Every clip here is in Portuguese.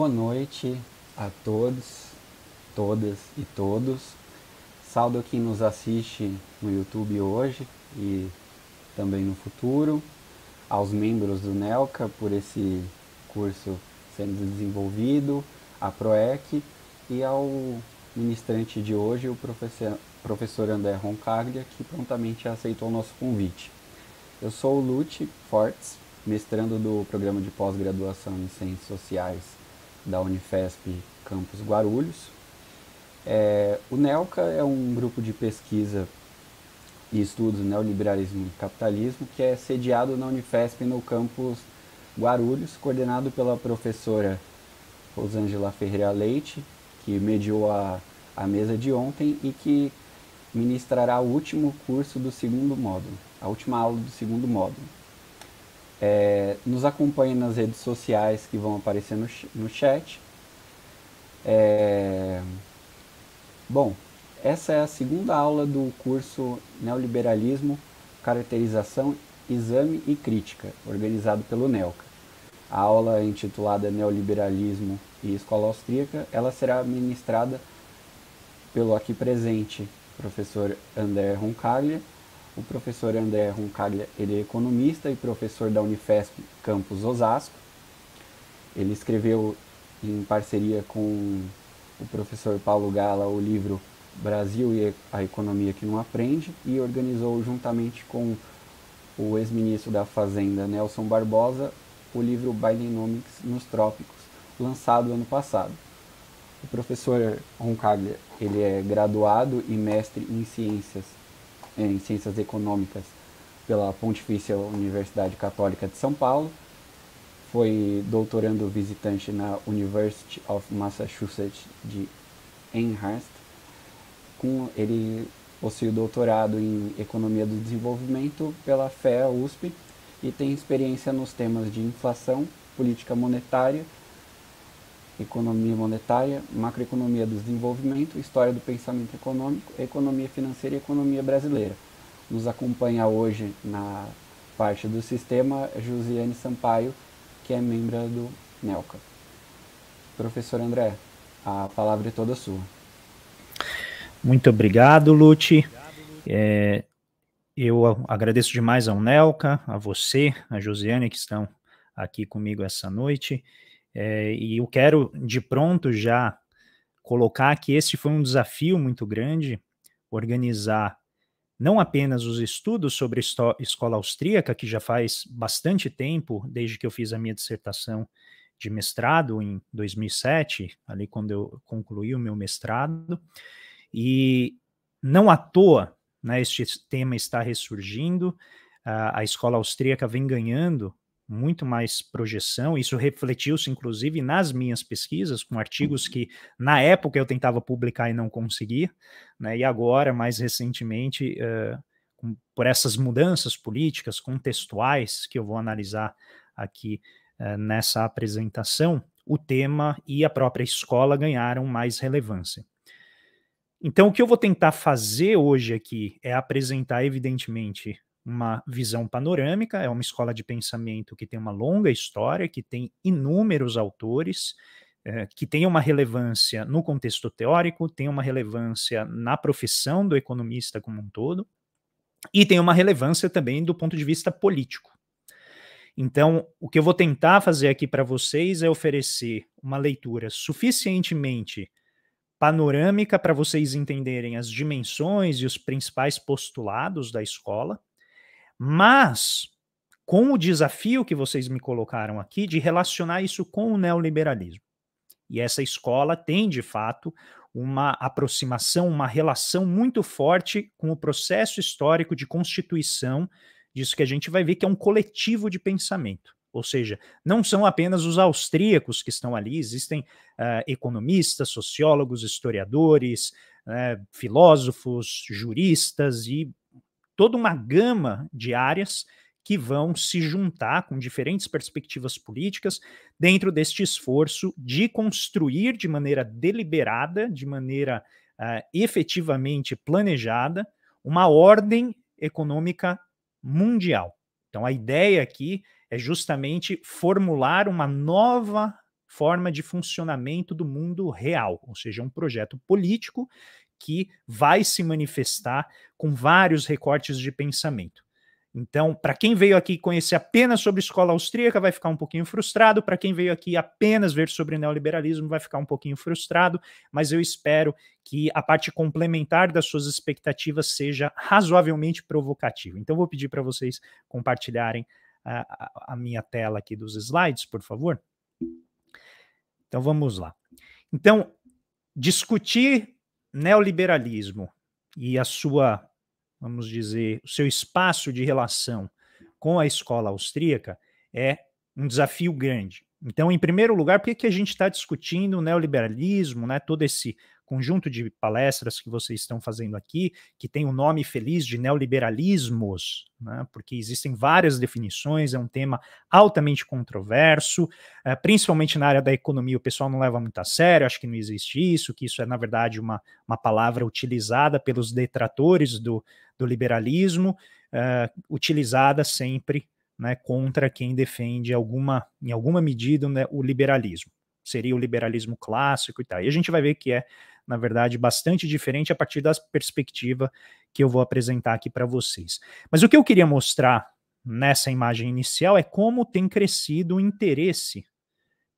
Boa noite a todos, todas e todos. Saldo quem nos assiste no YouTube hoje e também no futuro, aos membros do NELCA por esse curso sendo desenvolvido, a PROEC e ao ministrante de hoje, o professor, professor André Roncaglia, que prontamente aceitou o nosso convite. Eu sou o Lute Fortes, mestrando do programa de pós-graduação em Ciências Sociais da Unifesp Campus Guarulhos. É, o NELCA é um grupo de pesquisa e estudos neoliberalismo e capitalismo que é sediado na Unifesp no campus Guarulhos, coordenado pela professora Rosângela Ferreira Leite, que mediou a, a mesa de ontem e que ministrará o último curso do segundo módulo, a última aula do segundo módulo. É, nos acompanhe nas redes sociais que vão aparecer no, no chat. É, bom, essa é a segunda aula do curso Neoliberalismo, Caracterização, Exame e Crítica, organizado pelo NELCA. A aula intitulada Neoliberalismo e Escola Austríaca, ela será ministrada pelo aqui presente professor André Roncaglia. O professor André Roncaglia, ele é economista e professor da Unifesp Campus Osasco. Ele escreveu em parceria com o professor Paulo Gala o livro Brasil e a Economia que Não Aprende e organizou juntamente com o ex-ministro da Fazenda Nelson Barbosa o livro Bidenomics nos Trópicos, lançado ano passado. O professor Roncaglia, ele é graduado e mestre em ciências, em ciências econômicas pela Pontifícia Universidade Católica de São Paulo. Foi doutorando visitante na University of Massachusetts de Amherst. Com, ele possui o doutorado em Economia do Desenvolvimento pela FEA USP e tem experiência nos temas de inflação, política monetária, economia monetária, macroeconomia do desenvolvimento, história do pensamento econômico, economia financeira e economia brasileira. Nos acompanha hoje na parte do sistema Josiane Sampaio, que é membro do NELCA. Professor André, a palavra é toda sua. Muito obrigado, Lute. É, eu agradeço demais ao Nelca, a você, a Josiane, que estão aqui comigo essa noite. É, e eu quero, de pronto, já colocar que este foi um desafio muito grande, organizar não apenas os estudos sobre escola austríaca, que já faz bastante tempo, desde que eu fiz a minha dissertação de mestrado em 2007, ali quando eu concluí o meu mestrado, e não à toa né, este tema está ressurgindo, a, a escola austríaca vem ganhando muito mais projeção, isso refletiu-se inclusive nas minhas pesquisas, com artigos que na época eu tentava publicar e não conseguia, né, e agora, mais recentemente, uh, com, por essas mudanças políticas contextuais que eu vou analisar aqui uh, nessa apresentação, o tema e a própria escola ganharam mais relevância. Então, o que eu vou tentar fazer hoje aqui é apresentar, evidentemente, uma visão panorâmica. É uma escola de pensamento que tem uma longa história, que tem inúmeros autores, é, que tem uma relevância no contexto teórico, tem uma relevância na profissão do economista como um todo, e tem uma relevância também do ponto de vista político. Então, o que eu vou tentar fazer aqui para vocês é oferecer uma leitura suficientemente panorâmica para vocês entenderem as dimensões e os principais postulados da escola, mas com o desafio que vocês me colocaram aqui de relacionar isso com o neoliberalismo. E essa escola tem, de fato, uma aproximação, uma relação muito forte com o processo histórico de constituição disso que a gente vai ver que é um coletivo de pensamento. Ou seja, não são apenas os austríacos que estão ali, existem uh, economistas, sociólogos, historiadores, uh, filósofos, juristas e toda uma gama de áreas que vão se juntar com diferentes perspectivas políticas dentro deste esforço de construir de maneira deliberada, de maneira uh, efetivamente planejada, uma ordem econômica mundial. Então, a ideia aqui é justamente formular uma nova forma de funcionamento do mundo real, ou seja, um projeto político que vai se manifestar com vários recortes de pensamento. Então, para quem veio aqui conhecer apenas sobre escola austríaca, vai ficar um pouquinho frustrado. Para quem veio aqui apenas ver sobre neoliberalismo, vai ficar um pouquinho frustrado. Mas eu espero que a parte complementar das suas expectativas seja razoavelmente provocativa. Então, vou pedir para vocês compartilharem a, a, a minha tela aqui dos slides, por favor. Então, vamos lá. Então, discutir neoliberalismo e a sua vamos dizer, o seu espaço de relação com a escola austríaca é um desafio grande. Então, em primeiro lugar, por que, que a gente está discutindo o neoliberalismo, né, todo esse conjunto de palestras que vocês estão fazendo aqui, que tem o um nome feliz de neoliberalismos, né, porque existem várias definições, é um tema altamente controverso, é, principalmente na área da economia, o pessoal não leva muito a sério, acho que não existe isso, que isso é, na verdade, uma, uma palavra utilizada pelos detratores do, do liberalismo, é, utilizada sempre né, contra quem defende alguma, em alguma medida né, o liberalismo. Seria o liberalismo clássico e tal. E a gente vai ver que é na verdade, bastante diferente a partir da perspectiva que eu vou apresentar aqui para vocês. Mas o que eu queria mostrar nessa imagem inicial é como tem crescido o interesse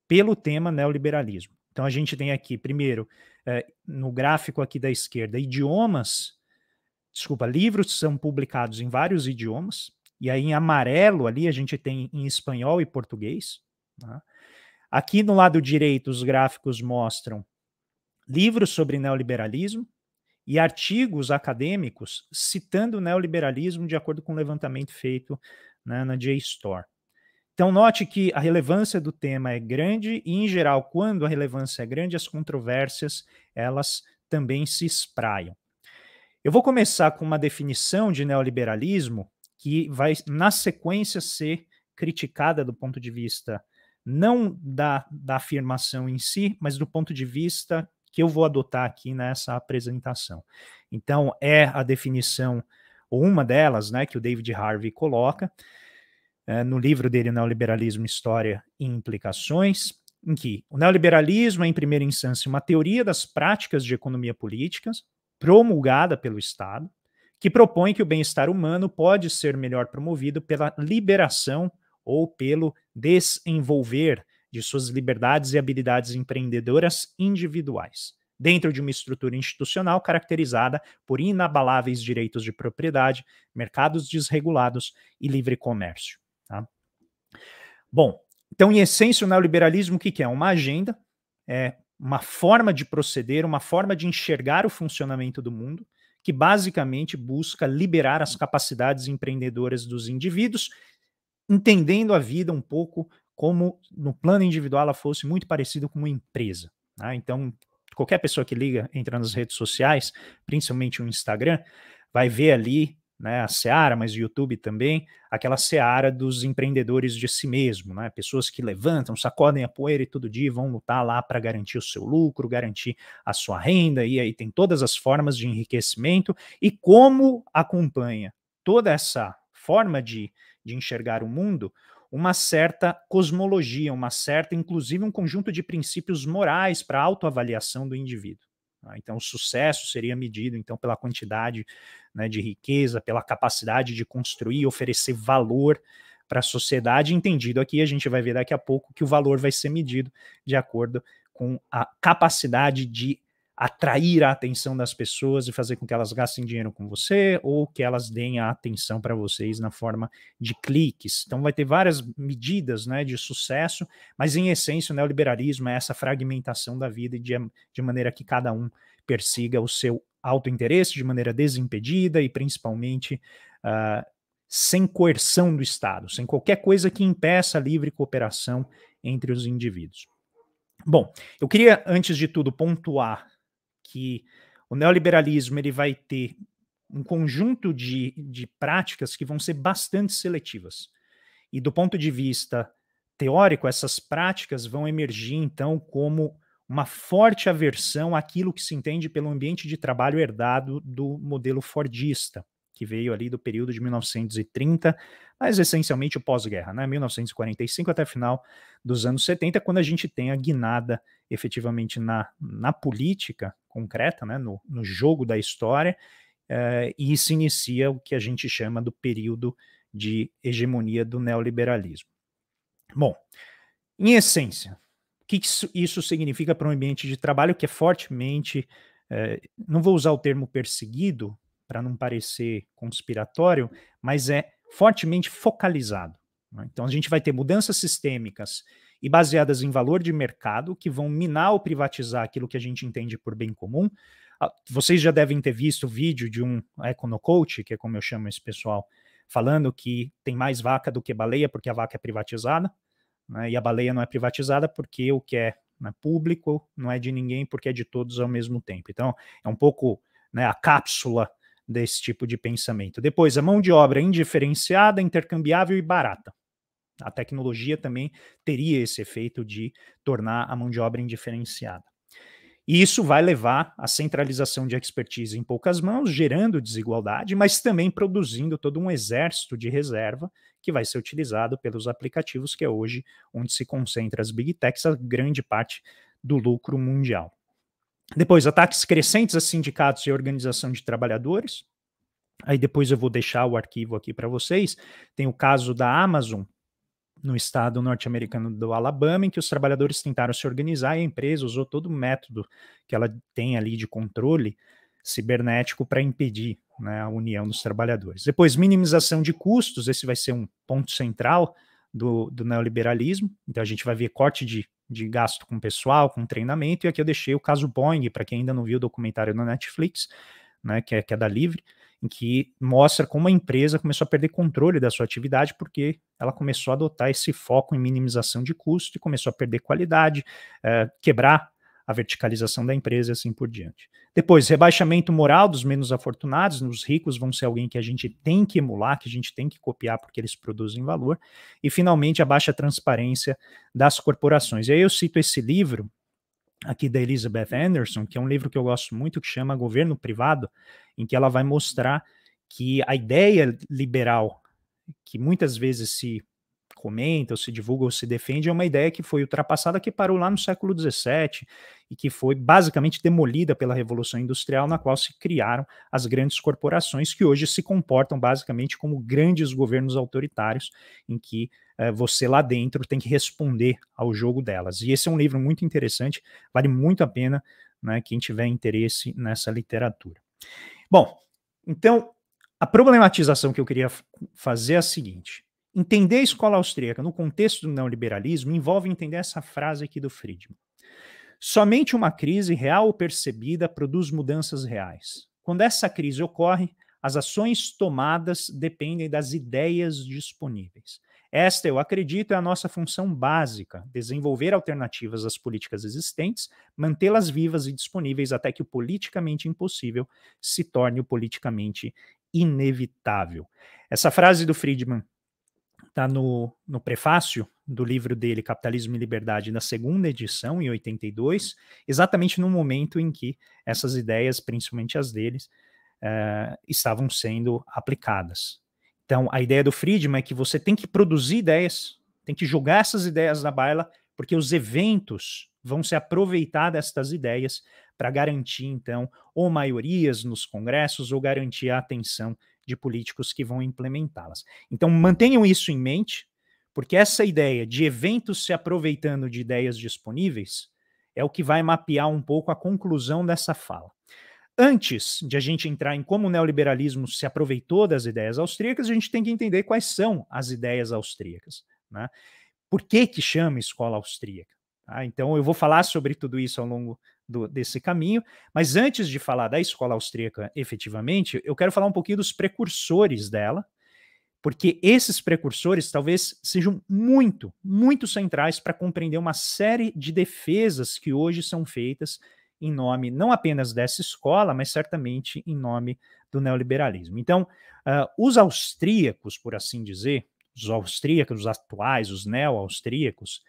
pelo tema neoliberalismo. Então a gente tem aqui, primeiro, é, no gráfico aqui da esquerda, idiomas, desculpa, livros são publicados em vários idiomas, e aí em amarelo ali a gente tem em espanhol e português. Né? Aqui no lado direito os gráficos mostram livros sobre neoliberalismo e artigos acadêmicos citando o neoliberalismo de acordo com o levantamento feito né, na JSTOR. Então, note que a relevância do tema é grande e, em geral, quando a relevância é grande, as controvérsias elas também se espraiam. Eu vou começar com uma definição de neoliberalismo que vai, na sequência, ser criticada do ponto de vista não da, da afirmação em si, mas do ponto de vista que eu vou adotar aqui nessa apresentação. Então, é a definição, ou uma delas, né, que o David Harvey coloca é, no livro dele, Neoliberalismo, História e Implicações, em que o neoliberalismo é, em primeira instância, uma teoria das práticas de economia política promulgada pelo Estado, que propõe que o bem-estar humano pode ser melhor promovido pela liberação ou pelo desenvolver de suas liberdades e habilidades empreendedoras individuais, dentro de uma estrutura institucional caracterizada por inabaláveis direitos de propriedade, mercados desregulados e livre comércio. Tá? Bom, então, em essência, o neoliberalismo o que, que é? Uma agenda, é uma forma de proceder, uma forma de enxergar o funcionamento do mundo, que basicamente busca liberar as capacidades empreendedoras dos indivíduos, entendendo a vida um pouco como no plano individual ela fosse muito parecido com uma empresa. Né? Então, qualquer pessoa que liga, entra nas redes sociais, principalmente o Instagram, vai ver ali né, a Seara, mas o YouTube também, aquela Seara dos empreendedores de si mesmo, né, pessoas que levantam, sacodem a poeira e todo dia vão lutar lá para garantir o seu lucro, garantir a sua renda, e aí tem todas as formas de enriquecimento, e como acompanha toda essa forma de, de enxergar o mundo, uma certa cosmologia, uma certa, inclusive, um conjunto de princípios morais para autoavaliação do indivíduo. Tá? Então, o sucesso seria medido então pela quantidade né, de riqueza, pela capacidade de construir oferecer valor para a sociedade. Entendido aqui, a gente vai ver daqui a pouco que o valor vai ser medido de acordo com a capacidade de atrair a atenção das pessoas e fazer com que elas gastem dinheiro com você ou que elas deem a atenção para vocês na forma de cliques. Então vai ter várias medidas né, de sucesso, mas em essência o neoliberalismo é essa fragmentação da vida de, de maneira que cada um persiga o seu autointeresse de maneira desimpedida e principalmente uh, sem coerção do Estado, sem qualquer coisa que impeça a livre cooperação entre os indivíduos. Bom, eu queria, antes de tudo, pontuar que o neoliberalismo ele vai ter um conjunto de, de práticas que vão ser bastante seletivas. E do ponto de vista teórico, essas práticas vão emergir, então, como uma forte aversão àquilo que se entende pelo ambiente de trabalho herdado do modelo fordista. Que veio ali do período de 1930, mas essencialmente o pós-guerra, né? 1945 até final dos anos 70, quando a gente tem a guinada efetivamente na, na política concreta, né? no, no jogo da história, eh, e se inicia o que a gente chama do período de hegemonia do neoliberalismo. Bom, em essência, o que isso, isso significa para um ambiente de trabalho que é fortemente, eh, não vou usar o termo perseguido, para não parecer conspiratório, mas é fortemente focalizado. Né? Então a gente vai ter mudanças sistêmicas e baseadas em valor de mercado que vão minar ou privatizar aquilo que a gente entende por bem comum. Ah, vocês já devem ter visto o vídeo de um econocoach, que é como eu chamo esse pessoal, falando que tem mais vaca do que baleia porque a vaca é privatizada, né? e a baleia não é privatizada porque o que é né, público não é de ninguém porque é de todos ao mesmo tempo. Então é um pouco né, a cápsula desse tipo de pensamento. Depois, a mão de obra indiferenciada, intercambiável e barata. A tecnologia também teria esse efeito de tornar a mão de obra indiferenciada. E isso vai levar à centralização de expertise em poucas mãos, gerando desigualdade, mas também produzindo todo um exército de reserva que vai ser utilizado pelos aplicativos, que é hoje onde se concentra as big techs, a grande parte do lucro mundial. Depois, ataques crescentes a sindicatos e organização de trabalhadores. Aí depois eu vou deixar o arquivo aqui para vocês. Tem o caso da Amazon, no estado norte-americano do Alabama, em que os trabalhadores tentaram se organizar e a empresa usou todo o método que ela tem ali de controle cibernético para impedir né, a união dos trabalhadores. Depois, minimização de custos, esse vai ser um ponto central do, do neoliberalismo. Então, a gente vai ver corte de de gasto com pessoal, com treinamento, e aqui eu deixei o caso Boeing, para quem ainda não viu o documentário na Netflix, né, que, é, que é da Livre, em que mostra como a empresa começou a perder controle da sua atividade porque ela começou a adotar esse foco em minimização de custo e começou a perder qualidade, é, quebrar a verticalização da empresa e assim por diante. Depois, rebaixamento moral dos menos afortunados, os ricos vão ser alguém que a gente tem que emular, que a gente tem que copiar porque eles produzem valor. E, finalmente, a baixa transparência das corporações. E aí eu cito esse livro aqui da Elizabeth Anderson, que é um livro que eu gosto muito, que chama Governo Privado, em que ela vai mostrar que a ideia liberal, que muitas vezes se comenta, ou se divulga, ou se defende, é uma ideia que foi ultrapassada, que parou lá no século XVII e que foi basicamente demolida pela Revolução Industrial, na qual se criaram as grandes corporações que hoje se comportam basicamente como grandes governos autoritários, em que eh, você lá dentro tem que responder ao jogo delas. E esse é um livro muito interessante, vale muito a pena né, quem tiver interesse nessa literatura. Bom, então a problematização que eu queria fazer é a seguinte: Entender a escola austríaca no contexto do neoliberalismo envolve entender essa frase aqui do Friedman. Somente uma crise real ou percebida produz mudanças reais. Quando essa crise ocorre, as ações tomadas dependem das ideias disponíveis. Esta, eu acredito, é a nossa função básica: desenvolver alternativas às políticas existentes, mantê-las vivas e disponíveis até que o politicamente impossível se torne o politicamente inevitável. Essa frase do Friedman está no, no prefácio do livro dele, Capitalismo e Liberdade, na segunda edição, em 82, exatamente no momento em que essas ideias, principalmente as deles, uh, estavam sendo aplicadas. Então, a ideia do Friedman é que você tem que produzir ideias, tem que jogar essas ideias na baila, porque os eventos vão se aproveitar destas ideias para garantir, então, ou maiorias nos congressos, ou garantir a atenção de políticos que vão implementá-las. Então, mantenham isso em mente, porque essa ideia de eventos se aproveitando de ideias disponíveis é o que vai mapear um pouco a conclusão dessa fala. Antes de a gente entrar em como o neoliberalismo se aproveitou das ideias austríacas, a gente tem que entender quais são as ideias austríacas. Né? Por que, que chama escola austríaca? Tá? Então, eu vou falar sobre tudo isso ao longo do, desse caminho. Mas antes de falar da escola austríaca efetivamente, eu quero falar um pouquinho dos precursores dela, porque esses precursores talvez sejam muito, muito centrais para compreender uma série de defesas que hoje são feitas em nome não apenas dessa escola, mas certamente em nome do neoliberalismo. Então, uh, os austríacos, por assim dizer, os austríacos, os atuais, os neo-austríacos,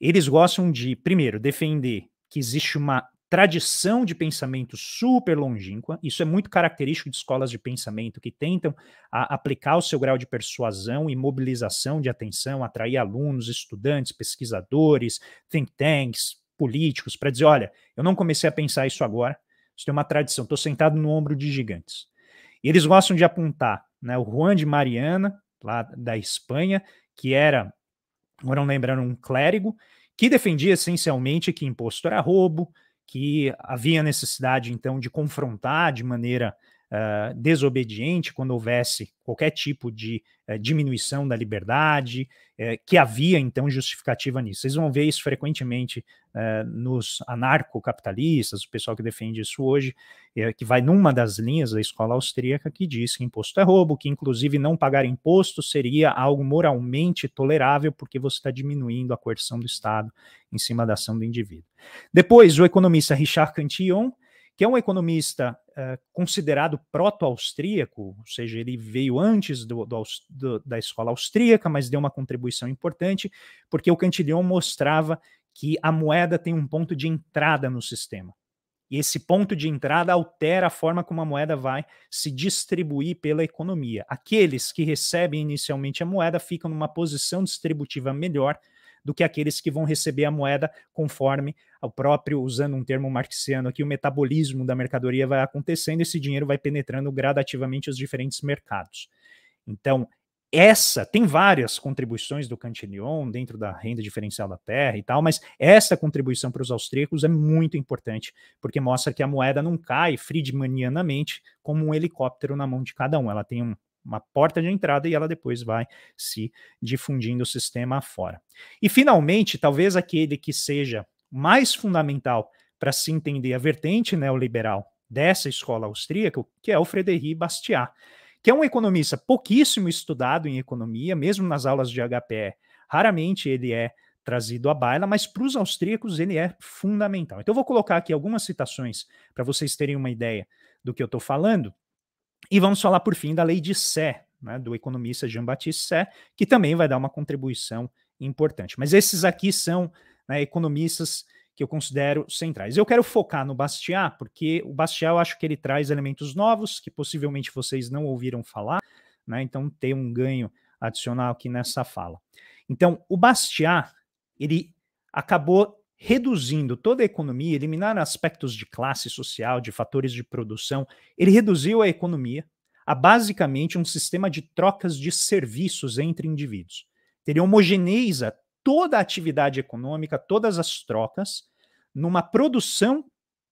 eles gostam de, primeiro, defender que existe uma tradição de pensamento super longínqua. Isso é muito característico de escolas de pensamento que tentam a, aplicar o seu grau de persuasão e mobilização de atenção, atrair alunos, estudantes, pesquisadores, think tanks, políticos, para dizer: olha, eu não comecei a pensar isso agora, isso tem uma tradição, estou sentado no ombro de gigantes. E eles gostam de apontar né, o Juan de Mariana, lá da Espanha, que era, agora não lembrando, um clérigo, que defendia essencialmente que imposto era roubo, que havia necessidade, então, de confrontar de maneira uh, desobediente quando houvesse qualquer tipo de uh, diminuição da liberdade, uh, que havia, então, justificativa nisso. Vocês vão ver isso frequentemente nos anarcocapitalistas, o pessoal que defende isso hoje, que vai numa das linhas da escola austríaca que diz que imposto é roubo, que, inclusive, não pagar imposto seria algo moralmente tolerável, porque você está diminuindo a coerção do Estado em cima da ação do indivíduo. Depois, o economista Richard Cantillon, que é um economista uh, considerado proto-austríaco, ou seja, ele veio antes do, do, do, da escola austríaca, mas deu uma contribuição importante, porque o Cantillon mostrava que a moeda tem um ponto de entrada no sistema. E esse ponto de entrada altera a forma como a moeda vai se distribuir pela economia. Aqueles que recebem inicialmente a moeda ficam numa posição distributiva melhor do que aqueles que vão receber a moeda conforme o próprio, usando um termo marxiano aqui, o metabolismo da mercadoria vai acontecendo, esse dinheiro vai penetrando gradativamente os diferentes mercados. Então, essa tem várias contribuições do Cantillon dentro da renda diferencial da terra e tal, mas essa contribuição para os austríacos é muito importante, porque mostra que a moeda não cai friedmanianamente como um helicóptero na mão de cada um. Ela tem um, uma porta de entrada e ela depois vai se difundindo o sistema afora. E finalmente, talvez aquele que seja mais fundamental para se entender a vertente neoliberal dessa escola austríaca, que é o Frederic Bastiat, que é um economista pouquíssimo estudado em economia, mesmo nas aulas de HPE. Raramente ele é trazido à baila, mas para os austríacos ele é fundamental. Então eu vou colocar aqui algumas citações para vocês terem uma ideia do que eu estou falando. E vamos falar, por fim, da lei de Sé, né, do economista Jean-Baptiste Sé, que também vai dar uma contribuição importante. Mas esses aqui são né, economistas que eu considero centrais. Eu quero focar no Bastiat, porque o Bastiat eu acho que ele traz elementos novos que possivelmente vocês não ouviram falar, né, então tem um ganho adicional aqui nessa fala. Então, o Bastiat, ele acabou reduzindo toda a economia, eliminando aspectos de classe social, de fatores de produção, ele reduziu a economia a basicamente um sistema de trocas de serviços entre indivíduos. Ele homogeneiza toda a atividade econômica, todas as trocas, numa produção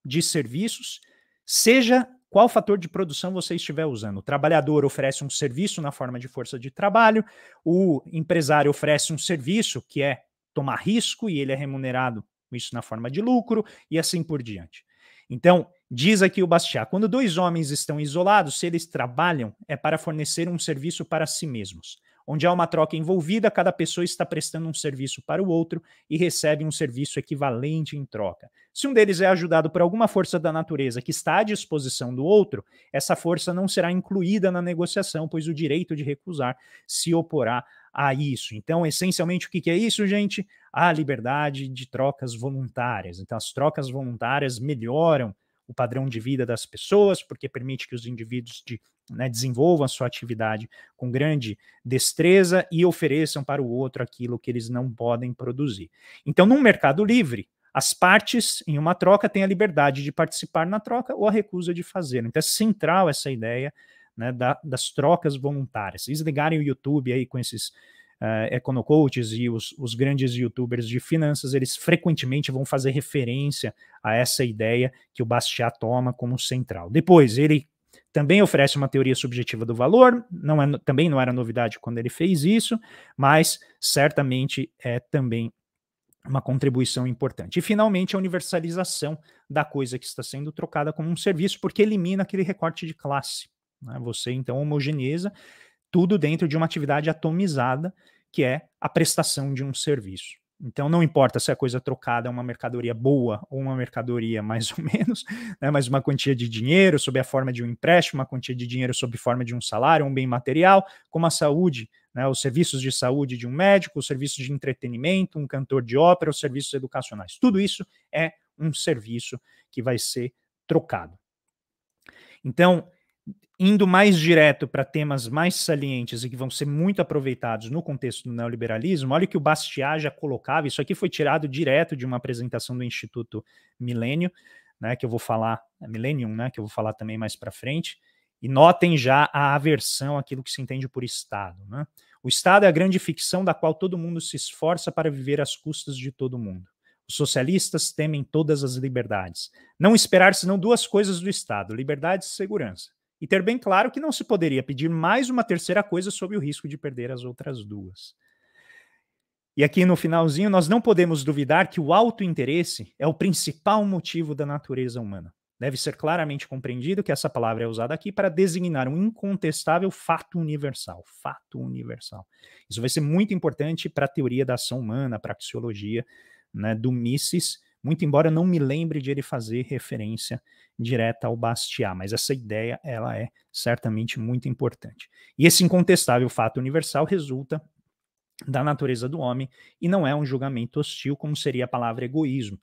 de serviços, seja qual fator de produção você estiver usando. O trabalhador oferece um serviço na forma de força de trabalho, o empresário oferece um serviço que é tomar risco e ele é remunerado isso na forma de lucro e assim por diante. Então, diz aqui o Bastiat: quando dois homens estão isolados, se eles trabalham, é para fornecer um serviço para si mesmos. Onde há uma troca envolvida, cada pessoa está prestando um serviço para o outro e recebe um serviço equivalente em troca. Se um deles é ajudado por alguma força da natureza que está à disposição do outro, essa força não será incluída na negociação, pois o direito de recusar se oporá a isso. Então, essencialmente, o que, é isso, gente? A liberdade de trocas voluntárias. Então, as trocas voluntárias melhoram o padrão de vida das pessoas, porque permite que os indivíduos de, né, desenvolvam a sua atividade com grande destreza e ofereçam para o outro aquilo que eles não podem produzir. Então, num mercado livre, as partes, em uma troca, têm a liberdade de participar na troca ou a recusa de fazer. Então, é central essa ideia né, da, das trocas voluntárias. Se ligarem o YouTube aí com esses uh, econocoaches e os, os grandes youtubers de finanças, eles frequentemente vão fazer referência a essa ideia que o Bastiat toma como central. Depois, ele também oferece uma teoria subjetiva do valor, não é, também não era novidade quando ele fez isso, mas certamente é também uma contribuição importante. E, finalmente, a universalização da coisa que está sendo trocada como um serviço, porque elimina aquele recorte de classe. Né? Você então homogeneiza tudo dentro de uma atividade atomizada, que é a prestação de um serviço. Então, não importa se a coisa trocada é uma mercadoria boa ou uma mercadoria mais ou menos, né, mas uma quantia de dinheiro sob a forma de um empréstimo, uma quantia de dinheiro sob forma de um salário, um bem material, como a saúde, né, os serviços de saúde de um médico, os serviços de entretenimento, um cantor de ópera, os serviços educacionais. Tudo isso é um serviço que vai ser trocado. Então, indo mais direto para temas mais salientes e que vão ser muito aproveitados no contexto do neoliberalismo, olha que o Bastiat já colocava, isso aqui foi tirado direto de uma apresentação do Instituto Milênio, né, que eu vou falar, é Millennium, né, que eu vou falar também mais para frente, e notem já a aversão àquilo que se entende por Estado. Né? O Estado é a grande ficção da qual todo mundo se esforça para viver às custas de todo mundo. Os socialistas temem todas as liberdades. Não esperar senão duas coisas do Estado: liberdade e segurança e ter bem claro que não se poderia pedir mais uma terceira coisa sob o risco de perder as outras duas. E aqui no finalzinho, nós não podemos duvidar que o autointeresse é o principal motivo da natureza humana. Deve ser claramente compreendido que essa palavra é usada aqui para designar um incontestável fato universal. Fato universal. Isso vai ser muito importante para a teoria da ação humana, para a axiologia né, do Mises, muito embora não me lembre de ele fazer referência direta ao Bastiat, mas essa ideia ela é certamente muito importante. E esse incontestável fato universal resulta da natureza do homem e não é um julgamento hostil como seria a palavra egoísmo.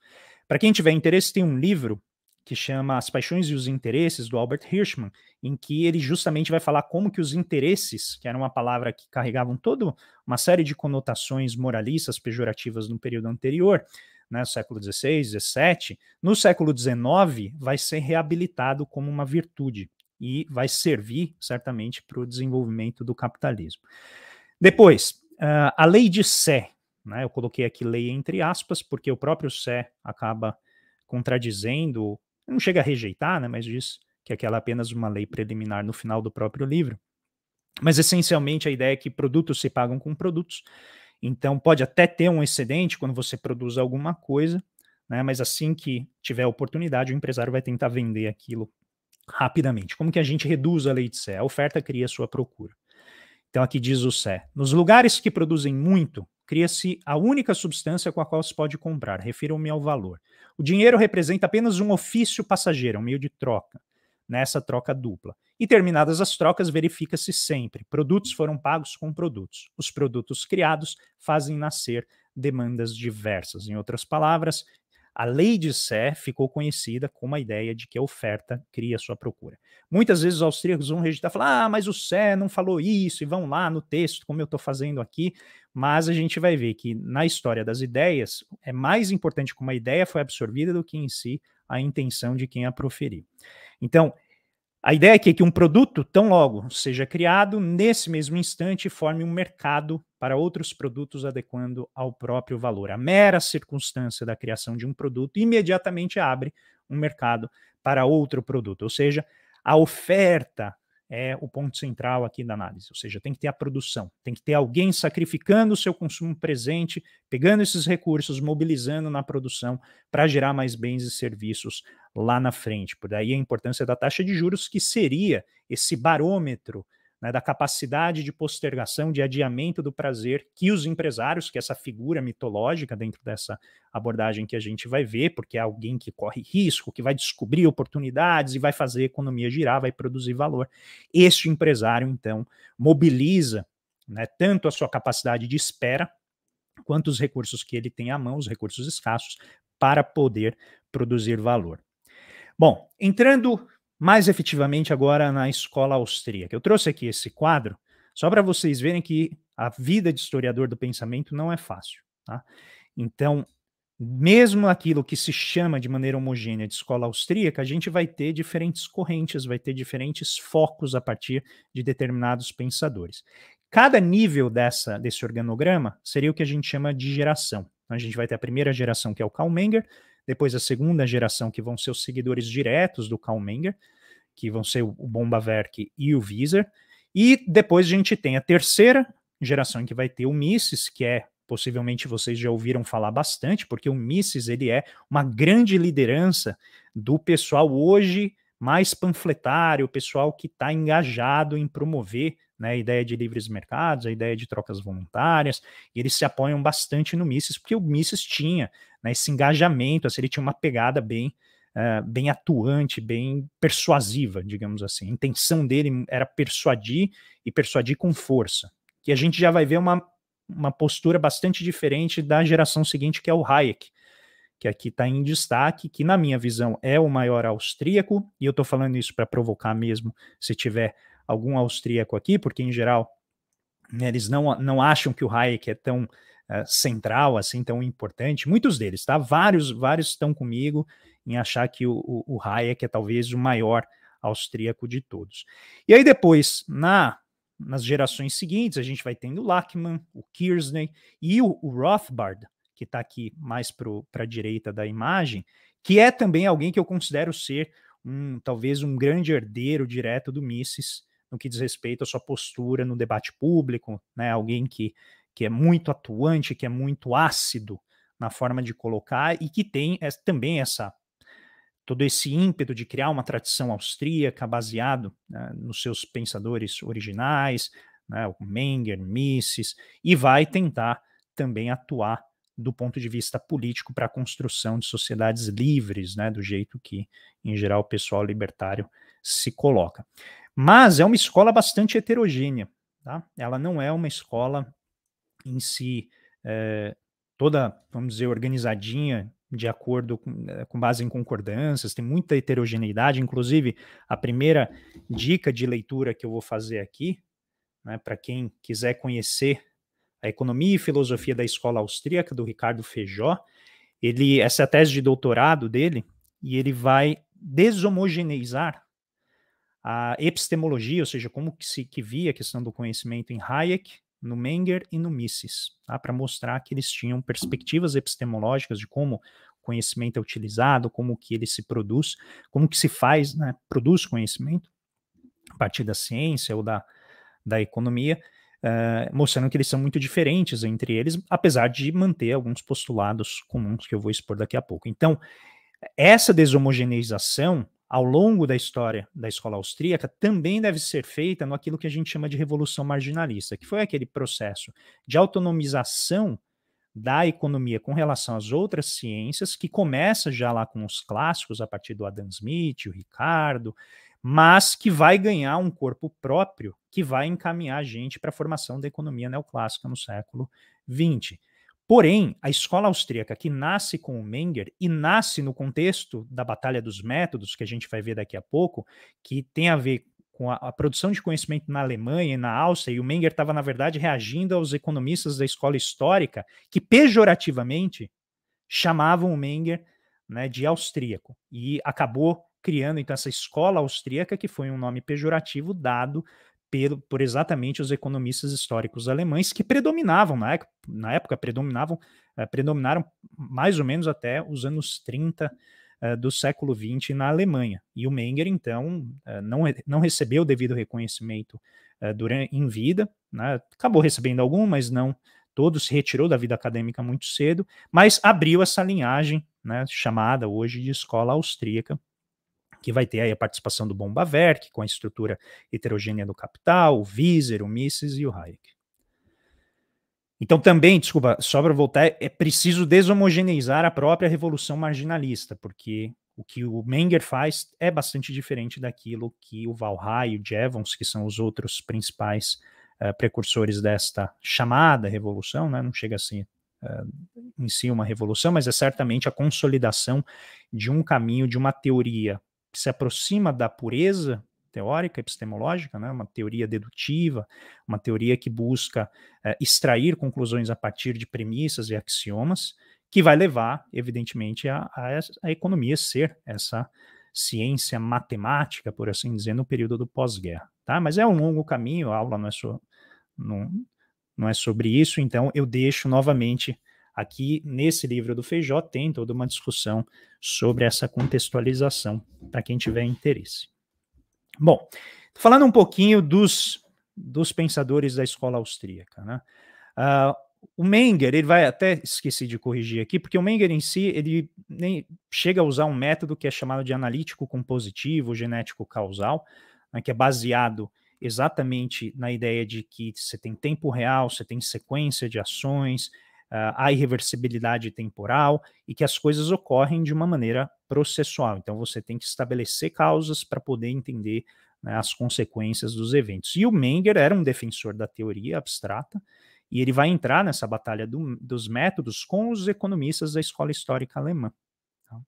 Para quem tiver interesse, tem um livro que chama As Paixões e os Interesses, do Albert Hirschman, em que ele justamente vai falar como que os interesses, que era uma palavra que carregavam toda uma série de conotações moralistas, pejorativas no período anterior, né, século XVI, XVII, no século XIX vai ser reabilitado como uma virtude e vai servir certamente para o desenvolvimento do capitalismo. Depois, uh, a lei de Sé, né, eu coloquei aqui lei entre aspas, porque o próprio Sé acaba contradizendo, não chega a rejeitar, né, mas diz que aquela é apenas uma lei preliminar no final do próprio livro. Mas essencialmente a ideia é que produtos se pagam com produtos então, pode até ter um excedente quando você produz alguma coisa, né, mas assim que tiver oportunidade, o empresário vai tentar vender aquilo rapidamente. Como que a gente reduz a lei de Sé? A oferta cria a sua procura. Então, aqui diz o Sé: nos lugares que produzem muito, cria-se a única substância com a qual se pode comprar. Refiro-me ao valor. O dinheiro representa apenas um ofício passageiro, um meio de troca nessa troca dupla. E terminadas as trocas, verifica-se sempre: produtos foram pagos com produtos. Os produtos criados fazem nascer demandas diversas. Em outras palavras, a lei de Sé ficou conhecida como a ideia de que a oferta cria sua procura. Muitas vezes os austríacos vão rejeitar, falar, ah, mas o Sé não falou isso, e vão lá no texto, como eu estou fazendo aqui, mas a gente vai ver que na história das ideias, é mais importante como a ideia foi absorvida do que em si a intenção de quem a proferiu. Então, a ideia é que, que um produto, tão logo seja criado, nesse mesmo instante forme um mercado para outros produtos adequando ao próprio valor. A mera circunstância da criação de um produto imediatamente abre um mercado para outro produto, ou seja, a oferta é o ponto central aqui da análise, ou seja, tem que ter a produção, tem que ter alguém sacrificando o seu consumo presente, pegando esses recursos, mobilizando na produção para gerar mais bens e serviços lá na frente. Por daí a importância da taxa de juros, que seria esse barômetro né, da capacidade de postergação, de adiamento do prazer que os empresários, que é essa figura mitológica dentro dessa abordagem que a gente vai ver, porque é alguém que corre risco, que vai descobrir oportunidades e vai fazer a economia girar, vai produzir valor. Este empresário, então, mobiliza né, tanto a sua capacidade de espera, quanto os recursos que ele tem à mão, os recursos escassos, para poder produzir valor. Bom, entrando mais efetivamente agora na escola austríaca. Eu trouxe aqui esse quadro só para vocês verem que a vida de historiador do pensamento não é fácil. Tá? Então, mesmo aquilo que se chama de maneira homogênea de escola austríaca, a gente vai ter diferentes correntes, vai ter diferentes focos a partir de determinados pensadores. Cada nível dessa, desse organograma seria o que a gente chama de geração. Então, a gente vai ter a primeira geração, que é o Karl Menger, depois a segunda geração, que vão ser os seguidores diretos do Karl Menger, que vão ser o Bombaverk e o Wieser, e depois a gente tem a terceira geração, que vai ter o Mises, que é possivelmente vocês já ouviram falar bastante, porque o Mises ele é uma grande liderança do pessoal hoje mais panfletário, o pessoal que está engajado em promover né, a ideia de livres mercados, a ideia de trocas voluntárias, e eles se apoiam bastante no Mises, porque o Mises tinha né, esse engajamento, assim, ele tinha uma pegada bem, uh, bem atuante, bem persuasiva, digamos assim. A intenção dele era persuadir e persuadir com força, que a gente já vai ver uma, uma postura bastante diferente da geração seguinte, que é o Hayek, que aqui está em destaque, que na minha visão é o maior austríaco, e eu estou falando isso para provocar mesmo se tiver algum austríaco aqui, porque em geral né, eles não, não acham que o Hayek é tão uh, central, assim, tão importante. Muitos deles, tá? Vários, vários estão comigo em achar que o, o, o Hayek é talvez o maior austríaco de todos. E aí depois, na nas gerações seguintes, a gente vai tendo o Lachmann, o Kirsney e o, o Rothbard, que está aqui mais para a direita da imagem, que é também alguém que eu considero ser um talvez um grande herdeiro direto do Mises no que diz respeito à sua postura no debate público, né? Alguém que, que é muito atuante, que é muito ácido na forma de colocar e que tem também essa todo esse ímpeto de criar uma tradição austríaca baseado né, nos seus pensadores originais, né, o Menger, Mises, e vai tentar também atuar do ponto de vista político para a construção de sociedades livres, né, do jeito que, em geral, o pessoal libertário se coloca. Mas é uma escola bastante heterogênea, tá? Ela não é uma escola em si é, toda, vamos dizer, organizadinha de acordo com, eh, com, base em concordâncias, tem muita heterogeneidade. Inclusive, a primeira dica de leitura que eu vou fazer aqui, né, para quem quiser conhecer a economia e filosofia da escola austríaca do Ricardo Feijó, ele essa é a tese de doutorado dele e ele vai deshomogeneizar a epistemologia, ou seja, como que se que via a questão do conhecimento em Hayek no Menger e no Mises, tá? para mostrar que eles tinham perspectivas epistemológicas de como o conhecimento é utilizado, como que ele se produz, como que se faz, né, produz conhecimento a partir da ciência ou da, da economia, uh, mostrando que eles são muito diferentes entre eles, apesar de manter alguns postulados comuns que eu vou expor daqui a pouco. Então, essa deshomogeneização ao longo da história da escola austríaca também deve ser feita no aquilo que a gente chama de revolução marginalista, que foi aquele processo de autonomização da economia com relação às outras ciências, que começa já lá com os clássicos, a partir do Adam Smith, o Ricardo, mas que vai ganhar um corpo próprio que vai encaminhar a gente para a formação da economia neoclássica no século XX. Porém, a escola austríaca que nasce com o Menger e nasce no contexto da Batalha dos Métodos, que a gente vai ver daqui a pouco, que tem a ver com a, a produção de conhecimento na Alemanha e na Áustria, e o Menger estava, na verdade, reagindo aos economistas da escola histórica, que pejorativamente chamavam o Menger né, de austríaco, e acabou criando então essa escola austríaca, que foi um nome pejorativo dado pelo, por exatamente os economistas históricos alemães que predominavam na época, na época predominavam, eh, predominaram mais ou menos até os anos 30 eh, do século 20 na Alemanha. E o Menger, então, eh, não, não recebeu o devido reconhecimento durante, em vida, né? acabou recebendo algum, mas não todos, se retirou da vida acadêmica muito cedo, mas abriu essa linhagem né, chamada hoje de escola austríaca, que vai ter aí a participação do Bombaverk, com a estrutura heterogênea do capital, o Wieser, o Mises e o Hayek. Então também, desculpa, só para voltar, é preciso deshomogeneizar a própria revolução marginalista, porque o que o Menger faz é bastante diferente daquilo que o Valhay e o Jevons, que são os outros principais uh, precursores desta chamada revolução, né, não chega a ser uh, em si uma revolução, mas é certamente a consolidação de um caminho, de uma teoria que se aproxima da pureza teórica, epistemológica, né, uma teoria dedutiva, uma teoria que busca é, extrair conclusões a partir de premissas e axiomas, que vai levar, evidentemente, a, a, a economia ser essa ciência matemática, por assim dizer, no período do pós-guerra. Tá? Mas é um longo caminho, a aula não é, so, não, não é sobre isso, então eu deixo novamente Aqui, nesse livro do Feijó, tem toda uma discussão sobre essa contextualização, para quem tiver interesse. Bom, falando um pouquinho dos, dos pensadores da escola austríaca. Né? Uh, o Menger, ele vai até esqueci de corrigir aqui, porque o Menger em si, ele nem chega a usar um método que é chamado de analítico compositivo, genético causal, né, que é baseado exatamente na ideia de que você tem tempo real, você tem sequência de ações, há irreversibilidade temporal e que as coisas ocorrem de uma maneira processual. Então você tem que estabelecer causas para poder entender né, as consequências dos eventos. E o Menger era um defensor da teoria abstrata E ele vai entrar nessa batalha do, dos métodos com os economistas da escola histórica alemã. Tá?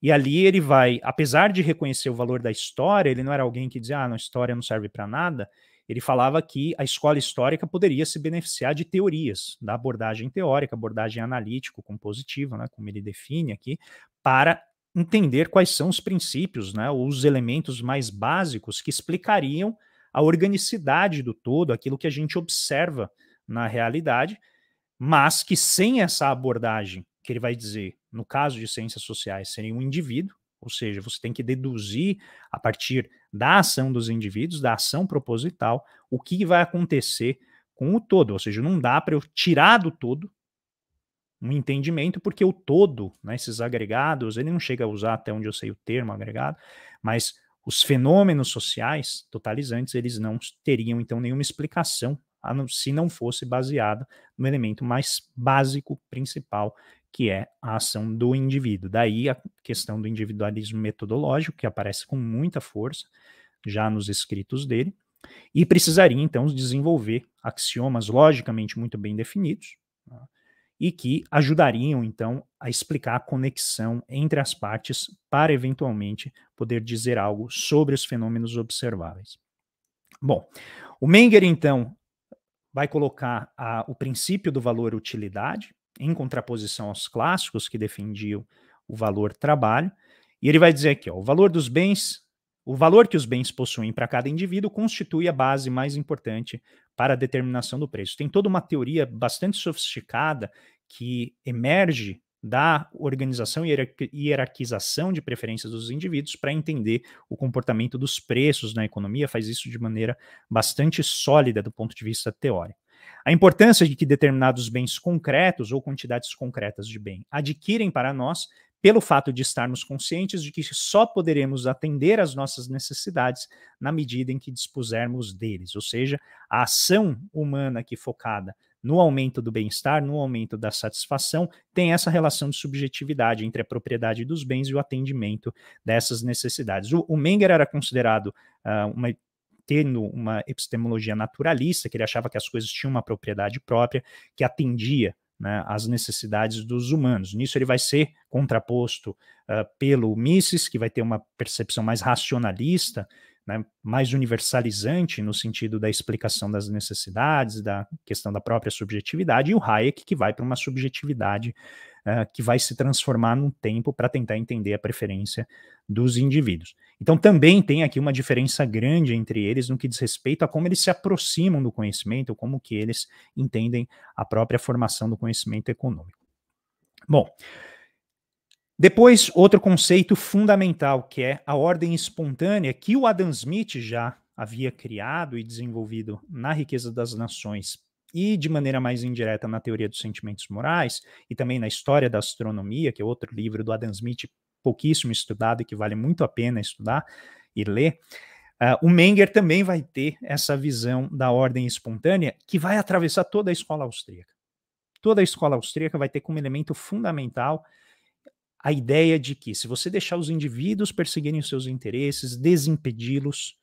E ali ele vai, apesar de reconhecer o valor da história, ele não era alguém que dizia, ah, a história não serve para nada. Ele falava que a escola histórica poderia se beneficiar de teorias, da abordagem teórica, abordagem analítico-compositiva, né, como ele define aqui, para entender quais são os princípios, né, os elementos mais básicos que explicariam a organicidade do todo, aquilo que a gente observa na realidade, mas que sem essa abordagem, que ele vai dizer, no caso de ciências sociais, seria um indivíduo, ou seja, você tem que deduzir a partir da ação dos indivíduos, da ação proposital, o que vai acontecer com o todo, ou seja, não dá para eu tirar do todo um entendimento, porque o todo, né, esses agregados, ele não chega a usar até onde eu sei o termo agregado, mas os fenômenos sociais totalizantes, eles não teriam então nenhuma explicação se não fosse baseado no elemento mais básico, principal, que é a ação do indivíduo. Daí a questão do individualismo metodológico, que aparece com muita força já nos escritos dele, e precisaria então desenvolver axiomas logicamente muito bem definidos, tá? e que ajudariam, então, a explicar a conexão entre as partes para, eventualmente, poder dizer algo sobre os fenômenos observáveis. Bom, o Menger, então, vai colocar a, o princípio do valor-utilidade em contraposição aos clássicos que defendiam o valor-trabalho, e ele vai dizer aqui, ó, o valor dos bens o valor que os bens possuem para cada indivíduo constitui a base mais importante para a determinação do preço. Tem toda uma teoria bastante sofisticada que emerge da organização e hierarquização de preferências dos indivíduos para entender o comportamento dos preços na economia, faz isso de maneira bastante sólida do ponto de vista teórico. A importância de que determinados bens concretos ou quantidades concretas de bem adquirem para nós pelo fato de estarmos conscientes de que só poderemos atender às nossas necessidades na medida em que dispusermos deles, ou seja, a ação humana que focada no aumento do bem-estar, no aumento da satisfação, tem essa relação de subjetividade entre a propriedade dos bens e o atendimento dessas necessidades. O, o Menger era considerado uh, uma tendo uma epistemologia naturalista, que ele achava que as coisas tinham uma propriedade própria, que atendia né, necessidades dos humanos. Nisso ele vai ser contraposto uh, pelo Mises, que vai ter uma percepção mais racionalista, né, mais universalizante no sentido da explicação das necessidades, da questão da própria subjetividade, e o Hayek, que vai para uma subjetividade uh, que vai se transformar num tempo para tentar entender a preferência dos indivíduos. Então também tem aqui uma diferença grande entre eles no que diz respeito a como eles se aproximam do conhecimento, como que eles entendem a própria formação do conhecimento econômico. Bom, depois outro conceito fundamental que é a ordem espontânea que o Adam Smith já havia criado e desenvolvido na Riqueza das Nações e de maneira mais indireta na Teoria dos Sentimentos Morais e também na História da Astronomia, que é outro livro do Adam Smith pouquíssimo estudado e que vale muito a pena estudar e ler. Uh, o Menger também vai ter essa visão da ordem espontânea que vai atravessar toda a escola austríaca. Toda a escola austríaca vai ter como elemento fundamental a ideia de que se você deixar os indivíduos perseguirem os seus interesses, desimpedi-los,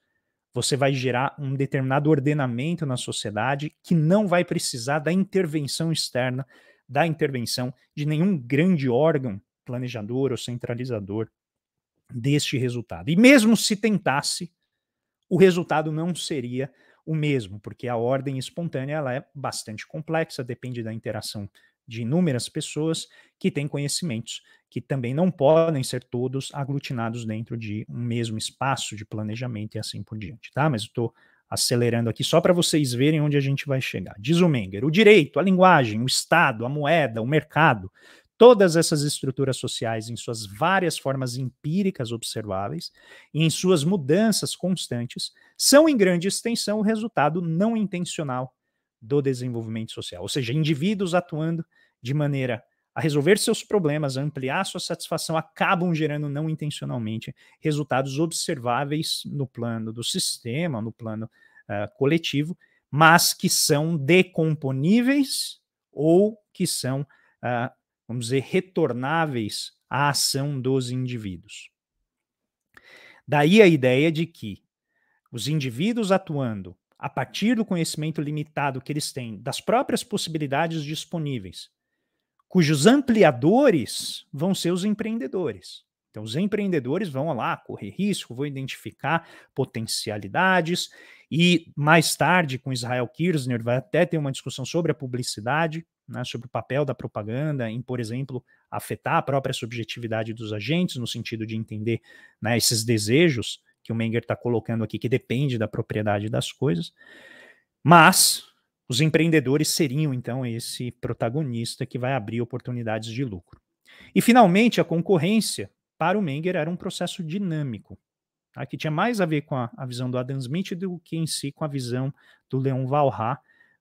você vai gerar um determinado ordenamento na sociedade que não vai precisar da intervenção externa, da intervenção de nenhum grande órgão planejador ou centralizador deste resultado. E mesmo se tentasse, o resultado não seria o mesmo, porque a ordem espontânea ela é bastante complexa, depende da interação de inúmeras pessoas que têm conhecimentos que também não podem ser todos aglutinados dentro de um mesmo espaço de planejamento e assim por diante, tá? Mas eu estou acelerando aqui só para vocês verem onde a gente vai chegar. Diz o Menger: o direito, a linguagem, o Estado, a moeda, o mercado todas essas estruturas sociais em suas várias formas empíricas observáveis e em suas mudanças constantes são em grande extensão o resultado não intencional do desenvolvimento social, ou seja, indivíduos atuando de maneira a resolver seus problemas, a ampliar sua satisfação, acabam gerando não intencionalmente resultados observáveis no plano do sistema, no plano uh, coletivo, mas que são decomponíveis ou que são uh, vamos dizer, retornáveis à ação dos indivíduos. Daí a ideia de que os indivíduos atuando a partir do conhecimento limitado que eles têm das próprias possibilidades disponíveis, cujos ampliadores vão ser os empreendedores. Então, os empreendedores vão lá correr risco, vão identificar potencialidades, e mais tarde, com Israel Kirzner, vai até ter uma discussão sobre a publicidade, né, sobre o papel da propaganda em, por exemplo, afetar a própria subjetividade dos agentes, no sentido de entender né, esses desejos que o Menger está colocando aqui, que depende da propriedade das coisas. Mas os empreendedores seriam, então, esse protagonista que vai abrir oportunidades de lucro. E, finalmente, a concorrência para o Menger era um processo dinâmico, tá? que tinha mais a ver com a, a, visão do Adam Smith do que em si com a visão do Leon Walras,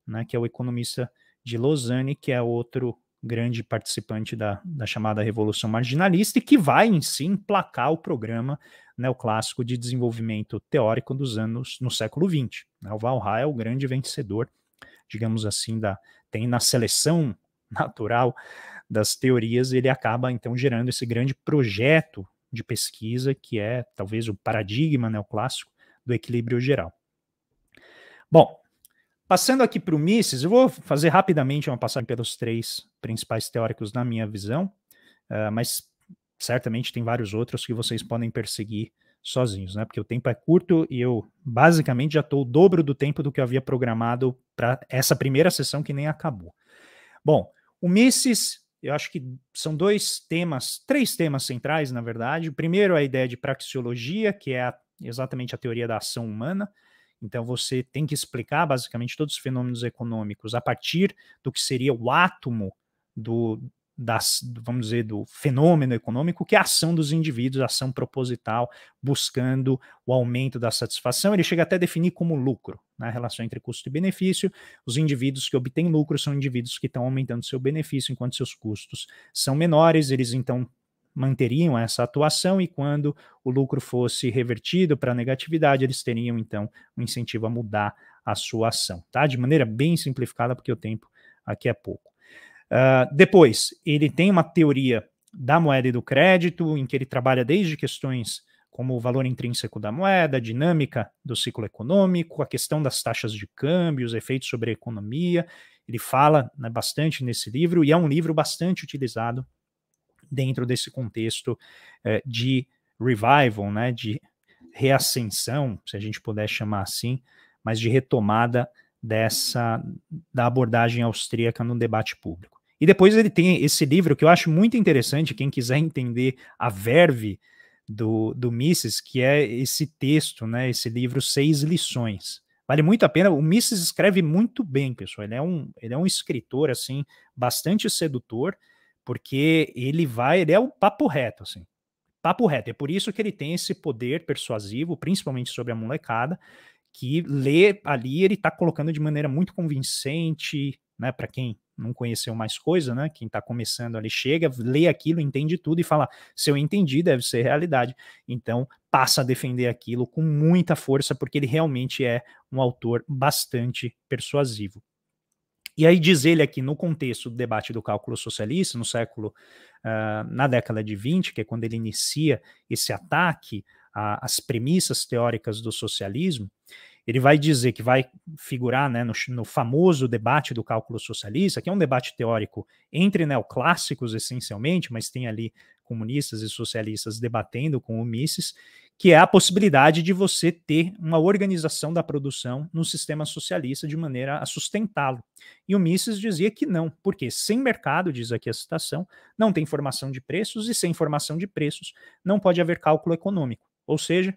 né, que é o economista de Lausanne, que é outro grande participante da, da chamada Revolução Marginalista, e que vai em si emplacar o programa neoclássico de desenvolvimento teórico dos anos no século XX. Né? O Walras é o grande vencedor, digamos assim, da, tem na seleção natural das teorias, ele acaba então gerando esse grande projeto de pesquisa que é talvez o paradigma neoclássico do equilíbrio geral. Bom, passando aqui para o Mises, eu vou fazer rapidamente uma passagem pelos três principais teóricos na minha visão, uh, mas certamente tem vários outros que vocês podem perseguir sozinhos, né? Porque o tempo é curto e eu basicamente já estou o dobro do tempo do que eu havia programado para essa primeira sessão que nem acabou. Bom, o Mises eu acho que são dois temas, três temas centrais, na verdade. O primeiro é a ideia de praxeologia, que é a, exatamente a teoria da ação humana. Então, você tem que explicar basicamente todos os fenômenos econômicos a partir do que seria o átomo do, das, vamos dizer, do fenômeno econômico, que é a ação dos indivíduos, ação proposital, buscando o aumento da satisfação. Ele chega até a definir como lucro, na né, relação entre custo e benefício. Os indivíduos que obtêm lucro são indivíduos que estão aumentando seu benefício, enquanto seus custos são menores, eles então manteriam essa atuação e quando o lucro fosse revertido para negatividade, eles teriam então um incentivo a mudar a sua ação, tá? De maneira bem simplificada, porque o tempo aqui é pouco. Uh, depois, ele tem uma teoria da moeda e do crédito, em que ele trabalha desde questões como o valor intrínseco da moeda, a dinâmica do ciclo econômico, a questão das taxas de câmbio, os efeitos sobre a economia. Ele fala né, bastante nesse livro, e é um livro bastante utilizado dentro desse contexto eh, de revival, né, de reascensão, se a gente puder chamar assim, mas de retomada dessa da abordagem austríaca no debate público. E depois ele tem esse livro que eu acho muito interessante, quem quiser entender a verve do, do Mises, que é esse texto, né, esse livro Seis Lições. Vale muito a pena. O Mises escreve muito bem, pessoal. Ele é um, ele é um escritor assim bastante sedutor, porque ele vai, ele é o papo reto, assim. Papo reto. É por isso que ele tem esse poder persuasivo, principalmente sobre a molecada, que lê ali, ele está colocando de maneira muito convincente, né, para quem não conheceu mais coisa, né, quem está começando ali chega, lê aquilo, entende tudo e fala, se eu entendi, deve ser realidade. Então, passa a defender aquilo com muita força, porque ele realmente é um autor bastante persuasivo. E aí diz ele aqui no contexto do debate do cálculo socialista, no século, uh, na década de 20, que é quando ele inicia esse ataque às premissas teóricas do socialismo, ele vai dizer que vai figurar né, no, no, famoso debate do cálculo socialista, que é um debate teórico entre neoclássicos, essencialmente, mas tem ali comunistas e socialistas debatendo com o Mises, que é a possibilidade de você ter uma organização da produção no sistema socialista de maneira a sustentá-lo. E o Mises dizia que não, porque sem mercado, diz aqui a citação, não tem formação de preços, e sem formação de preços não pode haver cálculo econômico. Ou seja,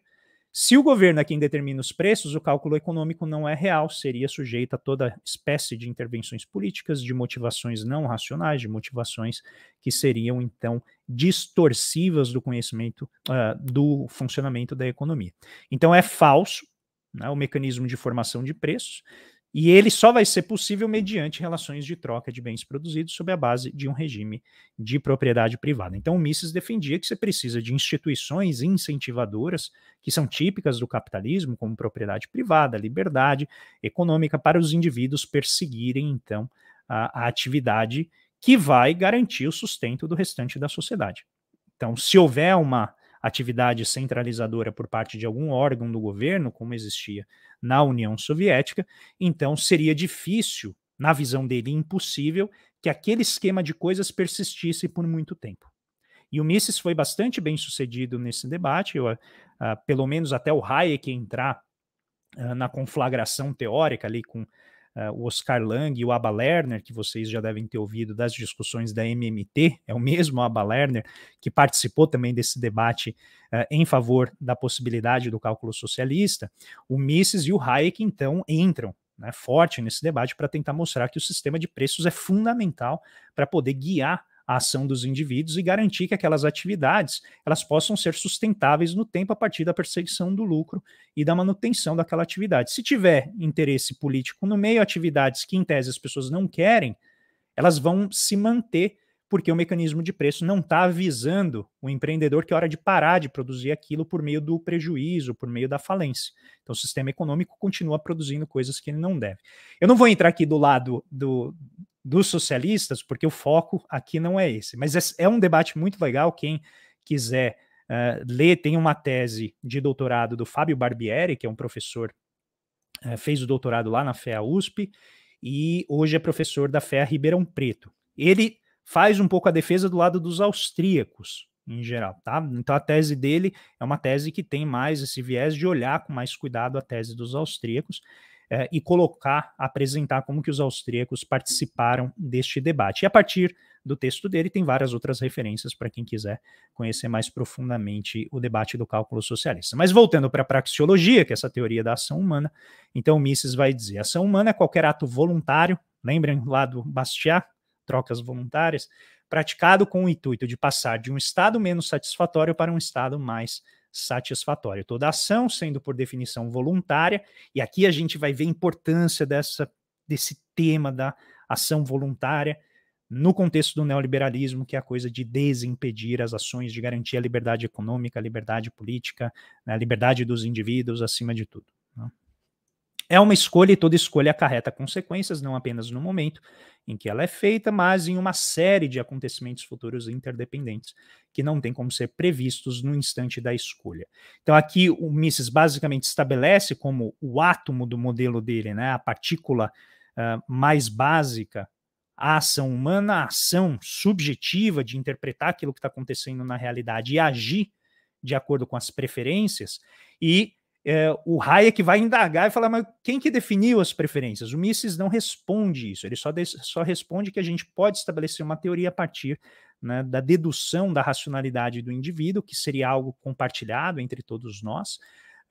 se o governo é quem determina os preços, o cálculo econômico não é real, seria sujeito a toda espécie de intervenções políticas, de motivações não racionais, de motivações que seriam, então, distorsivas do conhecimento, uh, do funcionamento da economia. Então, é falso né, o mecanismo de formação de preços. E ele só vai ser possível mediante relações de troca de bens produzidos sob a base de um regime de propriedade privada. Então, o Mises defendia que você precisa de instituições incentivadoras que são típicas do capitalismo, como propriedade privada, liberdade econômica, para os indivíduos perseguirem, então, a, a atividade que vai garantir o sustento do restante da sociedade. Então, se houver uma atividade centralizadora por parte de algum órgão do governo, como existia na União Soviética, então seria difícil, na visão dele, impossível, que aquele esquema de coisas persistisse por muito tempo. E o Mises foi bastante bem sucedido nesse debate, eu, uh, pelo menos até o Hayek entrar uh, na conflagração teórica ali com uh, o Oscar Lang e o Abba Lerner, que vocês já devem ter ouvido das discussões da MMT, é o mesmo Abba Lerner que participou também desse debate uh, em favor da possibilidade do cálculo socialista, o Mises e o Hayek então entram né, forte nesse debate para tentar mostrar que o sistema de preços é fundamental para poder guiar a ação dos indivíduos e garantir que aquelas atividades elas possam ser sustentáveis no tempo a partir da perseguição do lucro e da manutenção daquela atividade. Se tiver interesse político no meio, atividades que em tese as pessoas não querem, elas vão se manter porque o mecanismo de preço não está avisando o empreendedor que é hora de parar de produzir aquilo por meio do prejuízo, por meio da falência. Então o sistema econômico continua produzindo coisas que ele não deve. Eu não vou entrar aqui do lado do, dos socialistas, porque o foco aqui não é esse. Mas é, é um debate muito legal. Quem quiser uh, ler, tem uma tese de doutorado do Fábio Barbieri, que é um professor, uh, fez o doutorado lá na FEA USP, e hoje é professor da FEA Ribeirão Preto. Ele faz um pouco a defesa do lado dos austríacos, em geral, tá? Então a tese dele é uma tese que tem mais esse viés de olhar com mais cuidado a tese dos austríacos é, e colocar, apresentar como que os austríacos participaram deste debate. E a partir do texto dele tem várias outras referências para quem quiser conhecer mais profundamente o debate do cálculo socialista. Mas voltando para a praxeologia, que é essa teoria da ação humana, então Mises vai dizer: ação humana é qualquer ato voluntário, lembrem lá do Bastiat, trocas voluntárias, praticado com o intuito de passar de um estado menos satisfatório para um estado mais satisfatório. Toda ação sendo por definição voluntária, e aqui a gente vai ver a importância dessa, desse tema da ação voluntária no contexto do neoliberalismo, que é a coisa de desimpedir as ações, de garantir a liberdade econômica, a liberdade política, né, a liberdade dos indivíduos acima de tudo. Né? É uma escolha e toda escolha acarreta consequências, não apenas no momento em que ela é feita, mas em uma série de acontecimentos futuros interdependentes que não tem como ser previstos no instante da escolha. Então aqui o Mises basicamente estabelece como o átomo do modelo dele, né, a partícula uh, mais básica, a ação humana, a ação subjetiva de interpretar aquilo que está acontecendo na realidade e agir de acordo com as preferências, e é, o Hayek vai indagar e falar, mas quem que definiu as preferências? O Mises não responde isso, ele só, só responde que a gente pode estabelecer uma teoria a partir né, da dedução da racionalidade do indivíduo, que seria algo compartilhado entre todos nós.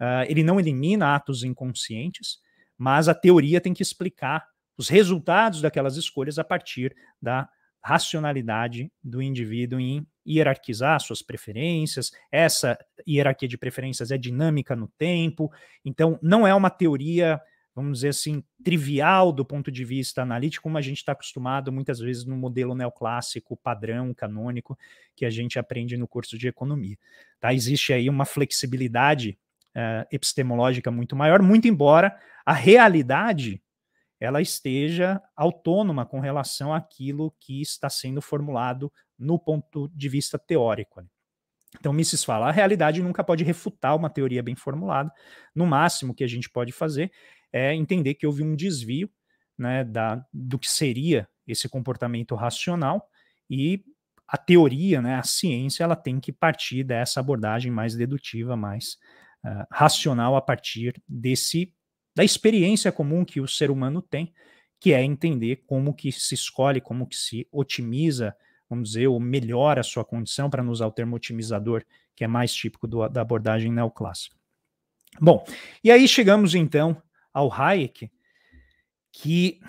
Uh, ele não elimina atos inconscientes, mas a teoria tem que explicar os resultados daquelas escolhas a partir da racionalidade do indivíduo em hierarquizar suas preferências. Essa hierarquia de preferências é dinâmica no tempo, então não é uma teoria, vamos dizer assim, trivial do ponto de vista analítico, como a gente está acostumado muitas vezes no modelo neoclássico, padrão, canônico, que a gente aprende no curso de economia. Tá? Existe aí uma flexibilidade uh, epistemológica muito maior, muito embora a realidade ela esteja autônoma com relação àquilo que está sendo formulado no ponto de vista teórico. Então, Mises fala: a realidade nunca pode refutar uma teoria bem formulada. No máximo que a gente pode fazer é entender que houve um desvio né, da, do que seria esse comportamento racional e a teoria, né, a ciência, ela tem que partir dessa abordagem mais dedutiva, mais uh, racional a partir desse da experiência comum que o ser humano tem, que é entender como que se escolhe, como que se otimiza, vamos dizer, ou melhora a sua condição, para não usar o termo otimizador, que é mais típico do, da abordagem neoclássica. Bom, e aí chegamos então ao Hayek, que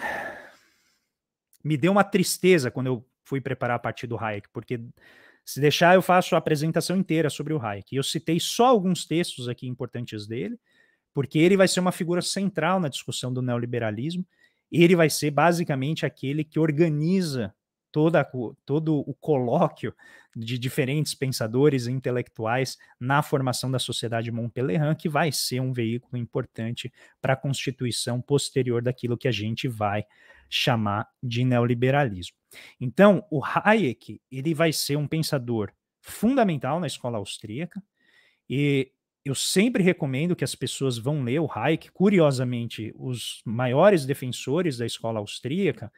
me deu uma tristeza quando eu fui preparar a partir do Hayek, porque se deixar eu faço a apresentação inteira sobre o Hayek. Eu citei só alguns textos aqui importantes dele, porque ele vai ser uma figura central na discussão do neoliberalismo. Ele vai ser basicamente aquele que organiza toda, todo o colóquio de diferentes pensadores e intelectuais na formação da sociedade Montpellier, que vai ser um veículo importante para a constituição posterior daquilo que a gente vai chamar de neoliberalismo. Então, o Hayek ele vai ser um pensador fundamental na escola austríaca, E eu sempre recomendo que as pessoas vão ler o Hayek. Curiosamente, os maiores defensores da escola austríaca,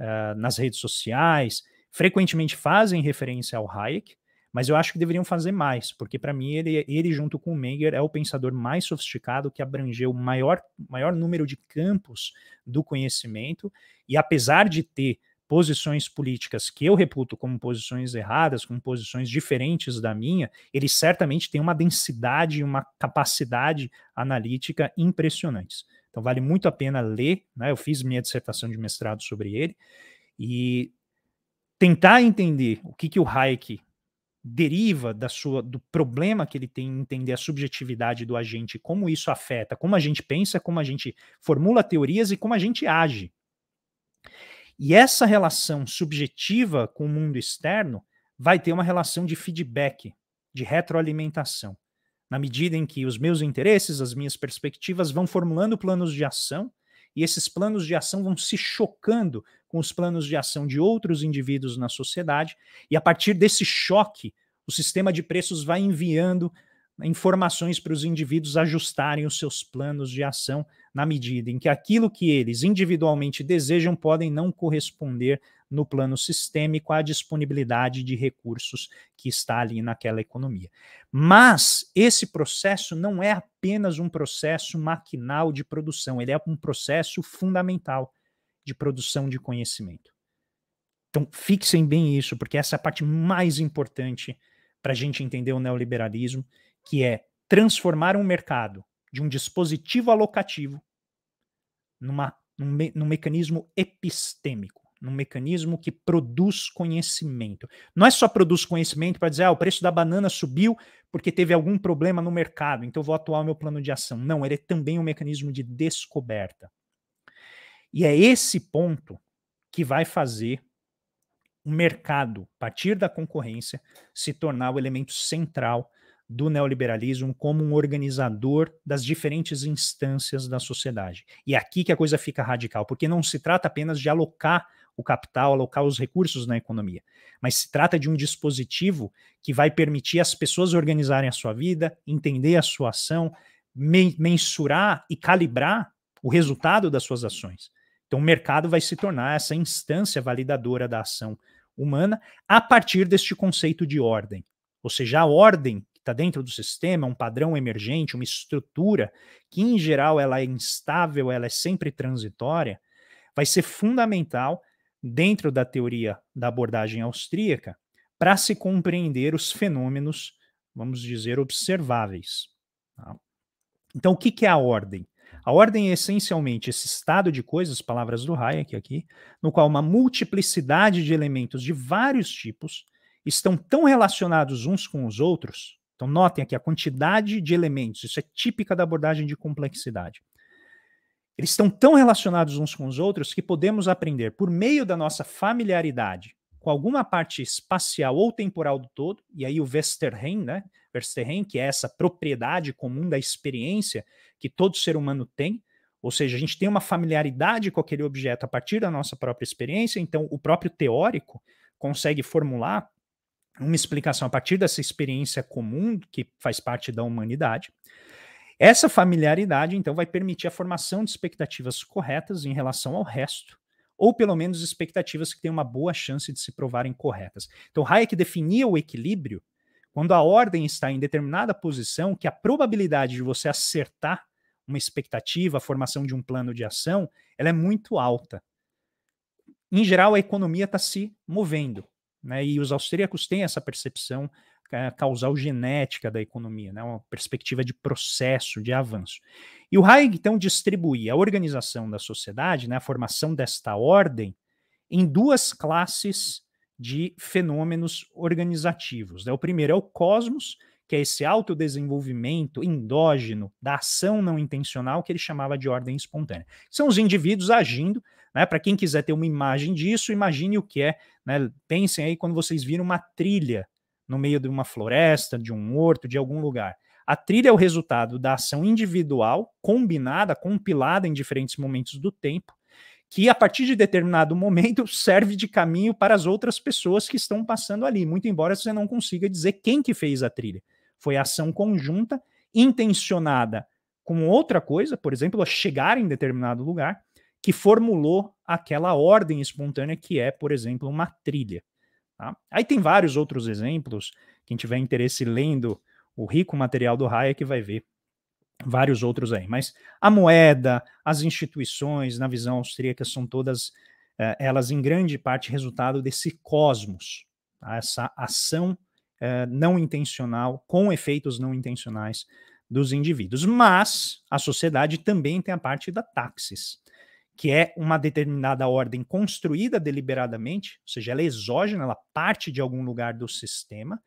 uh, nas redes sociais, frequentemente fazem referência ao Hayek, mas eu acho que deveriam fazer mais, porque para mim ele, ele, junto com o Menger, é o pensador mais sofisticado que abrangeu o maior, maior número de campos do conhecimento, e apesar de ter posições políticas que eu reputo como posições erradas, como posições diferentes da minha, ele certamente tem uma densidade e uma capacidade analítica impressionantes. Então vale muito a pena ler, né? Eu fiz minha dissertação de mestrado sobre ele e tentar entender o que, que o Hayek deriva da sua do problema que ele tem em entender a subjetividade do agente, como isso afeta, como a gente pensa, como a gente formula teorias e como a gente age. E essa relação subjetiva com o mundo externo vai ter uma relação de feedback, de retroalimentação. Na medida em que os meus interesses, as minhas perspectivas vão formulando planos de ação, e esses planos de ação vão se chocando com os planos de ação de outros indivíduos na sociedade, e a partir desse choque, o sistema de preços vai enviando informações para os indivíduos ajustarem os seus planos de ação na medida em que aquilo que eles individualmente desejam podem não corresponder no plano sistêmico à disponibilidade de recursos que está ali naquela economia. Mas esse processo não é apenas um processo maquinal de produção, ele é um processo fundamental de produção de conhecimento. Então, fixem bem isso, porque essa é a parte mais importante para a gente entender o neoliberalismo que é transformar um mercado de um dispositivo alocativo numa, num, me, num mecanismo epistêmico, num mecanismo que produz conhecimento. Não é só produz conhecimento para dizer, ah, o preço da banana subiu porque teve algum problema no mercado, então vou atuar o meu plano de ação. Não, ele é também um mecanismo de descoberta. E é esse ponto que vai fazer o mercado, a partir da concorrência, se tornar o elemento central do neoliberalismo como um organizador das diferentes instâncias da sociedade. E é aqui que a coisa fica radical, porque não se trata apenas de alocar o capital, alocar os recursos na economia, mas se trata de um dispositivo que vai permitir as pessoas organizarem a sua vida, entender a sua ação, mensurar e calibrar o resultado das suas ações. Então, o mercado vai se tornar essa instância validadora da ação humana a partir deste conceito de ordem. Ou seja, a ordem está dentro do sistema, um padrão emergente, uma estrutura que, em geral, ela é instável, ela é sempre transitória, vai ser fundamental dentro da teoria da abordagem austríaca para se compreender os fenômenos, vamos dizer, observáveis. Tá? Então, o que, que é a ordem? A ordem é essencialmente esse estado de coisas, palavras do Hayek aqui, no qual uma multiplicidade de elementos de vários tipos estão tão relacionados uns com os outros então, notem aqui a quantidade de elementos, isso é típica da abordagem de complexidade. Eles estão tão relacionados uns com os outros que podemos aprender, por meio da nossa familiaridade com alguma parte espacial ou temporal do todo, e aí o Westerheim, né? Westerheim, que é essa propriedade comum da experiência que todo ser humano tem, ou seja, a gente tem uma familiaridade com aquele objeto a partir da nossa própria experiência, então o próprio teórico consegue formular uma explicação a partir dessa experiência comum que faz parte da humanidade. Essa familiaridade, então, vai permitir a formação de expectativas corretas em relação ao resto, ou pelo menos expectativas que têm uma boa chance de se provarem corretas. Então, Hayek definia o equilíbrio quando a ordem está em determinada posição, que a probabilidade de você acertar uma expectativa, a formação de um plano de ação, ela é muito alta. Em geral, a economia está se movendo. Né? E os austríacos têm essa percepção causal genética da economia, né? uma perspectiva de processo, de avanço. E o Hayek, então, distribui a organização da sociedade, né, a formação desta ordem, em duas classes de fenômenos organizativos. Né? O primeiro é o cosmos, que é esse autodesenvolvimento endógeno da ação não intencional que ele chamava de ordem espontânea. São os indivíduos agindo, né? Para quem quiser ter uma imagem disso, imagine o que é, né? Pensem aí quando vocês viram uma trilha no meio de uma floresta, de um horto, de algum lugar. A trilha é o resultado da ação individual, combinada, compilada em diferentes momentos do tempo, que a partir de determinado momento serve de caminho para as outras pessoas que estão passando ali, muito embora você não consiga dizer quem que fez a trilha Foi ação conjunta, intencionada com outra coisa, por exemplo, a chegar em determinado lugar, que formulou aquela ordem espontânea que é, por exemplo, uma trilha. Tá? Aí tem vários outros exemplos. Quem tiver interesse lendo o rico material do Hayek vai ver vários outros aí. Mas a moeda, as instituições, na visão austríaca, são todas eh, elas em grande parte resultado desse cosmos, tá? essa ação eh, não intencional, com efeitos não intencionais dos indivíduos. Mas a sociedade também tem a parte da taxis, que é uma determinada ordem construída deliberadamente, ou seja, ela é exógena, ela parte de algum lugar do sistema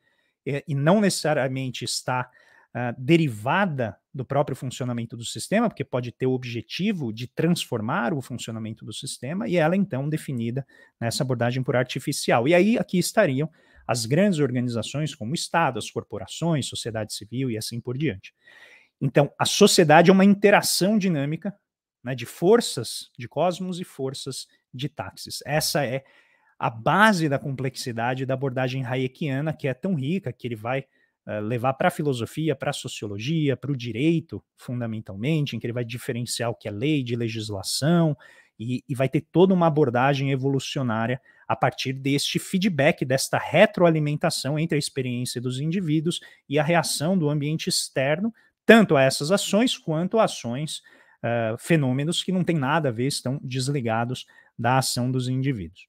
e, não necessariamente está uh, derivada do próprio funcionamento do sistema, porque pode ter o objetivo de transformar o funcionamento do sistema, e ela então definida nessa abordagem por artificial. E aí aqui estariam as grandes organizações como o Estado, as corporações, sociedade civil e assim por diante. Então, a sociedade é uma interação dinâmica né, de forças de cosmos e forças de táxis. Essa é a base da complexidade da abordagem hayekiana, que é tão rica que ele vai uh, levar para a filosofia, para a sociologia, para o direito, fundamentalmente, em que ele vai diferenciar o que é lei de legislação e, e vai ter toda uma abordagem evolucionária a partir deste feedback, desta retroalimentação entre a experiência dos indivíduos e a reação do ambiente externo, tanto a essas ações quanto a ações, uh, fenômenos que não têm nada a ver, estão desligados da ação dos indivíduos.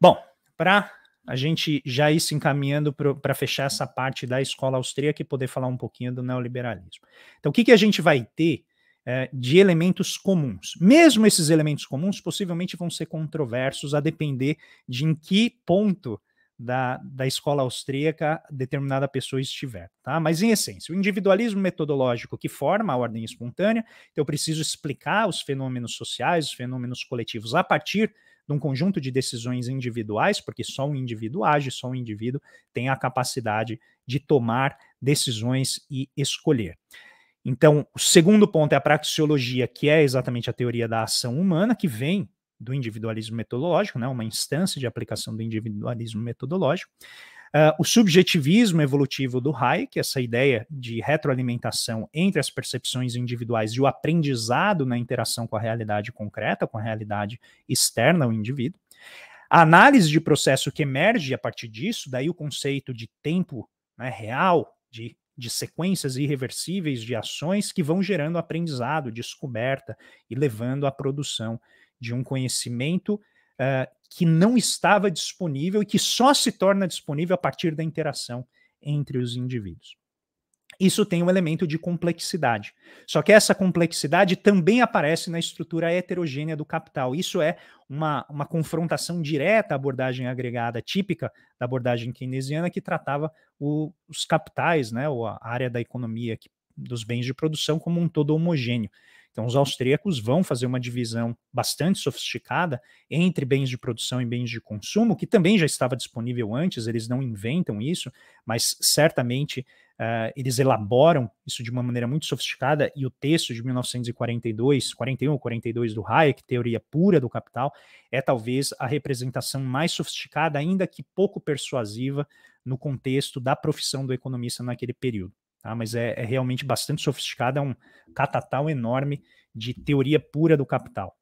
Bom, para a gente já ir se encaminhando para fechar essa parte da escola austríaca e poder falar um pouquinho do neoliberalismo. Então, o que, que a gente vai ter é, de elementos comuns? Mesmo esses elementos comuns possivelmente vão ser controversos a depender de em que ponto da, da escola austríaca determinada pessoa estiver, tá? Mas em essência, o individualismo metodológico que forma a ordem espontânea, eu preciso explicar os fenômenos sociais, os fenômenos coletivos a partir de um conjunto de decisões individuais, porque só um indivíduo age, só um indivíduo tem a capacidade de tomar decisões e escolher. Então, o segundo ponto é a praxeologia, que é exatamente a teoria da ação humana, que vem do individualismo metodológico, né, uma instância de aplicação do individualismo metodológico. Uh, o subjetivismo evolutivo do Hayek, essa ideia de retroalimentação entre as percepções individuais e o aprendizado na interação com a realidade concreta, com a realidade externa ao indivíduo. A análise de processo que emerge a partir disso, daí o conceito de tempo né, real, de, de sequências irreversíveis de ações que vão gerando aprendizado, descoberta e levando à produção de um conhecimento uh, que não estava disponível e que só se torna disponível a partir da interação entre os indivíduos. Isso tem um elemento de complexidade. Só que essa complexidade também aparece na estrutura heterogênea do capital. Isso é uma, uma confrontação direta à abordagem agregada típica da abordagem keynesiana que tratava o, os capitais, né, ou a área da economia que, dos bens de produção como um todo homogêneo. Então, os austríacos vão fazer uma divisão bastante sofisticada entre bens de produção e bens de consumo, que também já estava disponível antes, eles não inventam isso, mas certamente uh, eles elaboram isso de uma maneira muito sofisticada, e o texto de 1942, 41 ou 42 do Hayek, Teoria Pura do Capital, é talvez a representação mais sofisticada, ainda que pouco persuasiva, no contexto da profissão do economista naquele período tá? mas é, é realmente bastante sofisticado, é um catatal enorme de teoria pura do capital.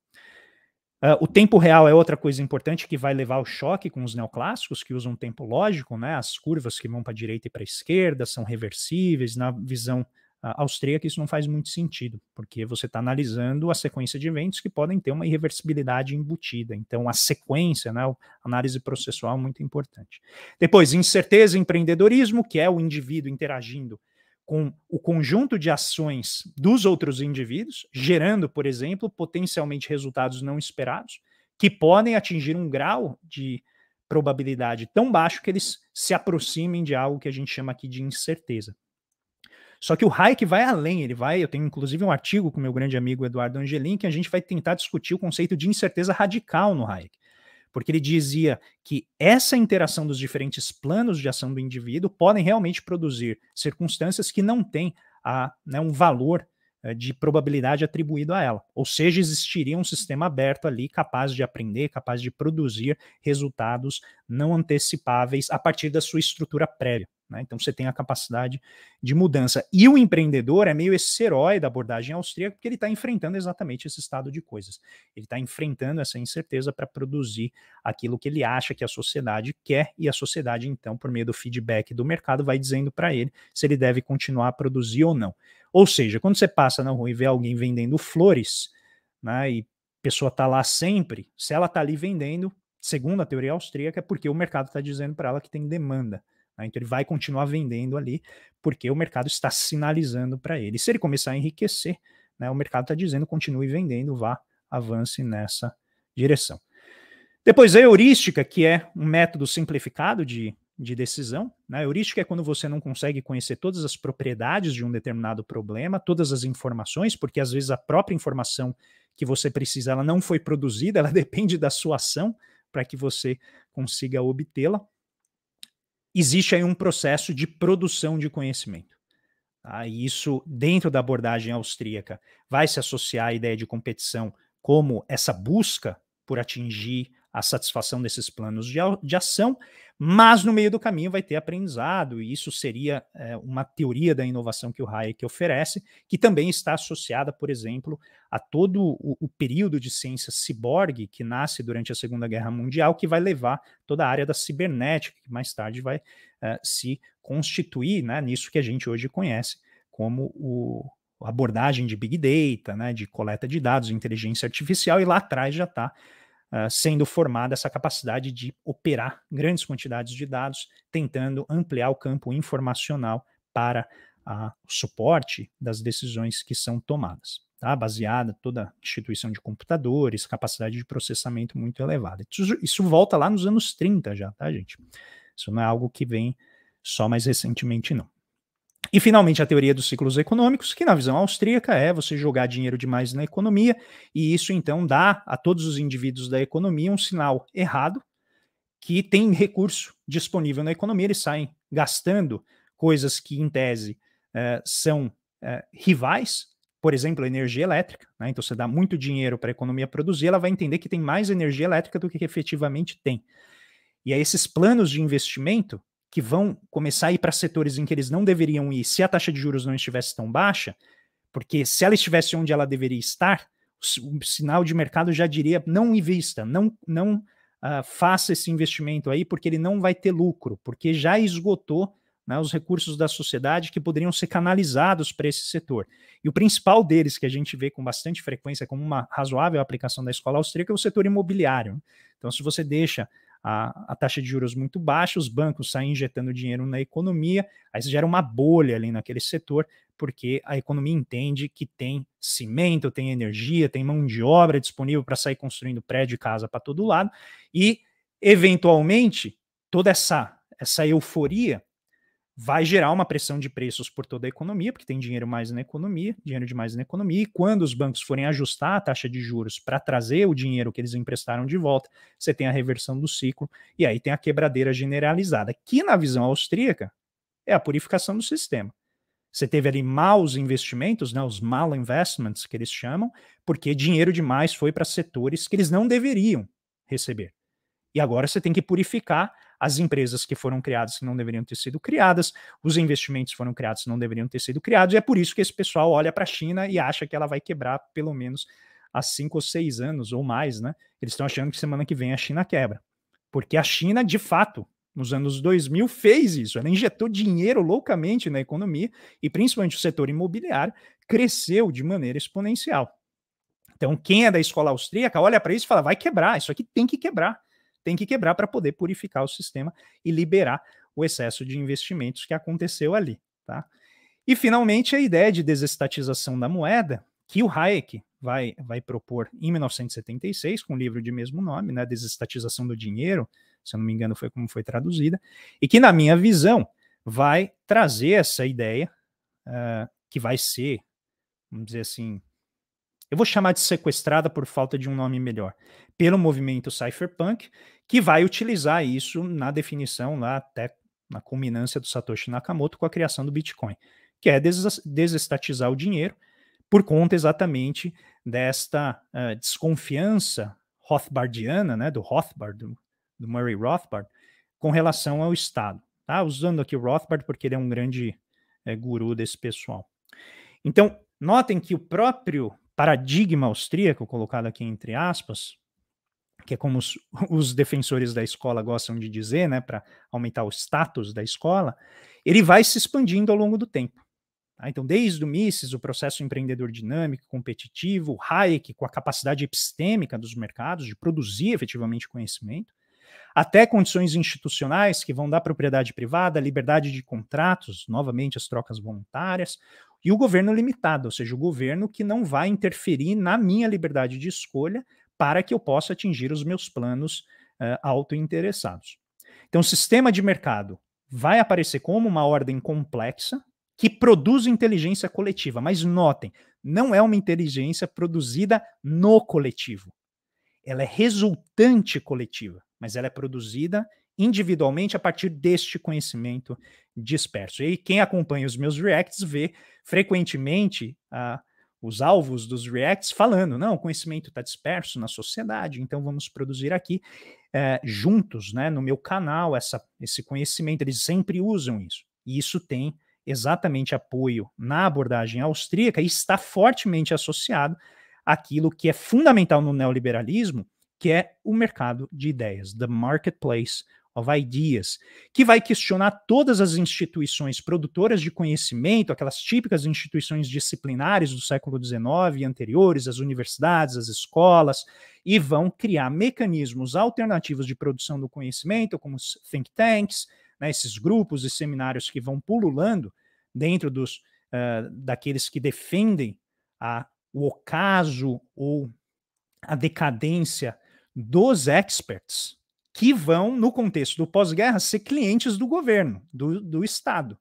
Uh, o tempo real é outra coisa importante que vai levar ao choque com os neoclássicos, que usam tempo lógico, né? As curvas que vão para a direita e para a esquerda são reversíveis. Na visão uh, austríaca, isso não faz muito sentido, porque você está analisando a sequência de eventos que podem ter uma irreversibilidade embutida. Então, a sequência, né? A análise processual é muito importante. Depois, incerteza empreendedorismo, que é o indivíduo interagindo com o conjunto de ações dos outros indivíduos, gerando, por exemplo, potencialmente resultados não esperados, que podem atingir um grau de probabilidade tão baixo que eles se aproximem de algo que a gente chama aqui de incerteza. Só que o Hayek vai além, ele vai, eu tenho inclusive um artigo com meu grande amigo Eduardo Angelin, que a gente vai tentar discutir o conceito de incerteza radical no Hayek porque ele dizia que essa interação dos diferentes planos de ação do indivíduo podem realmente produzir circunstâncias que não têm a, né, um valor eh, de probabilidade atribuído a ela. Ou seja, existiria um sistema aberto ali capaz de aprender, capaz de produzir resultados não antecipáveis a partir da sua estrutura prévia. Né? Então você tem a capacidade de mudança. E o empreendedor é meio esse herói da abordagem austríaca, porque ele está enfrentando exatamente esse estado de coisas. Ele está enfrentando essa incerteza para produzir aquilo que ele acha que a sociedade quer, e a sociedade, então, por meio do feedback do mercado, vai dizendo para ele se ele deve continuar a produzir ou não. Ou seja, quando você passa na rua e vê alguém vendendo flores, né, e a pessoa está lá sempre, se ela está ali vendendo, segundo a teoria austríaca, é porque o mercado está dizendo para ela que tem demanda. Né? Então ele vai continuar vendendo ali, porque o mercado está sinalizando para ele. Se ele começar a enriquecer, né, o mercado está dizendo continue vendendo, vá, avance nessa direção. Depois a heurística, que é um método simplificado de, de decisão. Né? A heurística é quando você não consegue conhecer todas as propriedades de um determinado problema, todas as informações, porque às vezes a própria informação que você precisa ela não foi produzida, ela depende da sua ação para que você consiga obtê-la existe aí um processo de produção de conhecimento. Tá? E isso, dentro da abordagem austríaca, vai se associar à ideia de competição como essa busca por atingir a satisfação desses planos de, de ação, mas no meio do caminho vai ter aprendizado, e isso seria é, uma teoria da inovação que o Hayek oferece, que também está associada, por exemplo, a todo o, o período de ciência ciborgue que nasce durante a Segunda Guerra Mundial, que vai levar toda a área da cibernética, que mais tarde vai é, se constituir né, nisso que a gente hoje conhece como o, abordagem de Big Data, né, de coleta de dados, inteligência artificial, e lá atrás já está uh, sendo formada essa capacidade de operar grandes quantidades de dados, tentando ampliar o campo informacional para uh, o suporte das decisões que são tomadas. Tá? Baseada toda instituição de computadores, capacidade de processamento muito elevada. Isso, isso volta lá nos anos 30 já, tá, gente? Isso não é algo que vem só mais recentemente, não. E, finalmente, a teoria dos ciclos econômicos, que na visão austríaca é você jogar dinheiro demais na economia, e isso então dá a todos os indivíduos da economia um sinal errado, que tem recurso disponível na economia, eles saem gastando coisas que, em tese, eh, são eh, rivais, por exemplo, energia elétrica. Né? Então, você dá muito dinheiro para a economia produzir, ela vai entender que tem mais energia elétrica do que efetivamente tem. E aí, esses planos de investimento que vão começar a ir para setores em que eles não deveriam ir se a taxa de juros não estivesse tão baixa, porque se ela estivesse onde ela deveria estar, o sinal de mercado já diria não invista, não, não uh, faça esse investimento aí, porque ele não vai ter lucro, porque já esgotou né, os recursos da sociedade que poderiam ser canalizados para esse setor. E o principal deles, que a gente vê com bastante frequência como uma razoável aplicação da escola austríaca, é o setor imobiliário. Então, se você deixa a, a, taxa de juros muito baixa, os bancos saem injetando dinheiro na economia, aí gera uma bolha ali naquele setor, porque a economia entende que tem cimento, tem energia, tem mão de obra disponível para sair construindo prédio e casa para todo lado, e eventualmente toda essa, essa euforia vai gerar uma pressão de preços por toda a economia, porque tem dinheiro mais na economia, dinheiro demais na economia, e quando os bancos forem ajustar a taxa de juros para trazer o dinheiro que eles emprestaram de volta, você tem a reversão do ciclo, e aí tem a quebradeira generalizada, que na visão austríaca é a purificação do sistema. Você teve ali maus investimentos, né, os mal investments que eles chamam, porque dinheiro demais foi para setores que eles não deveriam receber. E agora você tem que purificar as empresas que foram criadas que não deveriam ter sido criadas, os investimentos foram criados que não deveriam ter sido criados, e é por isso que esse pessoal olha para a China e acha que ela vai quebrar pelo menos há cinco ou seis anos ou mais, né? Eles estão achando que semana que vem a China quebra. Porque a China, de fato, nos anos 2000 fez isso. Ela injetou dinheiro loucamente na economia e principalmente o setor imobiliário cresceu de maneira exponencial. Então, quem é da escola austríaca olha para isso e fala: vai quebrar, isso aqui tem que quebrar tem que quebrar para poder purificar o sistema e liberar o excesso de investimentos que aconteceu ali. Tá? E, finalmente, a ideia de desestatização da moeda, que o Hayek vai, vai propor em 1976, com o um livro de mesmo nome, né, Desestatização do Dinheiro, se eu não me engano foi como foi traduzida, e que, na minha visão, vai trazer essa ideia uh, que vai ser, vamos dizer assim, eu vou chamar de sequestrada por falta de um nome melhor, pelo movimento cypherpunk, que vai utilizar isso na definição lá até na culminância do Satoshi Nakamoto com a criação do Bitcoin, que é des desestatizar o dinheiro por conta exatamente desta uh, desconfiança Rothbardiana, né, do Rothbard, do, do Murray Rothbard, com relação ao Estado. tá? Usando aqui o Rothbard porque ele é um grande é, guru desse pessoal. Então, notem que o próprio paradigma austríaco, colocado aqui entre aspas, que é como os, os defensores da escola gostam de dizer, né, para aumentar o status da escola, ele vai se expandindo ao longo do tempo. Tá? Então, desde o Mises, o processo empreendedor dinâmico, competitivo, Hayek, com a capacidade epistêmica dos mercados de produzir efetivamente conhecimento, até condições institucionais que vão dar propriedade privada, liberdade de contratos, novamente as trocas voluntárias, e o governo limitado, ou seja, o governo que não vai interferir na minha liberdade de escolha para que eu possa atingir os meus planos uh, autointeressados. Então, o sistema de mercado vai aparecer como uma ordem complexa que produz inteligência coletiva, mas notem, não é uma inteligência produzida no coletivo. Ela é resultante coletiva mas ela é produzida individualmente a partir deste conhecimento disperso. E quem acompanha os meus reacts vê frequentemente uh, os alvos dos reacts falando: não, o conhecimento está disperso na sociedade, então vamos produzir aqui uh, juntos, né, no meu canal, essa, esse conhecimento. Eles sempre usam isso. E isso tem exatamente apoio na abordagem austríaca e está fortemente associado àquilo que é fundamental no neoliberalismo, que é o mercado de ideias, the marketplace of ideas, que vai questionar todas as instituições produtoras de conhecimento, aquelas típicas instituições disciplinares do século XIX e anteriores, as universidades, as escolas, e vão criar mecanismos alternativos de produção do conhecimento, como os think tanks, né, esses grupos e seminários que vão pululando dentro dos uh, daqueles que defendem a, o ocaso ou a decadência dos experts que vão, no contexto do pós-guerra, ser clientes do governo, do, do Estado.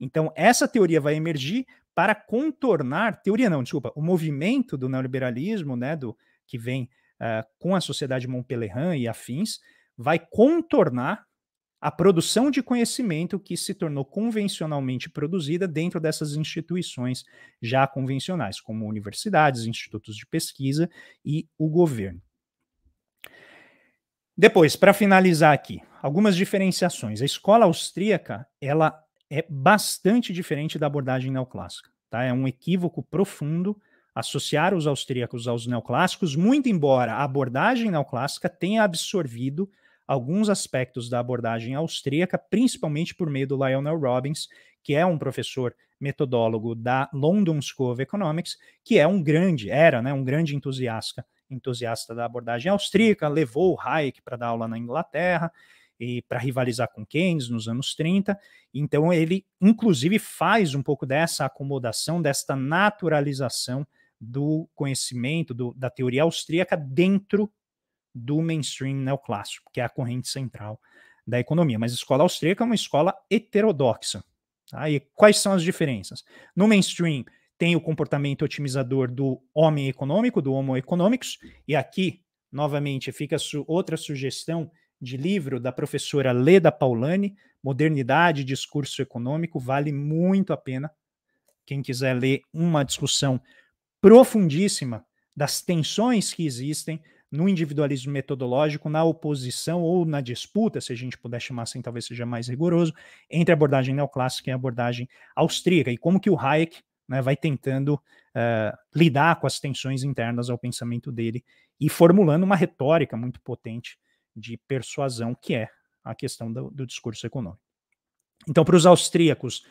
Então, essa teoria vai emergir para contornar, teoria não, desculpa, o movimento do neoliberalismo, né, do, que vem uh, com a sociedade Montpellier e afins, vai contornar a produção de conhecimento que se tornou convencionalmente produzida dentro dessas instituições já convencionais, como universidades, institutos de pesquisa e o governo. Depois, para finalizar aqui, algumas diferenciações. A escola austríaca, ela é bastante diferente da abordagem neoclássica. Tá? É um equívoco profundo associar os austríacos aos neoclássicos, muito embora a abordagem neoclássica tenha absorvido alguns aspectos da abordagem austríaca, principalmente por meio do Lionel Robbins, que é um professor metodólogo da London School of Economics, que é um grande, era né, um grande entusiasta entusiasta da abordagem austríaca, levou o Hayek para dar aula na Inglaterra e para rivalizar com Keynes nos anos 30. Então ele inclusive faz um pouco dessa acomodação, desta naturalização do conhecimento do, da teoria austríaca dentro do mainstream neoclássico, que é a corrente central da economia. Mas a escola austríaca é uma escola heterodoxa. Tá? E quais são as diferenças? No mainstream, tem o comportamento otimizador do homem econômico, do Homo economicus, e aqui, novamente, fica su outra sugestão de livro da professora Leda Paulani, Modernidade e Discurso Econômico, vale muito a pena. Quem quiser ler uma discussão profundíssima das tensões que existem no individualismo metodológico, na oposição ou na disputa, se a gente puder chamar assim, talvez seja mais rigoroso, entre a abordagem neoclássica e a abordagem austríaca, e como que o Hayek né, vai tentando uh, lidar com as tensões internas ao pensamento dele e formulando uma retórica muito potente de persuasão, que é a questão do, do discurso econômico. Então, para os austríacos,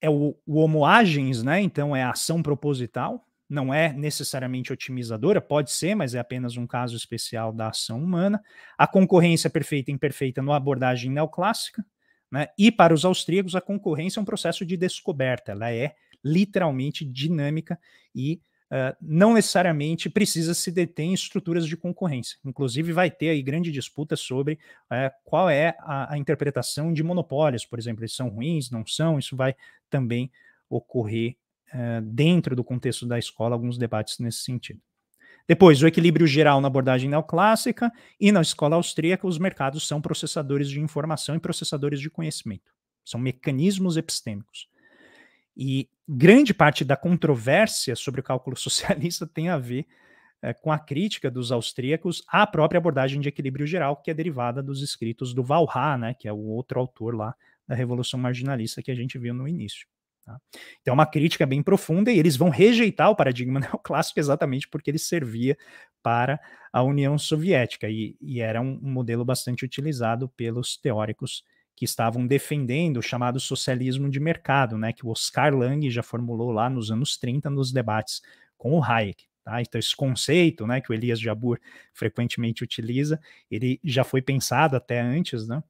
é o, o homo agens, né? Então, é a ação proposital, não é necessariamente otimizadora, pode ser, mas é apenas um caso especial da ação humana. A concorrência perfeita e imperfeita no abordagem neoclássica, né? E para os austríacos, a concorrência é um processo de descoberta, ela é literalmente dinâmica e uh, não necessariamente precisa se deter em estruturas de concorrência. Inclusive, vai ter aí grande disputa sobre uh, qual é a, a, interpretação de monopólios, por exemplo, eles são ruins, não são, isso vai também ocorrer uh, dentro do contexto da escola, alguns debates nesse sentido. Depois, o equilíbrio geral na abordagem neoclássica e na escola austríaca, os mercados são processadores de informação e processadores de conhecimento. São mecanismos epistêmicos. E grande parte da controvérsia sobre o cálculo socialista tem a ver é, com a crítica dos austríacos à própria abordagem de equilíbrio geral, que é derivada dos escritos do Valha, né, que é o outro autor lá da Revolução Marginalista que a gente viu no início. Tá? Então, é uma crítica bem profunda e eles vão rejeitar o paradigma neoclássico exatamente porque ele servia para a União Soviética e, e era um, um modelo bastante utilizado pelos teóricos que estavam defendendo o chamado socialismo de mercado, né, que o Oscar Lange já formulou lá nos anos 30 nos debates com o Hayek. Tá? Então, esse conceito né, que o Elias Jabur frequentemente utiliza, ele já foi pensado até antes, né?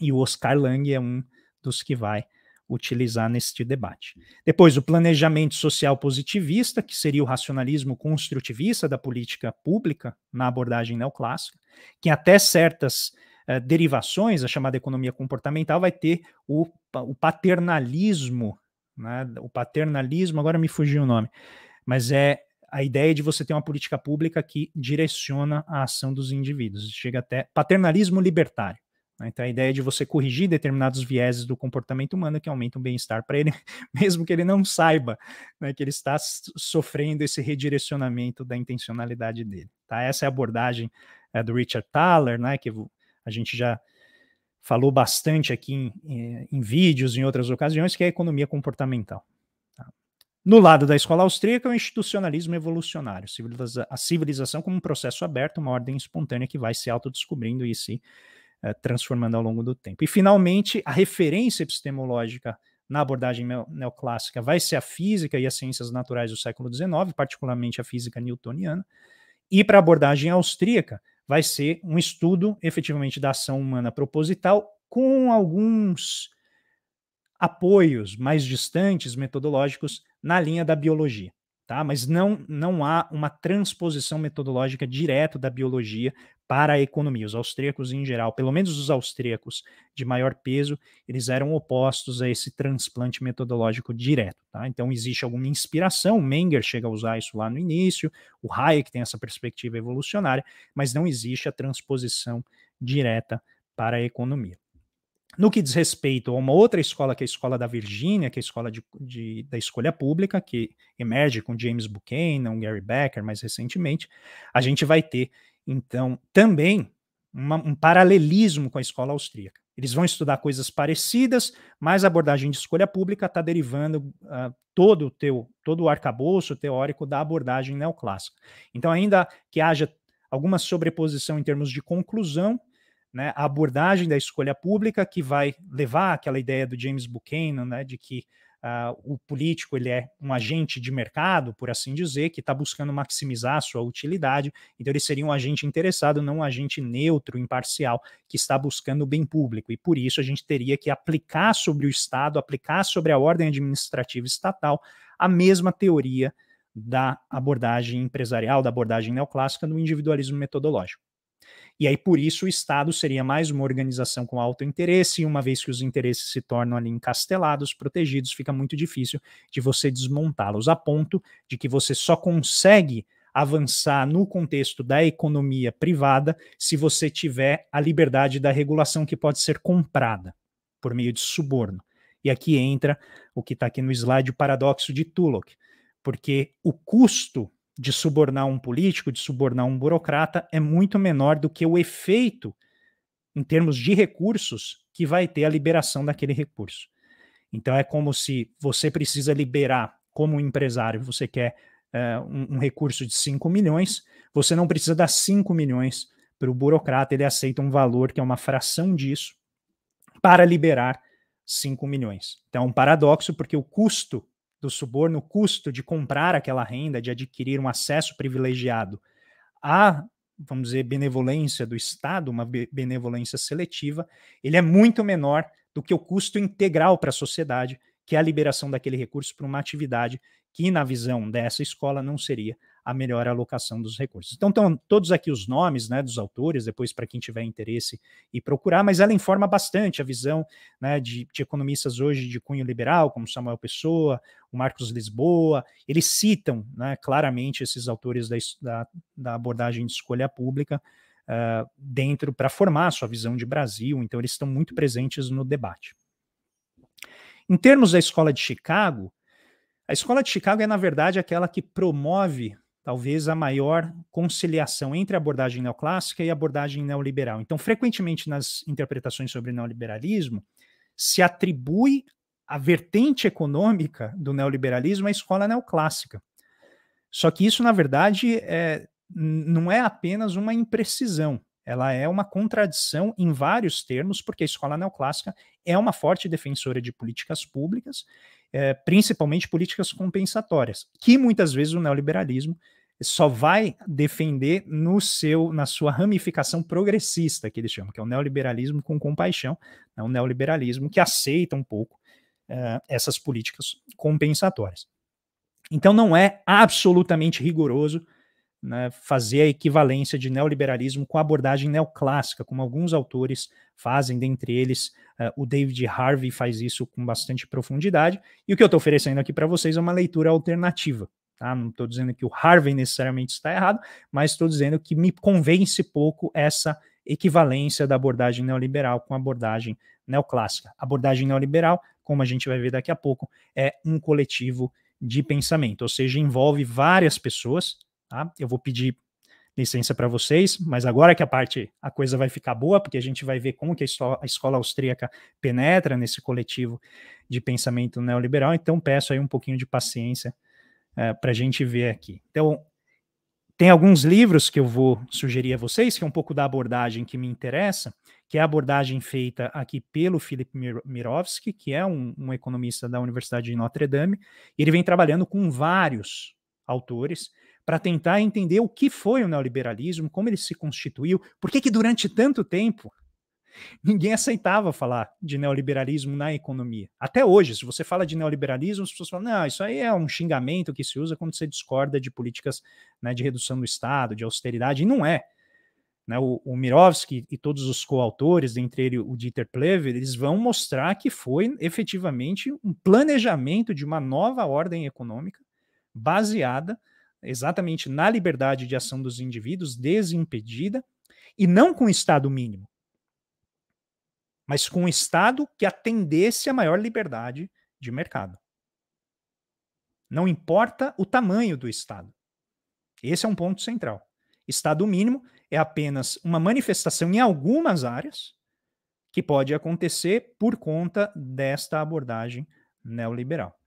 e o Oscar Lange é um dos que vai utilizar neste debate. Depois, o planejamento social positivista, que seria o racionalismo construtivista da política pública na abordagem neoclássica, que até certas uh, derivações, a chamada economia comportamental, vai ter o, o paternalismo, né, o paternalismo, agora me fugiu o nome, mas é a ideia de você ter uma política pública que direciona a ação dos indivíduos. Chega até paternalismo libertário. Né? Então, a ideia de você corrigir determinados vieses do comportamento humano que aumentam o bem-estar para ele, mesmo que ele não saiba né, que ele está sofrendo esse redirecionamento da intencionalidade dele. Tá? Essa é a abordagem é, do Richard Thaler, né, que a gente já falou bastante aqui em, em, em vídeos, em outras ocasiões, que é a economia comportamental. Tá? No lado da escola austríaca, o institucionalismo evolucionário, a civilização como um processo aberto, uma ordem espontânea que vai se autodescobrindo e se é, transformando ao longo do tempo. E, finalmente, a referência epistemológica na abordagem neoclássica vai ser a física e as ciências naturais do século XIX, particularmente a física newtoniana, e para a abordagem austríaca vai ser um estudo efetivamente da ação humana proposital com alguns apoios mais distantes metodológicos na linha da biologia tá? Mas não, não há uma transposição metodológica direta da biologia para a economia. Os austríacos, em geral, pelo menos os austríacos de maior peso, eles eram opostos a esse transplante metodológico direto. Tá? Então, existe alguma inspiração, Menger chega a usar isso lá no início, o Hayek tem essa perspectiva evolucionária, mas não existe a transposição direta para a economia. No que diz respeito a uma outra escola, que é a escola da Virgínia, que é a escola de, de, da escolha pública, que emerge com James Buchanan, Gary Becker mais recentemente, a gente vai ter, então, também uma, um paralelismo com a escola austríaca. Eles vão estudar coisas parecidas, mas a abordagem de escolha pública está derivando uh, todo o teu, todo o arcabouço teórico da abordagem neoclássica. Então, ainda que haja alguma sobreposição em termos de conclusão, né, a abordagem da escolha pública que vai levar aquela ideia do James Buchanan, né, de que uh, o político ele é um agente de mercado, por assim dizer, que está buscando maximizar a sua utilidade, então ele seria um agente interessado, não um agente neutro, imparcial, que está buscando o bem público, e por isso a gente teria que aplicar sobre o Estado, aplicar sobre a ordem administrativa estatal, a mesma teoria da abordagem empresarial, da abordagem neoclássica no individualismo metodológico. E aí, por isso, o Estado seria mais uma organização com alto interesse, e uma vez que os interesses se tornam ali encastelados, protegidos, fica muito difícil de você desmontá-los, a ponto de que você só consegue avançar no contexto da economia privada se você tiver a liberdade da regulação que pode ser comprada por meio de suborno. E aqui entra o que está aqui no slide, o paradoxo de Tullock, porque o custo de subornar um político, de subornar um burocrata, é muito menor do que o efeito, em termos de recursos, que vai ter a liberação daquele recurso. Então é como se você precisa liberar, como empresário, você quer uh, um, um, recurso de 5 milhões, você não precisa dar 5 milhões para o burocrata, ele aceita um valor que é uma fração disso para liberar 5 milhões. Então é um paradoxo, porque o custo do suborno, o custo de comprar aquela renda, de adquirir um acesso privilegiado à, vamos dizer, benevolência do Estado, uma benevolência seletiva, ele é muito menor do que o custo integral para a sociedade, que é a liberação daquele recurso para uma atividade que, na visão dessa escola, não seria a melhor alocação dos recursos. Então, estão todos aqui os nomes né, dos autores, depois para quem tiver interesse e procurar, mas ela informa bastante a visão né, de, de, economistas hoje de cunho liberal, como Samuel Pessoa, o Marcos Lisboa, eles citam né, claramente esses autores da, da, da abordagem de escolha pública, uh, dentro para formar a sua visão de Brasil, então eles estão muito presentes no debate. Em termos da escola de Chicago, a escola de Chicago é, na verdade, aquela que promove talvez a maior conciliação entre a abordagem neoclássica e a abordagem neoliberal. Então, frequentemente nas interpretações sobre neoliberalismo, se atribui a vertente econômica do neoliberalismo à escola neoclássica. Só que isso, na verdade, é, não é apenas uma imprecisão, ela é uma contradição em vários termos, porque a escola neoclássica é uma forte defensora de políticas públicas, é, principalmente políticas compensatórias, que muitas vezes o neoliberalismo só vai defender no seu na sua ramificação progressista, que eles chamam, que é o neoliberalismo com compaixão, é um neoliberalismo que aceita um pouco é, essas políticas compensatórias. Então não é absolutamente rigoroso né, fazer a equivalência de neoliberalismo com a abordagem neoclássica, como alguns autores fazem, dentre eles uh, o David Harvey faz isso com bastante profundidade, e o que eu estou oferecendo aqui para vocês é uma leitura alternativa. Tá? Não estou dizendo que o Harvey necessariamente está errado, mas estou dizendo que me convence pouco essa equivalência da abordagem neoliberal com a abordagem neoclássica. A abordagem neoliberal, como a gente vai ver daqui a pouco, é um coletivo de pensamento, ou seja, envolve várias pessoas, Tá? Eu vou pedir licença para vocês, mas agora que a parte, a coisa vai ficar boa, porque a gente vai ver como que a escola, austríaca penetra nesse coletivo de pensamento neoliberal, então peço aí um pouquinho de paciência é, para a gente ver aqui. Então, tem alguns livros que eu vou sugerir a vocês, que é um pouco da abordagem que me interessa, que é a abordagem feita aqui pelo Philip Mirovski, que é um, um economista da Universidade de Notre Dame, e ele vem trabalhando com vários autores, para tentar entender o que foi o neoliberalismo, como ele se constituiu, por que, que durante tanto tempo ninguém aceitava falar de neoliberalismo na economia. Até hoje, se você fala de neoliberalismo, as pessoas falam, não, isso aí é um xingamento que se usa quando você discorda de políticas né, de redução do Estado, de austeridade, e não é. Né, o, o Mirovski e todos os coautores, dentre ele o Dieter Plever, eles vão mostrar que foi efetivamente um planejamento de uma nova ordem econômica baseada exatamente na liberdade de ação dos indivíduos, desimpedida, e não com Estado mínimo, mas com um Estado que atendesse a maior liberdade de mercado. Não importa o tamanho do Estado. Esse é um ponto central. Estado mínimo é apenas uma manifestação em algumas áreas que pode acontecer por conta desta abordagem neoliberal.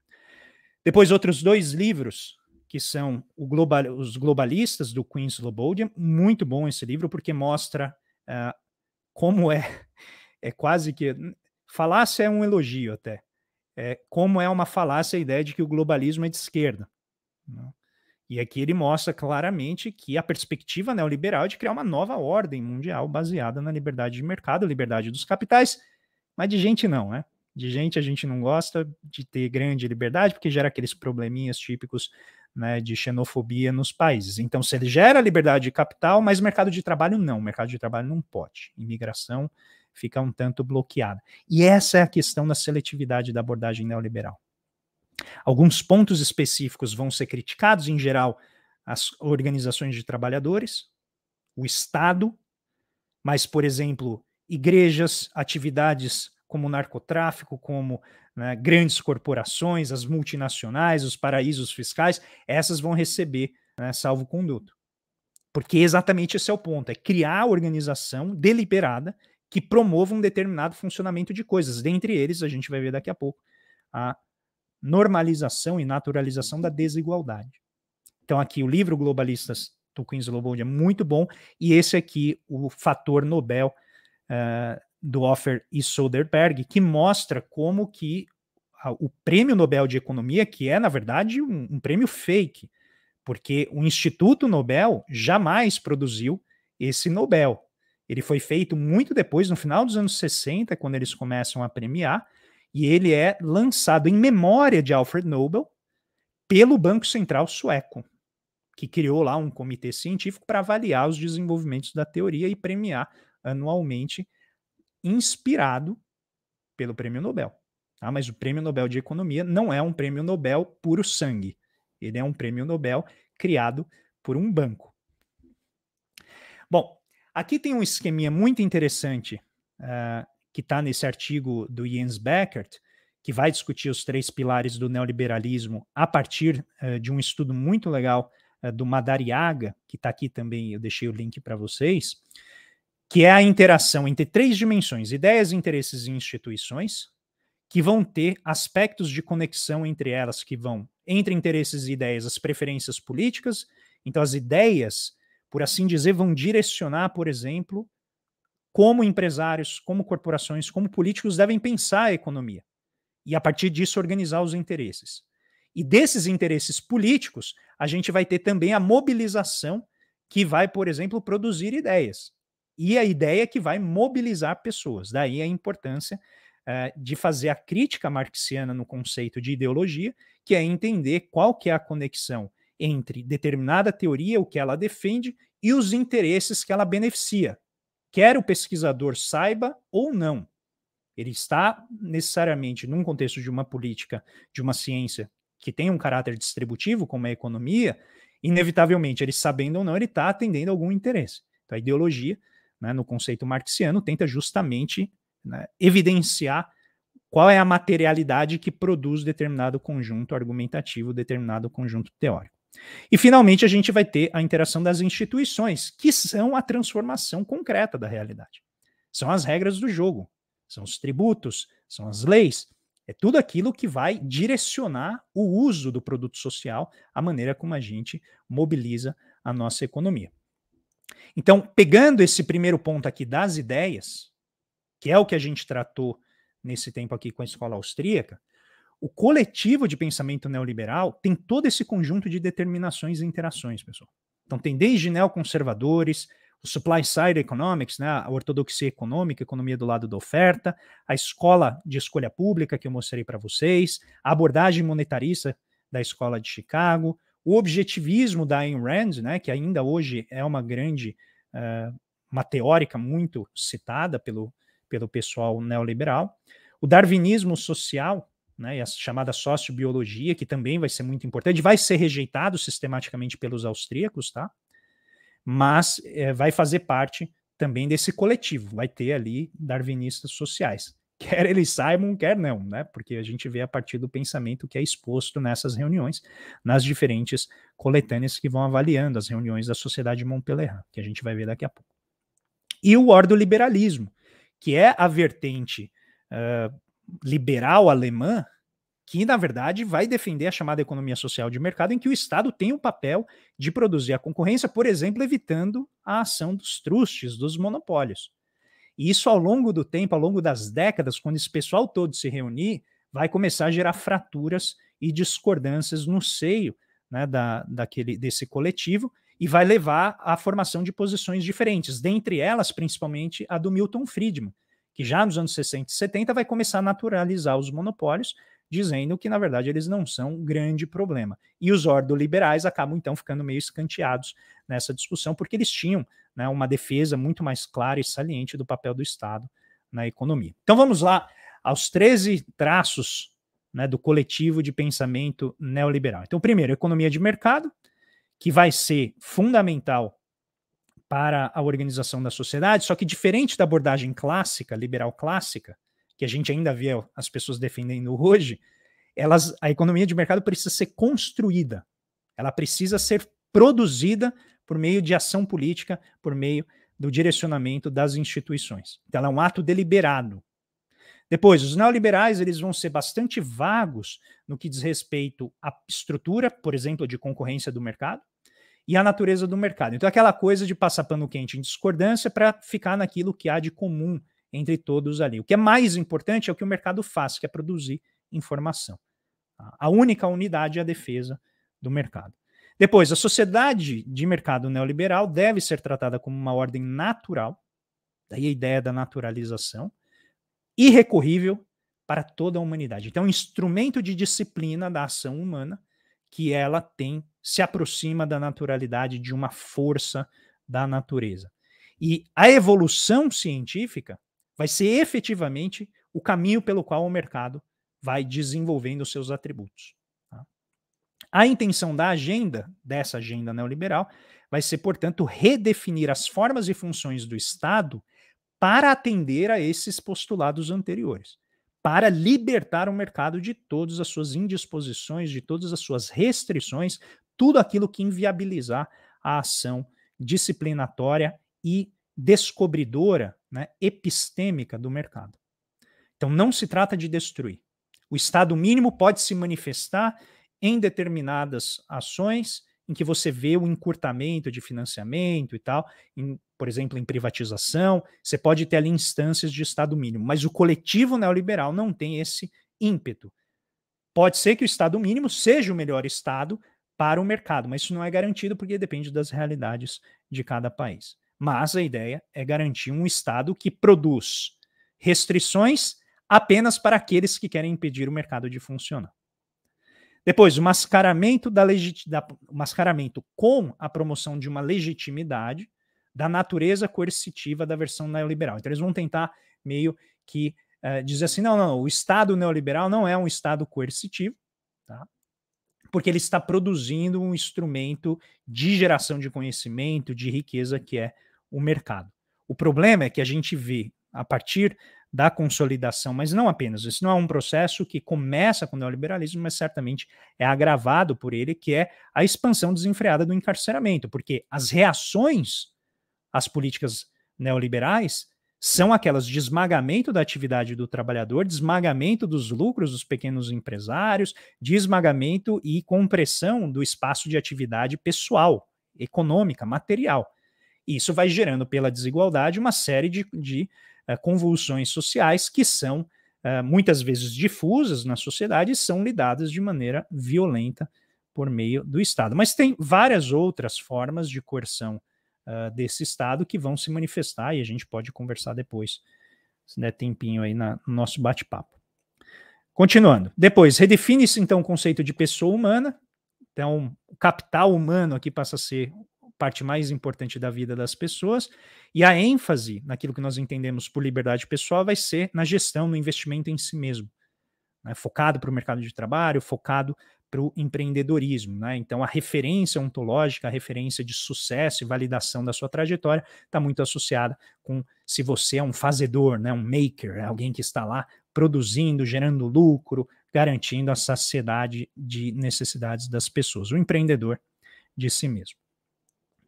Depois, outros dois livros que são global, os globalistas do Queen Slobodian. Muito bom esse livro, porque mostra uh, como é, é quase que. Falácia é um elogio até. É, como é uma falácia a ideia de que o globalismo é de esquerda. Né? E aqui ele mostra claramente que a perspectiva neoliberal é de criar uma nova ordem mundial baseada na liberdade de mercado, liberdade dos capitais, mas de gente não, né? De gente a gente não gosta de ter grande liberdade, porque gera aqueles probleminhas típicos né, de xenofobia nos países. Então, se ele gera liberdade de capital, mas mercado de trabalho não, mercado de trabalho não pode. Imigração fica um tanto bloqueada. E essa é a questão da seletividade da abordagem neoliberal. Alguns pontos específicos vão ser criticados, em geral, as organizações de trabalhadores, o Estado, mas, por exemplo, igrejas, atividades como narcotráfico, como né, grandes corporações, as multinacionais, os paraísos fiscais, essas vão receber né, salvo-conduto. Porque exatamente esse é o ponto: é criar organização deliberada que promova um determinado funcionamento de coisas. Dentre eles, a gente vai ver daqui a pouco, a normalização e naturalização da desigualdade. Então, aqui o livro Globalistas do Queen Slobod é muito bom, e esse aqui, o fator Nobel uh, do Offer e Soderbergh, que mostra como que a, o Prêmio Nobel de Economia, que é, na verdade, um, um prêmio fake, porque o Instituto Nobel jamais produziu esse Nobel. Ele foi feito muito depois, no final dos anos 60, quando eles começam a premiar, e ele é lançado em memória de Alfred Nobel pelo Banco Central Sueco, que criou lá um comitê científico para avaliar os desenvolvimentos da teoria e premiar anualmente inspirado pelo prêmio Nobel. Tá? Mas o prêmio Nobel de Economia não é um prêmio Nobel puro sangue. Ele é um prêmio Nobel criado por um banco. Bom, aqui tem um esqueminha muito interessante uh, que está nesse artigo do Jens Beckert, que vai discutir os três pilares do neoliberalismo a partir uh, de um estudo muito legal uh, do Madariaga, que está aqui também, eu deixei o link para vocês, que é a interação entre três dimensões: ideias, interesses e instituições, que vão ter aspectos de conexão entre elas, que vão entre interesses e ideias, as preferências políticas. Então, as ideias, por assim dizer, vão direcionar, por exemplo, como empresários, como corporações, como políticos devem pensar a economia. E a partir disso organizar os interesses. E desses interesses políticos, a gente vai ter também a mobilização que vai, por exemplo, produzir ideias. E a ideia que vai mobilizar pessoas. Daí a importância uh, de fazer a crítica marxiana no conceito de ideologia, que é entender qual que é a conexão entre determinada teoria, o que ela defende, e os interesses que ela beneficia, quer o pesquisador saiba ou não. Ele está necessariamente num contexto de uma política, de uma ciência que tem um caráter distributivo, como é a economia, inevitavelmente, ele sabendo ou não, ele está atendendo algum interesse. Então, a ideologia, né, no conceito marxiano, tenta justamente né, evidenciar qual é a materialidade que produz determinado conjunto argumentativo, determinado conjunto teórico. E, finalmente, a gente vai ter a interação das instituições, que são a transformação concreta da realidade. São as regras do jogo, são os tributos, são as leis, é tudo aquilo que vai direcionar o uso do produto social, a maneira como a gente mobiliza a nossa economia. Então, pegando esse primeiro ponto aqui das ideias, que é o que a gente tratou nesse tempo aqui com a escola austríaca, o coletivo de pensamento neoliberal tem todo esse conjunto de determinações e interações, pessoal. Então tem desde neoconservadores, o supply side economics, né, a ortodoxia econômica, economia do lado da oferta, a escola de escolha pública que eu mostrei para vocês, a abordagem monetarista da escola de Chicago, o objetivismo da Ayn Rand, né, que ainda hoje é uma grande, uh, uma teórica muito citada pelo, pelo pessoal neoliberal, o darwinismo social, né, e a chamada sociobiologia, que também vai ser muito importante, vai ser rejeitado sistematicamente pelos austríacos, tá? Mas é, vai fazer parte também desse coletivo, vai ter ali darwinistas sociais. Quer eles saibam, quer não, né? Porque a gente vê a partir do pensamento que é exposto nessas reuniões, nas diferentes coletâneas que vão avaliando as reuniões da Sociedade Montpellier, que a gente vai ver daqui a pouco. E o ordoliberalismo, que é a vertente uh, liberal alemã, que na verdade vai defender a chamada economia social de mercado, em que o Estado tem o papel de produzir a concorrência, por exemplo, evitando a ação dos trustes, dos monopólios. E isso ao longo do tempo, ao longo das décadas, quando esse pessoal todo se reunir, vai começar a gerar fraturas e discordâncias no seio né, da, daquele, desse coletivo e vai levar à formação de posições diferentes, dentre elas, principalmente, a do Milton Friedman, que já nos anos 60 e 70 vai começar a naturalizar os monopólios, dizendo que, na verdade, eles não são um grande problema. E os ordoliberais acabam, então, ficando meio escanteados nessa discussão, porque eles tinham né, uma defesa muito mais clara e saliente do papel do Estado na economia. Então, vamos lá aos 13 traços né, do coletivo de pensamento neoliberal. Então, primeiro, economia de mercado, que vai ser fundamental para a organização da sociedade, só que diferente da abordagem clássica, liberal clássica, que a gente ainda vê as pessoas defendendo hoje, elas, a economia de mercado precisa ser construída, ela precisa ser produzida por meio de ação política, por meio do direcionamento das instituições. Então, é um ato deliberado. Depois, os neoliberais eles vão ser bastante vagos no que diz respeito à estrutura, por exemplo, de concorrência do mercado, e a natureza do mercado. Então, aquela coisa de passar pano quente em discordância para ficar naquilo que há de comum entre todos ali. O que é mais importante é o que o mercado faz, que é produzir informação. A única unidade é a defesa do mercado. Depois, a sociedade de mercado neoliberal deve ser tratada como uma ordem natural, daí a ideia da naturalização, irrecorrível para toda a humanidade. Então, é um instrumento de disciplina da ação humana que ela tem se aproxima da naturalidade de uma força da natureza. E a evolução científica vai ser efetivamente o caminho pelo qual o mercado vai desenvolvendo seus atributos. A intenção da agenda, dessa agenda neoliberal, vai ser, portanto, redefinir as formas e funções do Estado para atender a esses postulados anteriores para libertar o mercado de todas as suas indisposições, de todas as suas restrições, tudo aquilo que inviabilizar a ação disciplinatória e descobridora, né, epistêmica do mercado. Então não se trata de destruir. O Estado mínimo pode se manifestar em determinadas ações em que você vê o encurtamento de financiamento e tal, em, por exemplo, em privatização, você pode ter ali instâncias de Estado mínimo, mas o coletivo neoliberal não tem esse ímpeto. Pode ser que o Estado mínimo seja o melhor Estado para o mercado, mas isso não é garantido porque depende das realidades de cada país. Mas a ideia é garantir um Estado que produz restrições apenas para aqueles que querem impedir o mercado de funcionar. Depois, o mascaramento, da da, o mascaramento com a promoção de uma legitimidade da natureza coercitiva da versão neoliberal. Então, eles vão tentar meio que uh, dizer assim: não, não, o Estado neoliberal não é um Estado coercitivo, tá? porque ele está produzindo um instrumento de geração de conhecimento, de riqueza, que é o mercado. O problema é que a gente vê, a partir da consolidação, mas não apenas, isso não é um processo que começa com o neoliberalismo, mas certamente é agravado por ele, que é a expansão desenfreada do encarceramento, porque as reações às políticas neoliberais são aquelas de esmagamento da atividade do trabalhador, de esmagamento dos lucros dos pequenos empresários, de esmagamento e compressão do espaço de atividade pessoal, econômica, material. Isso vai gerando pela desigualdade uma série de, de convulsões sociais que são uh, muitas vezes difusas na sociedade e são lidadas de maneira violenta por meio do Estado. Mas tem várias outras formas de coerção uh, desse Estado que vão se manifestar e a gente pode conversar depois, se der tempinho aí na, no nosso bate-papo. Continuando. Depois, redefine-se então o conceito de pessoa humana. Então, o capital humano aqui passa a ser parte mais importante da vida das pessoas, e a ênfase naquilo que nós entendemos por liberdade pessoal vai ser na gestão, no investimento em si mesmo, né, focado para o mercado de trabalho, focado para o empreendedorismo. Né? Então, a referência ontológica, a referência de sucesso e validação da sua trajetória está muito associada com se você é um fazedor, né? um maker, é alguém que está lá produzindo, gerando lucro, garantindo a saciedade de necessidades das pessoas, o empreendedor de si mesmo.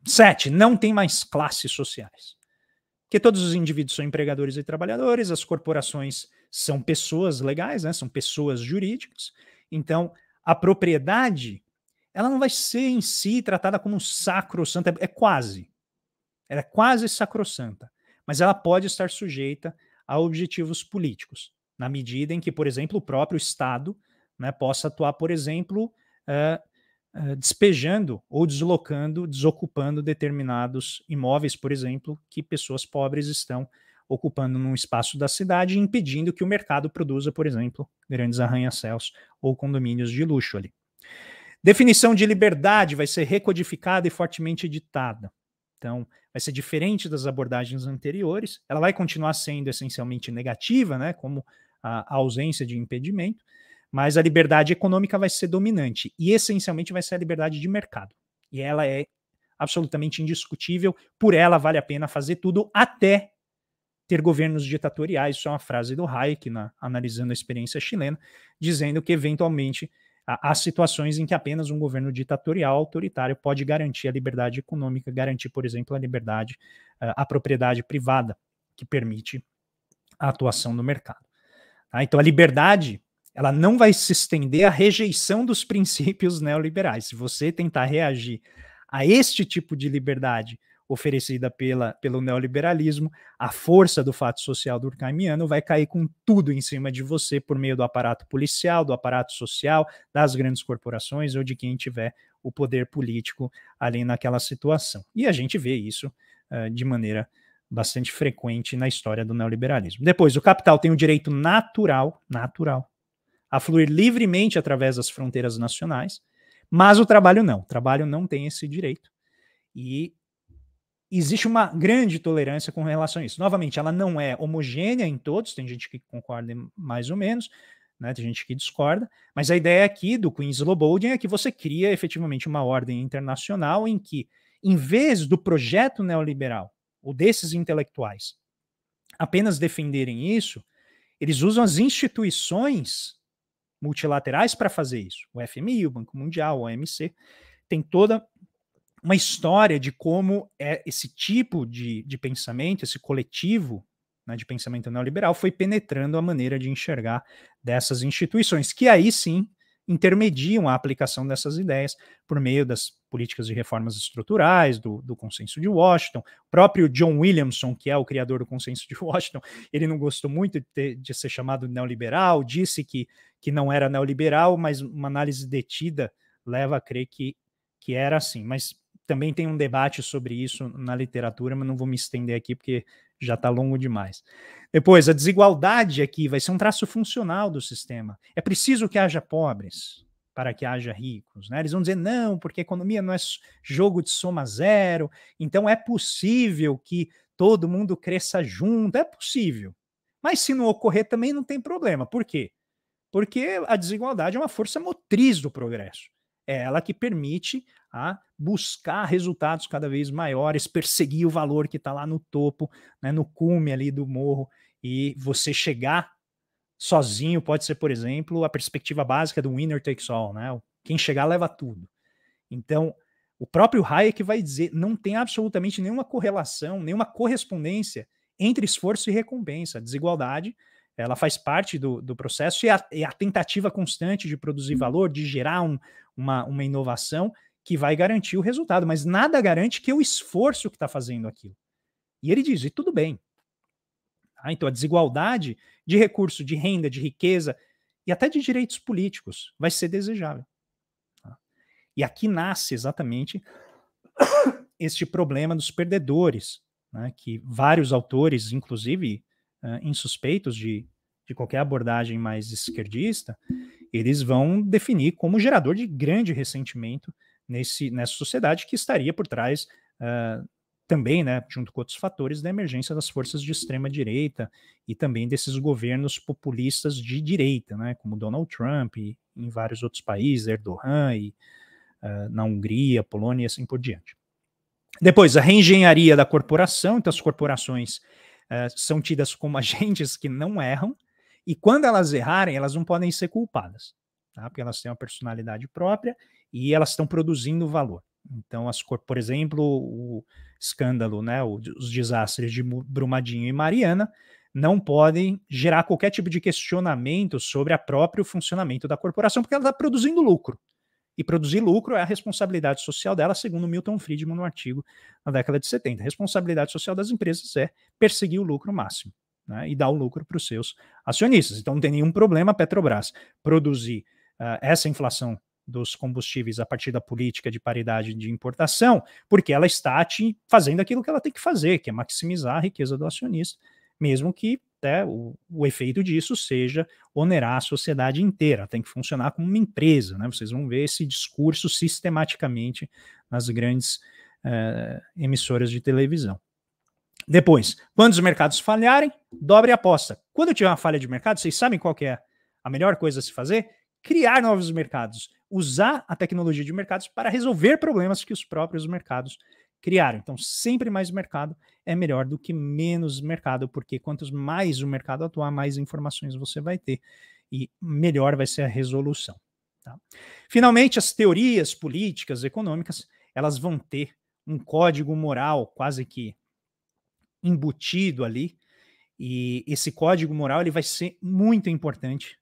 Sete, não tem mais classes sociais. Porque todos os indivíduos são empregadores e trabalhadores, as corporações são pessoas legais, né, são pessoas jurídicas. Então, a propriedade, ela não vai ser em si tratada como sacrossanta, é quase. Ela é quase sacrossanta, mas ela pode estar sujeita a objetivos políticos, na medida em que, por exemplo, o próprio Estado né, possa atuar, por exemplo, uh, uh, despejando ou deslocando, desocupando determinados imóveis, por exemplo, que pessoas pobres estão ocupando num espaço da cidade, impedindo que o mercado produza, por exemplo, grandes arranha-céus ou condomínios de luxo ali. Definição de liberdade vai ser recodificada e fortemente editada. Então, vai ser diferente das abordagens anteriores. Ela vai continuar sendo essencialmente negativa, né, como a, a ausência de impedimento, mas a liberdade econômica vai ser dominante e essencialmente vai ser a liberdade de mercado. E ela é absolutamente indiscutível, por ela vale a pena fazer tudo até ter governos ditatoriais. Isso é uma frase do Hayek, na, analisando a experiência chilena, dizendo que eventualmente há situações em que apenas um governo ditatorial autoritário pode garantir a liberdade econômica, garantir, por exemplo, a liberdade, a propriedade privada, que permite a atuação no mercado. Tá? Então, a liberdade ela não vai se estender à rejeição dos princípios neoliberais. Se você tentar reagir a este tipo de liberdade oferecida pela, pelo neoliberalismo, a força do fato social durkheimiano vai cair com tudo em cima de você por meio do aparato policial, do aparato social, das grandes corporações ou de quem tiver o poder político ali naquela situação. E a gente vê isso uh, de maneira bastante frequente na história do neoliberalismo. Depois, o capital tem o direito natural, natural, a fluir livremente através das fronteiras nacionais, mas o trabalho não. O trabalho não tem esse direito. E existe uma grande tolerância com relação a isso. Novamente, ela não é homogênea em todos, tem gente que concorda mais ou menos, né, tem gente que discorda, mas a ideia aqui do Queen's Slobodian é que você cria efetivamente uma ordem internacional em que, em vez do projeto neoliberal, ou desses intelectuais, apenas defenderem isso, eles usam as instituições multilaterais para fazer isso. O FMI, o Banco Mundial, o OMC, tem toda uma história de como é esse tipo de, de pensamento, esse coletivo né, de pensamento neoliberal, foi penetrando a maneira de enxergar dessas instituições, que aí sim intermediam a aplicação dessas ideias por meio das políticas de reformas estruturais, do, do consenso de Washington. O próprio John Williamson, que é o criador do consenso de Washington, ele não gostou muito de, ter, de ser chamado neoliberal, disse que, que não era neoliberal, mas uma análise detida leva a crer que, que era assim. Mas também tem um debate sobre isso na literatura, mas não vou me estender aqui porque já está longo demais. Depois, a desigualdade aqui vai ser um traço funcional do sistema. É preciso que haja pobres para que haja ricos. Né? Eles vão dizer, não, porque a economia não é jogo de soma zero, então é possível que todo mundo cresça junto, é possível. Mas se não ocorrer também não tem problema. Por quê? Porque a desigualdade é uma força motriz do progresso. É ela que permite a buscar resultados cada vez maiores, perseguir o valor que está lá no topo, né, no cume ali do morro, e você chegar sozinho pode ser, por exemplo, a perspectiva básica do winner takes all, né? Quem chegar leva tudo. Então, o próprio Hayek vai dizer, não tem absolutamente nenhuma correlação, nenhuma correspondência entre esforço e recompensa. A desigualdade, ela faz parte do, do processo e a, e a tentativa constante de produzir valor, de gerar um, uma, uma inovação, que vai garantir o resultado, mas nada garante que o esforço que está fazendo aquilo. E ele diz: e tudo bem. Ah, então a desigualdade de recurso, de renda, de riqueza e até de direitos políticos vai ser desejável. Tá? E aqui nasce exatamente este problema dos perdedores, né, que vários autores, inclusive uh, insuspeitos de, de qualquer abordagem mais esquerdista, eles vão definir como gerador de grande ressentimento nesse, nessa sociedade que estaria por trás uh, também, né, junto com outros fatores, da emergência das forças de extrema direita e também desses governos populistas de direita, né, como Donald Trump e em vários outros países, Erdogan e uh, na Hungria, Polônia e assim por diante. Depois, a reengenharia da corporação, então as corporações uh, são tidas como agentes que não erram, e quando elas errarem, elas não podem ser culpadas, tá? porque elas têm uma personalidade própria e elas estão produzindo valor. Então, as, por exemplo, o escândalo, né, os desastres de Brumadinho e Mariana não podem gerar qualquer tipo de questionamento sobre o próprio funcionamento da corporação, porque ela está produzindo lucro. E produzir lucro é a responsabilidade social dela, segundo Milton Friedman no artigo na década de 70. A responsabilidade social das empresas é perseguir o lucro máximo né, e dar o lucro para os seus acionistas. Então não tem nenhum problema a Petrobras produzir uh, essa inflação dos combustíveis a partir da política de paridade de importação, porque ela está fazendo aquilo que ela tem que fazer, que é maximizar a riqueza do acionista, mesmo que né, o, o, efeito disso seja onerar a sociedade inteira, tem que funcionar como uma empresa, né? Vocês vão ver esse discurso sistematicamente nas grandes eh, emissoras de televisão. Depois, quando os mercados falharem, dobre a aposta. Quando tiver uma falha de mercado, vocês sabem qual é a melhor coisa a se fazer? Criar novos mercados usar a tecnologia de mercados para resolver problemas que os próprios mercados criaram. Então, sempre mais mercado é melhor do que menos mercado, porque quanto mais o mercado atuar, mais informações você vai ter e melhor vai ser a resolução. Tá? Finalmente, as teorias políticas, econômicas, elas vão ter um código moral quase que embutido ali, e esse código moral ele vai ser muito importante,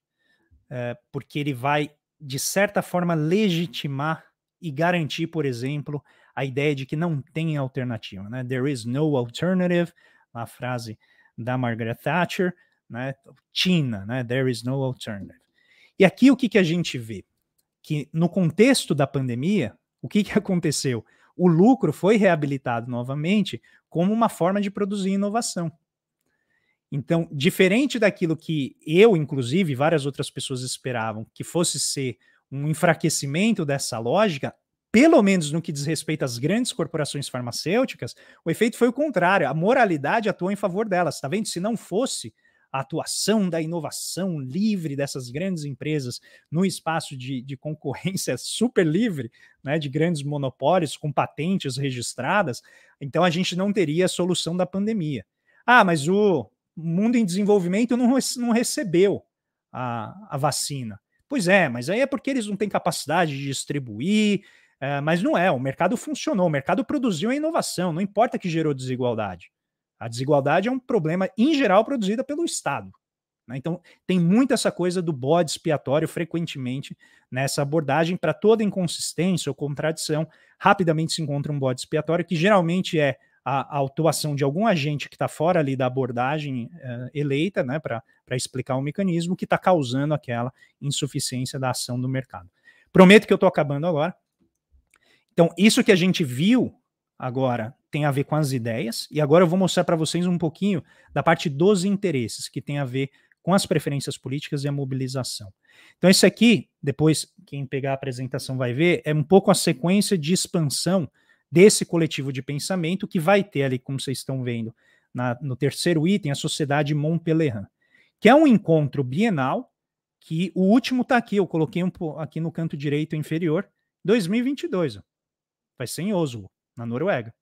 é, porque ele vai de certa forma, legitimar e garantir, por exemplo, a ideia de que não tem alternativa. Né? There is no alternative, a frase da Margaret Thatcher, né? Tina, né? There is no alternative. E aqui o que, que a gente vê? Que no contexto da pandemia, o que, que aconteceu? O lucro foi reabilitado novamente como uma forma de produzir inovação. Então, diferente daquilo que eu, inclusive, várias outras pessoas esperavam que fosse ser um enfraquecimento dessa lógica, pelo menos no que diz respeito às grandes corporações farmacêuticas, o efeito foi o contrário. A moralidade atuou em favor delas. Está vendo? Se não fosse a atuação da inovação livre dessas grandes empresas no espaço de, de concorrência super livre, né, de grandes monopólios com patentes registradas, então a gente não teria a solução da pandemia. Ah, mas o, mundo em desenvolvimento não, não recebeu a, a vacina. Pois é, mas aí é porque eles não têm capacidade de distribuir, É, mas não é, o mercado funcionou, o mercado produziu a inovação, não importa que gerou desigualdade. A desigualdade é um problema, em geral, produzida pelo Estado. Né? Então, tem muito essa coisa do bode expiatório frequentemente nessa abordagem para toda inconsistência ou contradição. Rapidamente se encontra um bode expiatório, que geralmente é a, a atuação de algum agente que está fora ali da abordagem uh, eleita, né, para explicar o mecanismo que está causando aquela insuficiência da ação do mercado. Prometo que eu estou acabando agora. Então, isso que a gente viu agora tem a ver com as ideias, e agora eu vou mostrar para vocês um pouquinho da parte dos interesses, que tem a ver com as preferências políticas e a mobilização. Então, esse aqui, depois, quem pegar a apresentação vai ver, é um pouco a sequência de expansão desse coletivo de pensamento que vai ter ali, como vocês estão vendo, na, no terceiro item, a Sociedade Montpellerin, que é um encontro bienal, que o último está aqui, eu coloquei um, aqui no canto direito inferior, 2022, ó. Vai ser em Oslo, na Noruega.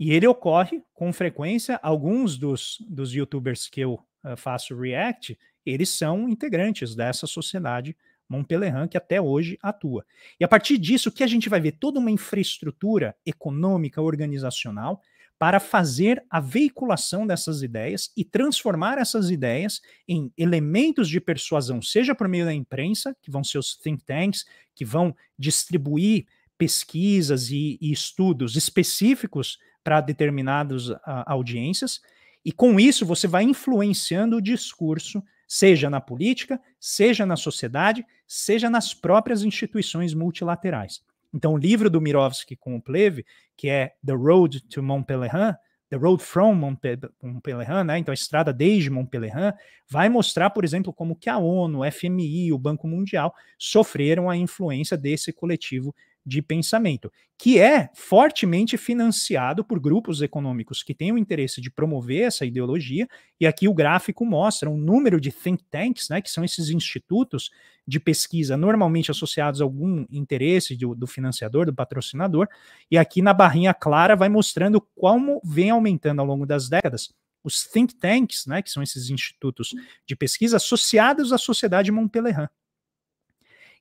E ele ocorre com frequência, alguns dos, dos youtubers que eu uh, faço react, eles são integrantes dessa sociedade Montpellerin, que até hoje atua. E a partir disso, o que a gente vai ver? Toda uma infraestrutura econômica, organizacional, para fazer a veiculação dessas ideias e transformar essas ideias em elementos de persuasão, seja por meio da imprensa, que vão ser os think tanks, que vão distribuir pesquisas e, e estudos específicos para determinadas audiências, e com isso você vai influenciando o discurso seja na política, seja na sociedade, seja nas próprias instituições multilaterais. Então, o livro do Mirovski com o Pleve, que é The Road to Montpellier, The Road from Montpellier, né? então a estrada desde Montpellier, vai mostrar, por exemplo, como que a ONU, o FMI, o Banco Mundial sofreram a influência desse coletivo de pensamento, que é fortemente financiado por grupos econômicos que têm o interesse de promover essa ideologia, e aqui o gráfico mostra um número de think tanks, né, que são esses institutos de pesquisa normalmente associados a algum interesse do, do financiador, do patrocinador, e aqui na barrinha clara vai mostrando como vem aumentando ao longo das décadas os think tanks, né, que são esses institutos de pesquisa associados à sociedade Montpellier.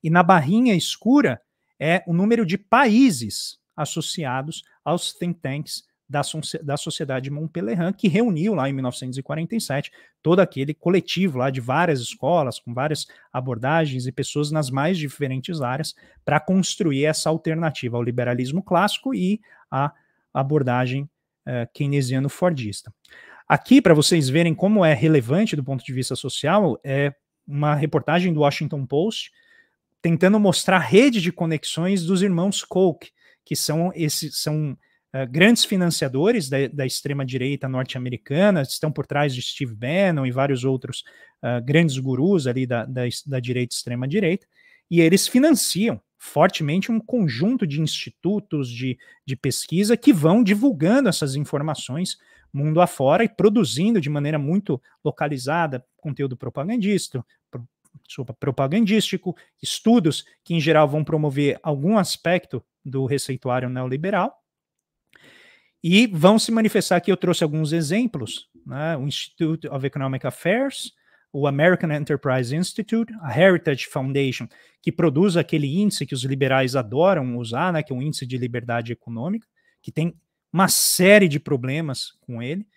E na barrinha escura é o número de países associados aos think tanks da, da Sociedade Montpellier, que reuniu lá em 1947 todo aquele coletivo lá de várias escolas, com várias abordagens e pessoas nas mais diferentes áreas, para construir essa alternativa ao liberalismo clássico e à abordagem uh, keynesiano-fordista. Aqui, para vocês verem como é relevante do ponto de vista social, é uma reportagem do Washington Post, tentando mostrar a rede de conexões dos irmãos Koch, que são esses são uh, grandes financiadores da, da extrema-direita norte-americana, estão por trás de Steve Bannon e vários outros uh, grandes gurus ali da, da, da direita extrema-direita, e eles financiam fortemente um conjunto de institutos de, de pesquisa que vão divulgando essas informações mundo afora e produzindo de maneira muito localizada conteúdo propagandista, desculpa, propagandístico, estudos que, em geral, vão promover algum aspecto do receituário neoliberal. E vão se manifestar aqui, eu trouxe alguns exemplos, né? o Institute of Economic Affairs, o American Enterprise Institute, a Heritage Foundation, que produz aquele índice que os liberais adoram usar, né, que é um índice de liberdade econômica, que tem uma série de problemas com ele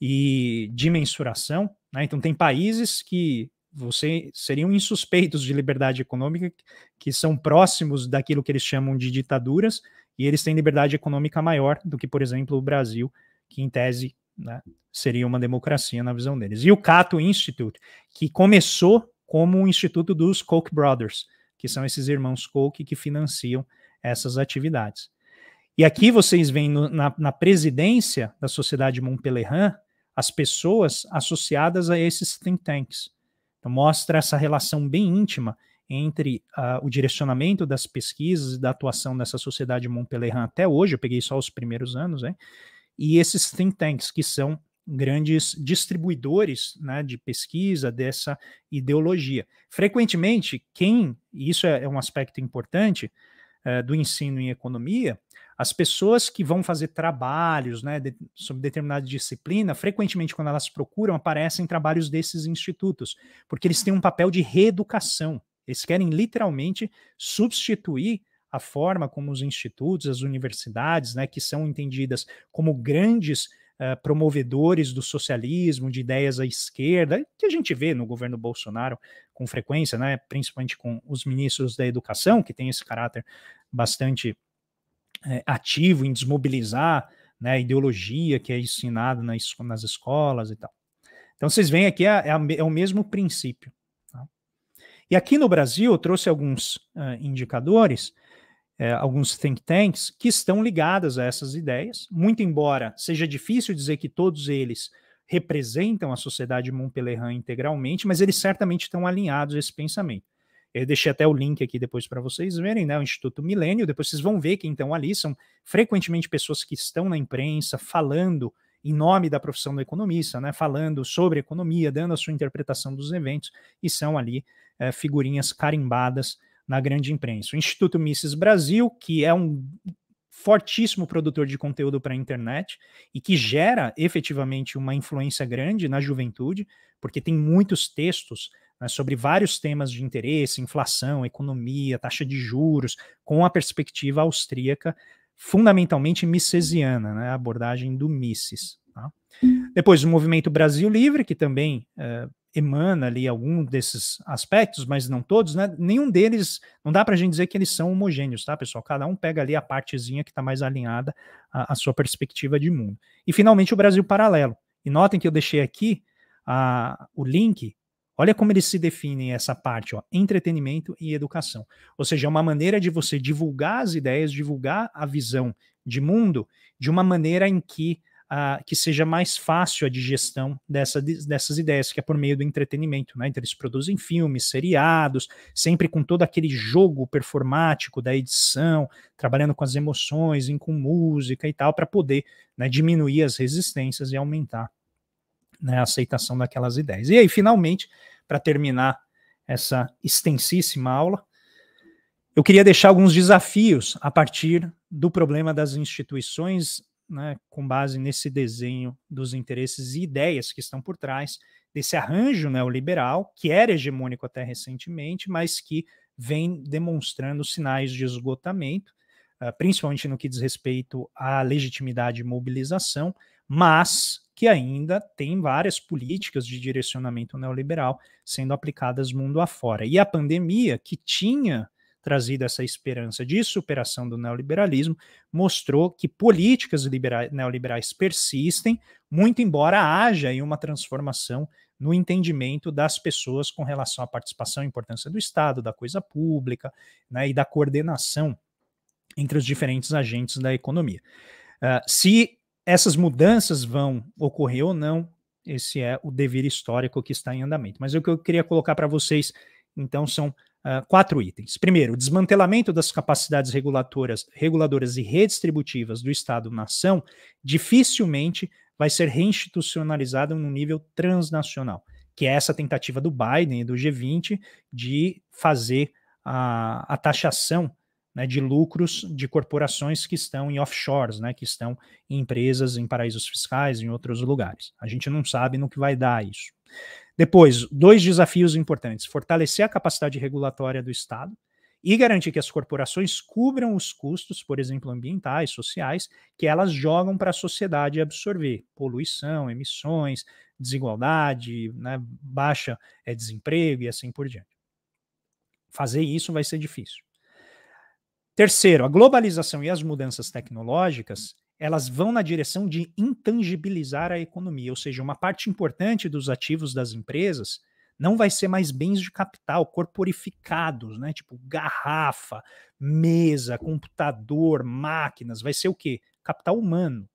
e de mensuração. Né? Então, tem países que você seriam insuspeitos de liberdade econômica, que são próximos daquilo que eles chamam de ditaduras, e eles têm liberdade econômica maior do que, por exemplo, o Brasil, que em tese né, seria uma democracia na visão deles. E o Cato Institute, que começou como um instituto dos Koch brothers, que são esses irmãos Koch que financiam essas atividades. E aqui vocês veem no, na, na, presidência da Sociedade Montpellier as pessoas associadas a esses think tanks. Então, mostra essa relação bem íntima entre uh, o direcionamento das pesquisas e da atuação dessa sociedade Montpellier até hoje, eu peguei só os primeiros anos, né, e esses think tanks, que são grandes distribuidores né, de pesquisa dessa ideologia. Frequentemente, quem, e isso é, é um aspecto importante uh, do ensino em economia, as pessoas que vão fazer trabalhos né, de, sobre determinada disciplina, frequentemente, quando elas procuram, aparecem trabalhos desses institutos, porque eles têm um papel de reeducação. Eles querem literalmente substituir a forma como os institutos, as universidades, né, que são entendidas como grandes uh, promovedores do socialismo, de ideias à esquerda, que a gente vê no governo Bolsonaro com frequência, né, principalmente com os ministros da educação, que tem esse caráter bastante é, ativo em desmobilizar né, a ideologia que é ensinada nas, nas escolas e tal. Então vocês veem aqui, é, é, é o mesmo princípio. Tá? E aqui no Brasil, eu trouxe alguns uh, indicadores é, alguns think tanks que estão ligados a essas ideias, muito embora seja difícil dizer que todos eles representam a sociedade Montpellier integralmente, mas eles certamente estão alinhados a esse pensamento. Eu deixei até o link aqui depois para vocês verem, né? O Instituto Milênio, depois vocês vão ver que então ali são frequentemente pessoas que estão na imprensa falando em nome da profissão do economista, né? Falando sobre economia, dando a sua interpretação dos eventos, e são ali é, figurinhas carimbadas na grande imprensa. O Instituto Mises Brasil, que é um fortíssimo produtor de conteúdo para a internet e que gera efetivamente uma influência grande na juventude, porque tem muitos textos né, sobre vários temas de interesse, inflação, economia, taxa de juros, com a perspectiva austríaca, fundamentalmente misesiana, né, a abordagem do Mises. Tá? Depois o Movimento Brasil Livre, que também uh, emana ali algum desses aspectos, mas não todos, né? Nenhum deles, não dá para a gente dizer que eles são homogêneos, tá, pessoal? Cada um pega ali a partezinha que está mais alinhada à, à, sua perspectiva de mundo. E finalmente o Brasil Paralelo. E notem que eu deixei aqui a, o link. Olha como eles se definem essa parte, ó, entretenimento e educação. Ou seja, é uma maneira de você divulgar as ideias, divulgar a visão de mundo de uma maneira em que que seja mais fácil a digestão dessa, dessas ideias, que é por meio do entretenimento. Né? Então, eles produzem filmes, seriados, sempre com todo aquele jogo performático da edição, trabalhando com as emoções, com música e tal, para poder né, diminuir as resistências e aumentar né, a aceitação daquelas ideias. E aí, finalmente, para terminar essa extensíssima aula, eu queria deixar alguns desafios a partir do problema das instituições né, com base nesse desenho dos interesses e ideias que estão por trás desse arranjo neoliberal, que era hegemônico até recentemente, mas que vem demonstrando sinais de esgotamento, uh, principalmente no que diz respeito à legitimidade e mobilização, mas que ainda tem várias políticas de direcionamento neoliberal sendo aplicadas mundo afora. E a pandemia, que tinha trazido essa esperança de superação do neoliberalismo, mostrou que políticas neoliberais persistem, muito embora haja uma transformação no entendimento das pessoas com relação à participação e importância do Estado, da coisa pública né, e da coordenação entre os diferentes agentes da economia. Uh, se essas mudanças vão ocorrer ou não, esse é o dever histórico que está em andamento. Mas o que eu queria colocar para vocês, então, são uh, quatro itens. Primeiro, desmantelamento das capacidades reguladoras, reguladoras e redistributivas do Estado-nação dificilmente vai ser reinstitucionalizado no nível transnacional, que é essa tentativa do Biden e do G20 de fazer a, a taxação né, de lucros de corporações que estão em offshores, né, que estão em empresas em paraísos fiscais, em outros lugares. A gente não sabe no que vai dar isso. Depois, dois desafios importantes: fortalecer a capacidade regulatória do Estado e garantir que as corporações cubram os custos, por exemplo, ambientais, sociais, que elas jogam para a sociedade absorver: poluição, emissões, desigualdade, né, baixa é, desemprego e assim por diante. Fazer isso vai ser difícil. Terceiro, a globalização e as mudanças tecnológicas elas vão na direção de intangibilizar a economia, ou seja, uma parte importante dos ativos das empresas não vai ser mais bens de capital corporificados, né? Tipo garrafa, mesa, computador, máquinas, vai ser o quê? Capital humano,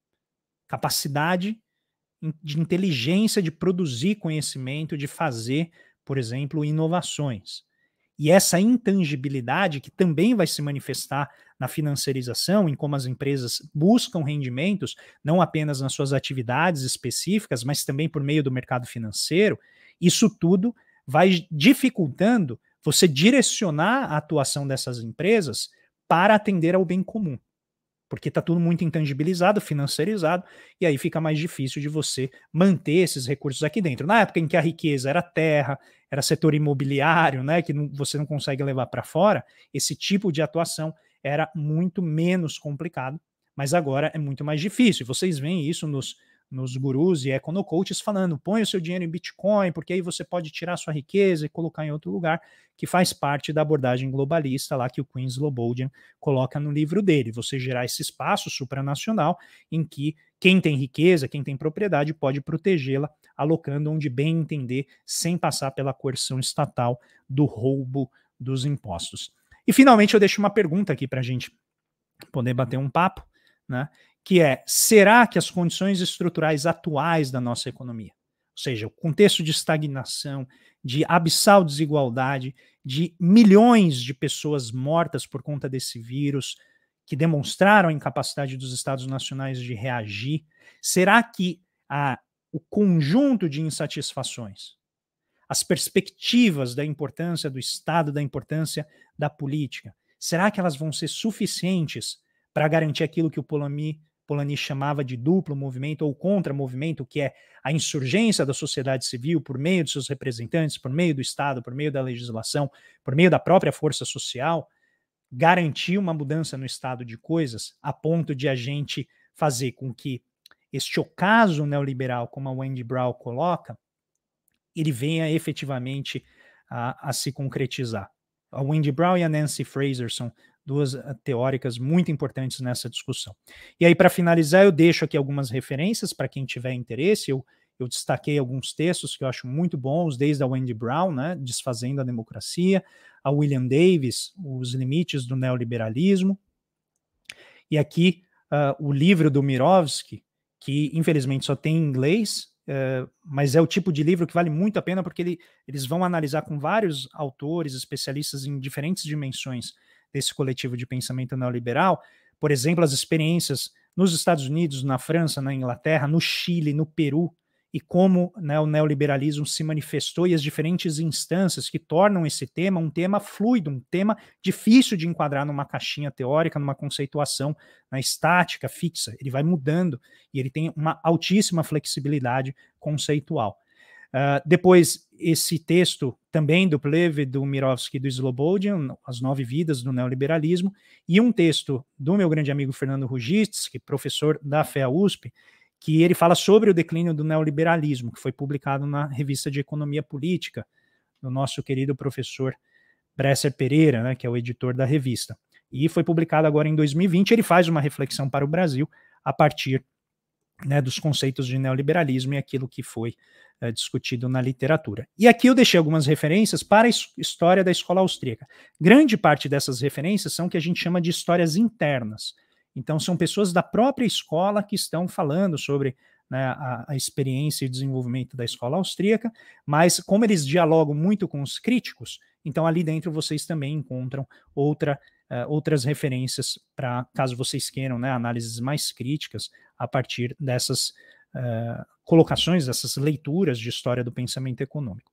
capacidade de inteligência de produzir conhecimento, de fazer, por exemplo, inovações. E essa intangibilidade, que também vai se manifestar na financiarização, em como as empresas buscam rendimentos, não apenas nas suas atividades específicas, mas também por meio do mercado financeiro, isso tudo vai dificultando você direcionar a atuação dessas empresas para atender ao bem comum porque está tudo muito intangibilizado, financiarizado, e aí fica mais difícil de você manter esses recursos aqui dentro. Na época em que a riqueza era terra, era setor imobiliário, né, que não, você não consegue levar para fora, esse tipo de atuação era muito menos complicado, mas agora é muito mais difícil. Vocês veem isso nos, nos gurus e econocoaches falando: põe o seu dinheiro em Bitcoin, porque aí você pode tirar sua riqueza e colocar em outro lugar, que faz parte da abordagem globalista lá que o Queen Slobodian coloca no livro dele. Você gerar esse espaço supranacional em que quem tem riqueza, quem tem propriedade, pode protegê-la, alocando onde bem entender, sem passar pela coerção estatal do roubo dos impostos. E finalmente eu deixo uma pergunta aqui para a gente poder bater um papo, né? Que é: será que as condições estruturais atuais da nossa economia, ou seja, o contexto de estagnação, de abissal desigualdade, de milhões de pessoas mortas por conta desse vírus, que demonstraram a incapacidade dos Estados nacionais de reagir, será que a, o conjunto de insatisfações as perspectivas da importância do Estado, da importância da política, será que elas vão ser suficientes para garantir aquilo que o Polanyi, chamava de duplo movimento ou contra-movimento, que é a insurgência da sociedade civil por meio de seus representantes, por meio do Estado, por meio da legislação, por meio da própria força social, garantir uma mudança no estado de coisas a ponto de a gente fazer com que este ocaso neoliberal, como a Wendy Brown coloca, ele venha efetivamente a, a se concretizar. A Wendy Brown e a Nancy Fraser são duas eh, teóricas muito importantes nessa discussão. E aí, para finalizar, eu deixo aqui algumas referências para quem tiver interesse. Eu, eu destaquei alguns textos que eu acho muito bons, desde a Wendy Brown, né, Desfazendo a Democracia, a William Davis, Os Limites do Neoliberalismo, e aqui uh, o livro do Mirovski, que infelizmente só tem em inglês, Uh, mas é o tipo de livro que vale muito a pena porque ele, eles vão analisar com vários autores, especialistas em diferentes dimensões desse coletivo de pensamento neoliberal, por exemplo, as experiências nos Estados Unidos, na França, na Inglaterra, no Chile, no Peru, e como né, o neoliberalismo se manifestou e as diferentes instâncias que tornam esse tema um tema fluido, um tema difícil de enquadrar numa caixinha teórica, numa conceituação na estática, fixa. Ele vai mudando e ele tem uma altíssima flexibilidade conceitual. Uh, depois, esse texto também do Pleve, do Mirovski e do Slobodian, As Nove Vidas do Neoliberalismo, e um texto do meu grande amigo Fernando Rugitsky, professor da FEA USP, que ele fala sobre o declínio do neoliberalismo, que foi publicado na revista de Economia Política, do nosso querido professor Bresser Pereira, né, que é o editor da revista. E foi publicado agora em 2020. Ele faz uma reflexão para o Brasil a partir né, dos conceitos de neoliberalismo e aquilo que foi é, discutido na literatura. E aqui eu deixei algumas referências para a história da escola austríaca. Grande parte dessas referências são o que a gente chama de histórias internas então, são pessoas da própria escola que estão falando sobre né, a, a, experiência e desenvolvimento da escola austríaca, mas como eles dialogam muito com os críticos, então ali dentro vocês também encontram outra, uh, outras referências para, caso vocês queiram, né, análises mais críticas a partir dessas uh, colocações, essas leituras de história do pensamento econômico.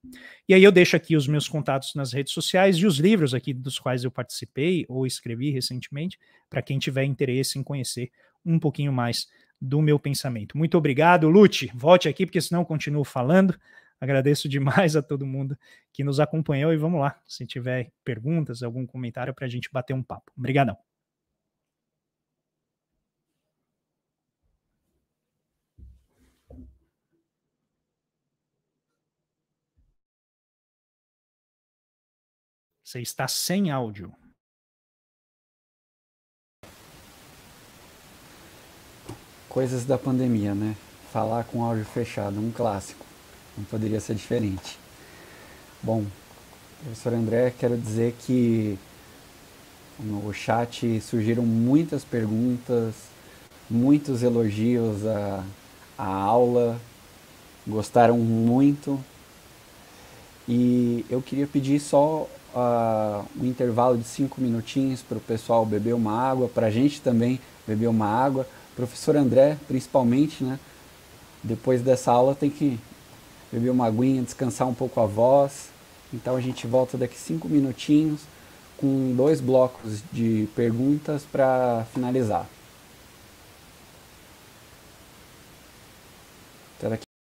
E aí eu deixo aqui os meus contatos nas redes sociais e os livros aqui dos quais eu participei ou escrevi recentemente, para quem tiver interesse em conhecer um pouquinho mais do meu pensamento. Muito obrigado, Lute. Volte aqui, porque senão eu continuo falando. Agradeço demais a todo mundo que nos acompanhou e vamos lá. Se tiver perguntas, algum comentário para a gente bater um papo. Obrigadão. Você está sem áudio. Coisas da pandemia, né? Falar com áudio fechado, um clássico. Não poderia ser diferente. Bom, professor André, quero dizer que no chat surgiram muitas perguntas, muitos elogios à, à aula, gostaram muito. E eu queria pedir só uh, um intervalo de cinco minutinhos para o pessoal beber uma água, para a gente também beber uma água. Professor André, principalmente, né? Depois dessa aula tem que beber uma aguinha, descansar um pouco a voz. Então a gente volta daqui cinco minutinhos com dois blocos de perguntas para finalizar. Até daqui.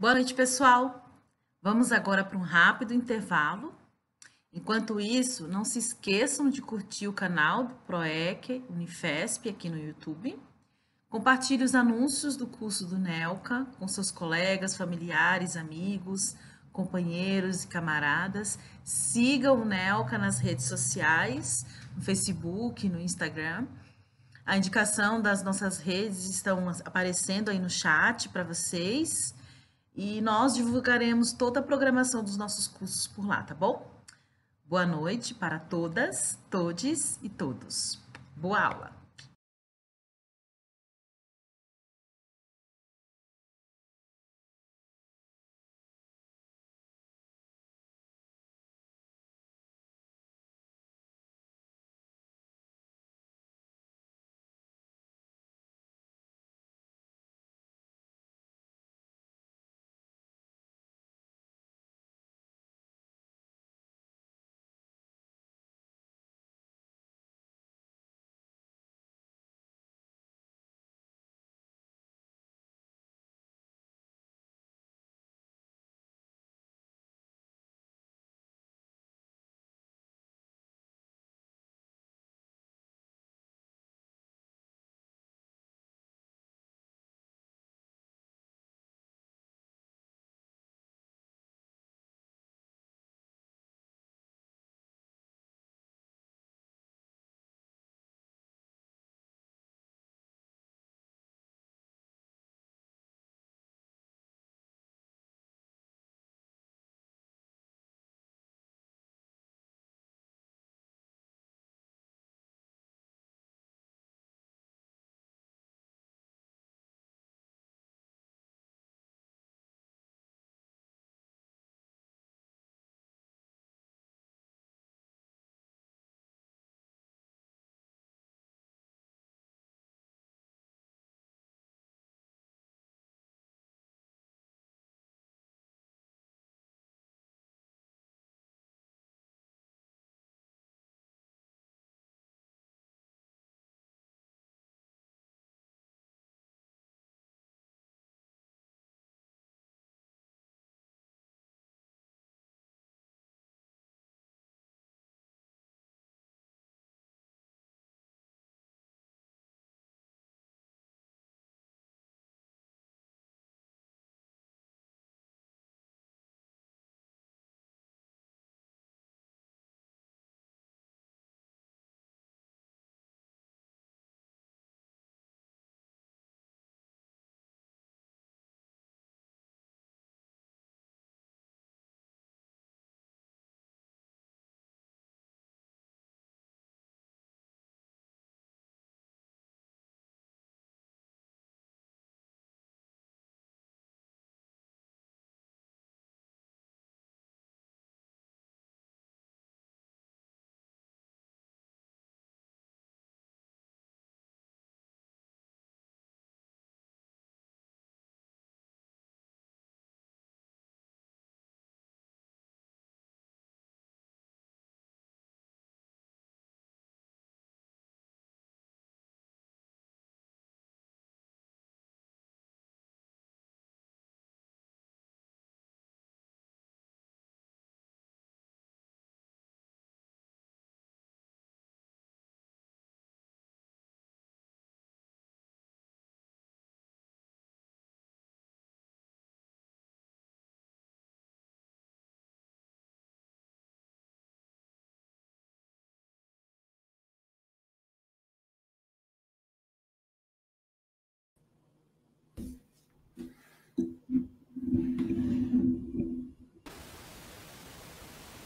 Boa noite, pessoal. Vamos agora para um rápido intervalo. Enquanto isso, não se esqueçam de curtir o canal do PROEC Unifesp aqui no YouTube. Compartilhe os anúncios do curso do NELCA com seus colegas, familiares, amigos, companheiros e camaradas. Siga o NELCA nas redes sociais, no Facebook, no Instagram. A indicação das nossas redes estão aparecendo aí no chat para vocês. E nós divulgaremos toda a programação dos nossos cursos por lá, tá bom? Boa noite para todas, todes e todos. Boa aula!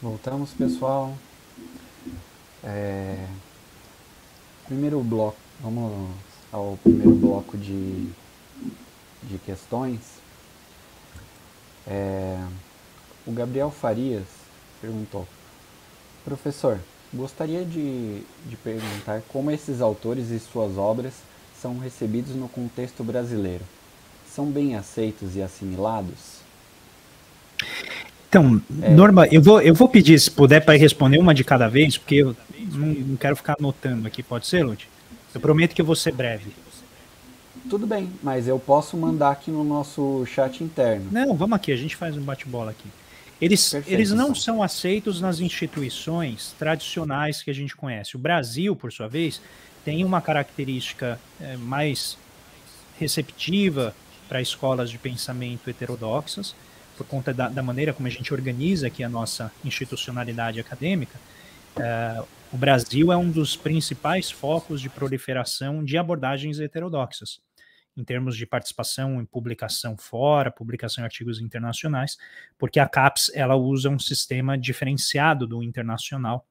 Voltamos, pessoal. É... Primeiro bloco, vamos ao primeiro bloco de, de questões. É... O Gabriel Farias perguntou: Professor, gostaria de, de perguntar como esses autores e suas obras são recebidos no contexto brasileiro. São bem aceitos e assimilados? Então, é. Norma, eu vou, eu vou pedir, se puder, para responder uma de cada vez, porque eu não, não quero ficar anotando aqui, pode ser, Lute? Eu prometo que eu vou ser breve. Tudo bem, mas eu posso mandar aqui no nosso chat interno. Não, vamos aqui, a gente faz um bate-bola aqui. Eles, Perfeito, eles não então. são aceitos nas instituições tradicionais que a gente conhece. O Brasil, por sua vez, tem uma característica é, mais receptiva para escolas de pensamento heterodoxas, por conta da, da, maneira como a gente organiza aqui a nossa institucionalidade acadêmica. É, o Brasil é um dos principais focos de proliferação de abordagens heterodoxas em termos de participação em publicação fora, publicação em artigos internacionais, porque a CAPES ela usa um sistema diferenciado do internacional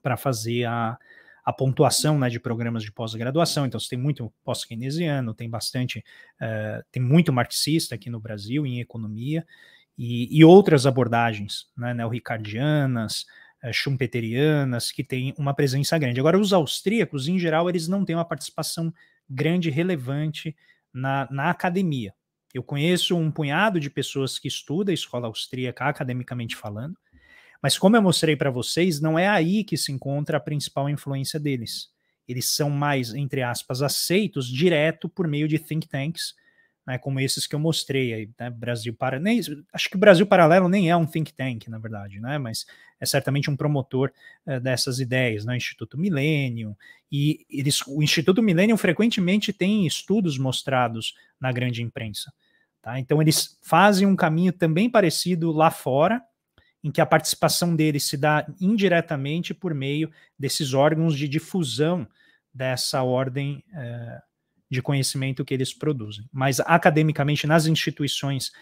para fazer a, a pontuação né, de programas de pós-graduação. Então, você tem muito pós-keynesiano, tem bastante, uh, tem muito marxista aqui no Brasil em economia e, e outras abordagens, né, neo-ricardianas, uh, schumpeterianas, que têm uma presença grande. Agora, os austríacos, em geral, eles não têm uma participação grande, relevante na, na academia. Eu conheço um punhado de pessoas que estudam a escola austríaca academicamente falando, mas como eu mostrei para vocês, não é aí que se encontra a principal influência deles. Eles são mais, entre aspas, aceitos direto por meio de think tanks, né, como esses que eu mostrei aí, né, Brasil para nem acho que o Brasil Paralelo nem é um think tank, na verdade, né, mas é certamente um promotor uh, dessas ideias, né, Instituto Millennium, e eles, o Instituto Millennium frequentemente tem estudos mostrados na grande imprensa, tá? Então eles fazem um caminho também parecido lá fora, em que a participação deles se dá indiretamente por meio desses órgãos de difusão dessa ordem uh, de conhecimento que eles produzem. Mas academicamente, nas instituições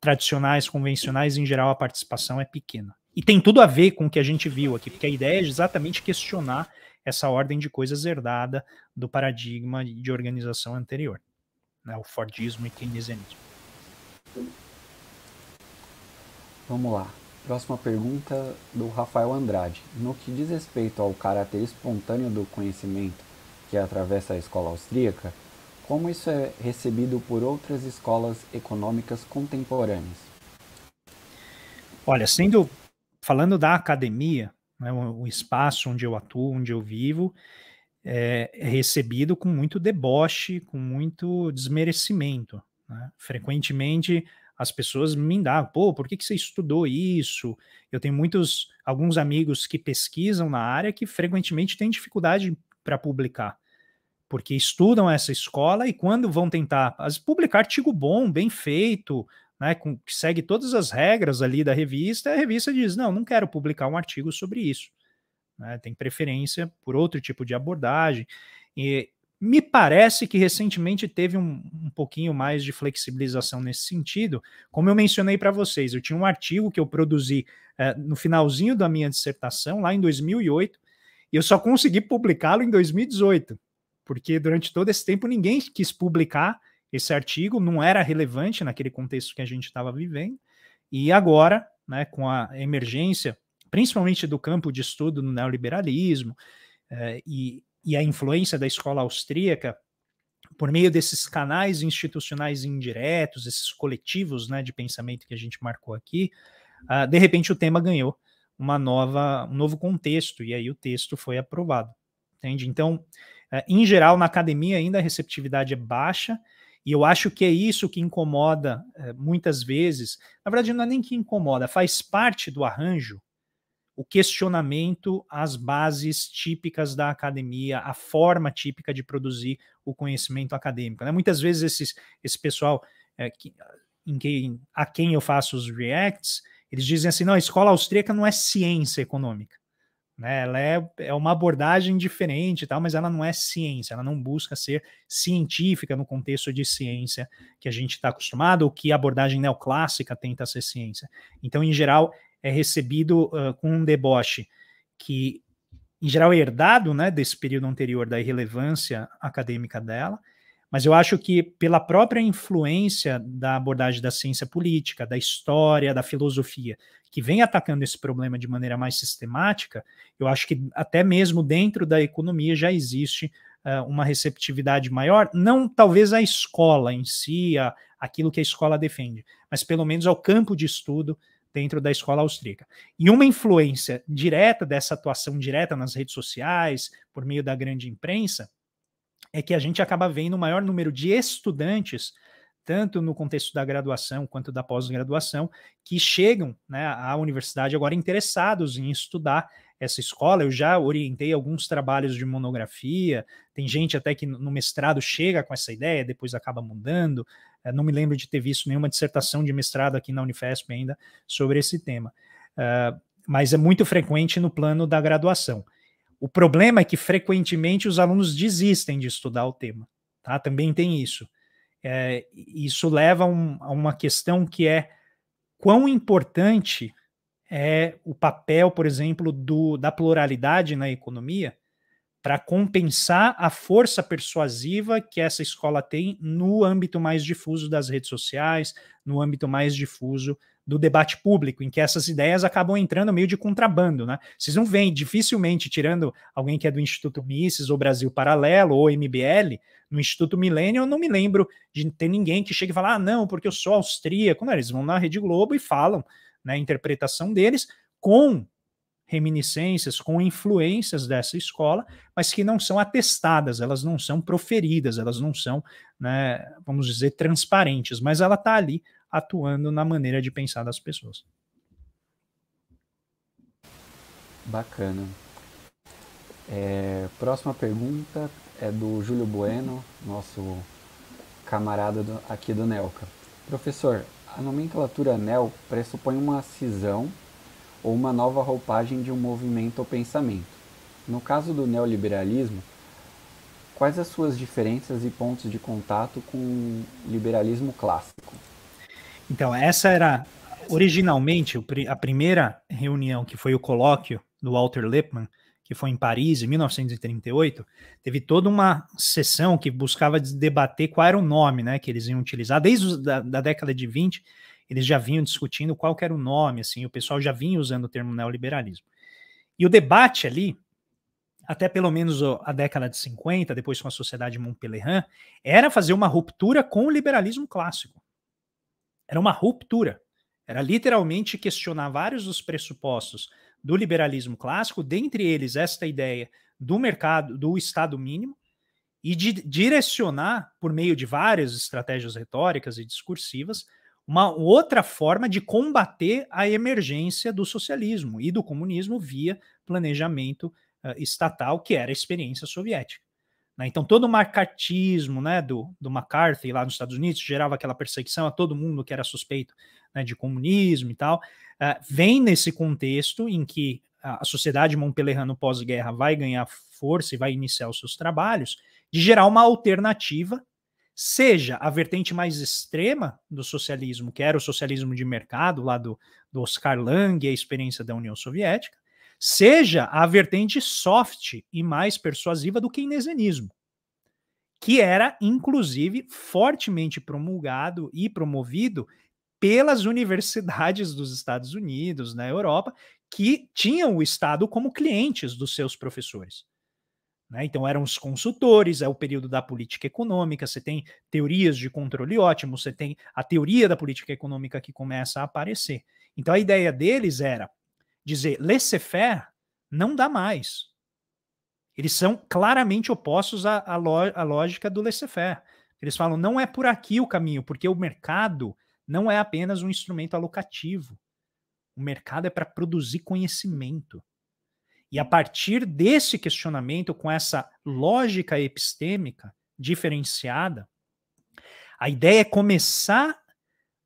tradicionais, convencionais, em geral, a participação é pequena. E tem tudo a ver com o que a gente viu aqui, porque a ideia é exatamente questionar essa ordem de coisas herdada do paradigma de organização anterior, né, o Fordismo e Keynesianismo. Vamos lá. Próxima pergunta do Rafael Andrade. No que diz respeito ao caráter espontâneo do conhecimento que atravessa a escola austríaca, como isso é recebido por outras escolas econômicas contemporâneas? Olha, sendo falando da academia, né, o, espaço onde eu atuo, onde eu vivo, é, é recebido com muito deboche, com muito desmerecimento. Né? Frequentemente as pessoas me indagam, pô, por que, que você estudou isso? Eu tenho muitos, alguns amigos que pesquisam na área que frequentemente têm dificuldade para publicar, porque estudam essa escola e quando vão tentar publicar artigo bom, bem feito, né, com, que segue todas as regras ali da revista, a revista diz: não, não quero publicar um artigo sobre isso. Né, tem preferência por outro tipo de abordagem. E me parece que recentemente teve um, um pouquinho mais de flexibilização nesse sentido. Como eu mencionei para vocês, eu tinha um artigo que eu produzi eh, no finalzinho da minha dissertação, lá em 2008, e eu só consegui publicá-lo em 2018, porque durante todo esse tempo ninguém quis publicar esse artigo, não era relevante naquele contexto que a gente estava vivendo. E agora, né, com a emergência, principalmente do campo de estudo no neoliberalismo eh, e, e a influência da escola austríaca, por meio desses canais institucionais indiretos, esses coletivos né, de pensamento que a gente marcou aqui, uh, de repente o tema ganhou uma nova, um novo contexto, e aí o texto foi aprovado. Entende? Então, é, em geral, na academia ainda a receptividade é baixa, e eu acho que é isso que incomoda é, muitas vezes. Na verdade, não é nem que incomoda, faz parte do arranjo o questionamento às bases típicas da academia, a forma típica de produzir o conhecimento acadêmico. Né? Muitas vezes esses, esse pessoal é, que, em quem, a quem eu faço os reacts, eles dizem assim: não, a escola austríaca não é ciência econômica. Né? Ela é, é uma abordagem diferente, tal, mas ela não é ciência, ela não busca ser científica no contexto de ciência que a gente está acostumado, ou que a abordagem neoclássica tenta ser ciência. Então, em geral, é recebido uh, com um deboche que, em geral, é herdado né, desse período anterior da irrelevância acadêmica dela, mas eu acho que pela própria influência da abordagem da ciência política, da história, da filosofia, que vem atacando esse problema de maneira mais sistemática, eu acho que até mesmo dentro da economia já existe uh, uma receptividade maior, não talvez a escola em si, a, aquilo que a escola defende, mas pelo menos ao campo de estudo dentro da escola austríaca. E uma influência direta dessa atuação direta nas redes sociais, por meio da grande imprensa, é que a gente acaba vendo o maior número de estudantes, tanto no contexto da graduação quanto da pós-graduação, que chegam né, à universidade agora interessados em estudar essa escola. Eu já orientei alguns trabalhos de monografia, tem gente até que no mestrado chega com essa ideia, depois acaba mudando. Eu não me lembro de ter visto nenhuma dissertação de mestrado aqui na Unifesp ainda sobre esse tema. Uh, mas é muito frequente no plano da graduação. O problema é que frequentemente os alunos desistem de estudar o tema, tá? Também tem isso. É, isso leva um, a uma questão que é quão importante é o papel, por exemplo, do, da pluralidade na economia para compensar a força persuasiva que essa escola tem no âmbito mais difuso das redes sociais, no âmbito mais difuso do debate público, em que essas ideias acabam entrando meio de contrabando, né? Vocês não veem dificilmente, tirando alguém que é do Instituto Mises ou Brasil Paralelo ou MBL, no Instituto Milênio, eu não me lembro de ter ninguém que chegue e fale, ah, não, porque eu sou austríaco. Não, eles vão na Rede Globo e falam né, a interpretação deles com reminiscências, com influências dessa escola, mas que não são atestadas, elas não são proferidas, elas não são, né, vamos dizer, transparentes, mas ela está ali atuando na maneira de pensar das pessoas. Bacana. É, próxima pergunta é do Júlio Bueno, nosso camarada do, aqui do NELCA. Professor, a nomenclatura NEL pressupõe uma cisão ou uma nova roupagem de um movimento ou pensamento. No caso do neoliberalismo, quais as suas diferenças e pontos de contato com o liberalismo clássico? Então, essa era originalmente a primeira reunião, que foi o colóquio do Walter Lippmann, que foi em Paris, em 1938, teve toda uma sessão que buscava debater qual era o nome né, que eles iam utilizar. Desde a da década de 20, eles já vinham discutindo qual era o nome, assim, o pessoal já vinha usando o termo neoliberalismo. E o debate ali, até pelo menos a década de 50, depois com a sociedade Montpellier, era fazer uma ruptura com o liberalismo clássico. Era uma ruptura. Era literalmente questionar vários dos pressupostos do liberalismo clássico, dentre eles esta ideia do mercado, do Estado mínimo, e de direcionar, por meio de várias estratégias retóricas e discursivas, uma outra forma de combater a emergência do socialismo e do comunismo via planejamento uh, estatal, que era a experiência soviética. Né? Então, todo o marcatismo né, do, do McCarthy lá nos Estados Unidos gerava aquela perseguição a todo mundo que era suspeito né, de comunismo e tal, uh, vem nesse contexto em que a sociedade montpellier pós-guerra vai ganhar força e vai iniciar os seus trabalhos, de gerar uma alternativa, seja a vertente mais extrema do socialismo, que era o socialismo de mercado, lá do, do Oscar Lange, a experiência da União Soviética, seja a vertente soft e mais persuasiva do keynesianismo, que era, inclusive, fortemente promulgado e promovido pelas universidades dos Estados Unidos, na Europa, que tinham o Estado como clientes dos seus professores. Né? Então, eram os consultores, é o período da política econômica, você tem teorias de controle ótimo, você tem a teoria da política econômica que começa a aparecer. Então, a ideia deles era dizer laissez-faire não dá mais. Eles são claramente opostos à, à, à lógica do laissez-faire. Eles falam, não é por aqui o caminho, porque o mercado não é apenas um instrumento alocativo. O mercado é para produzir conhecimento. E a partir desse questionamento, com essa lógica epistêmica diferenciada, a ideia é começar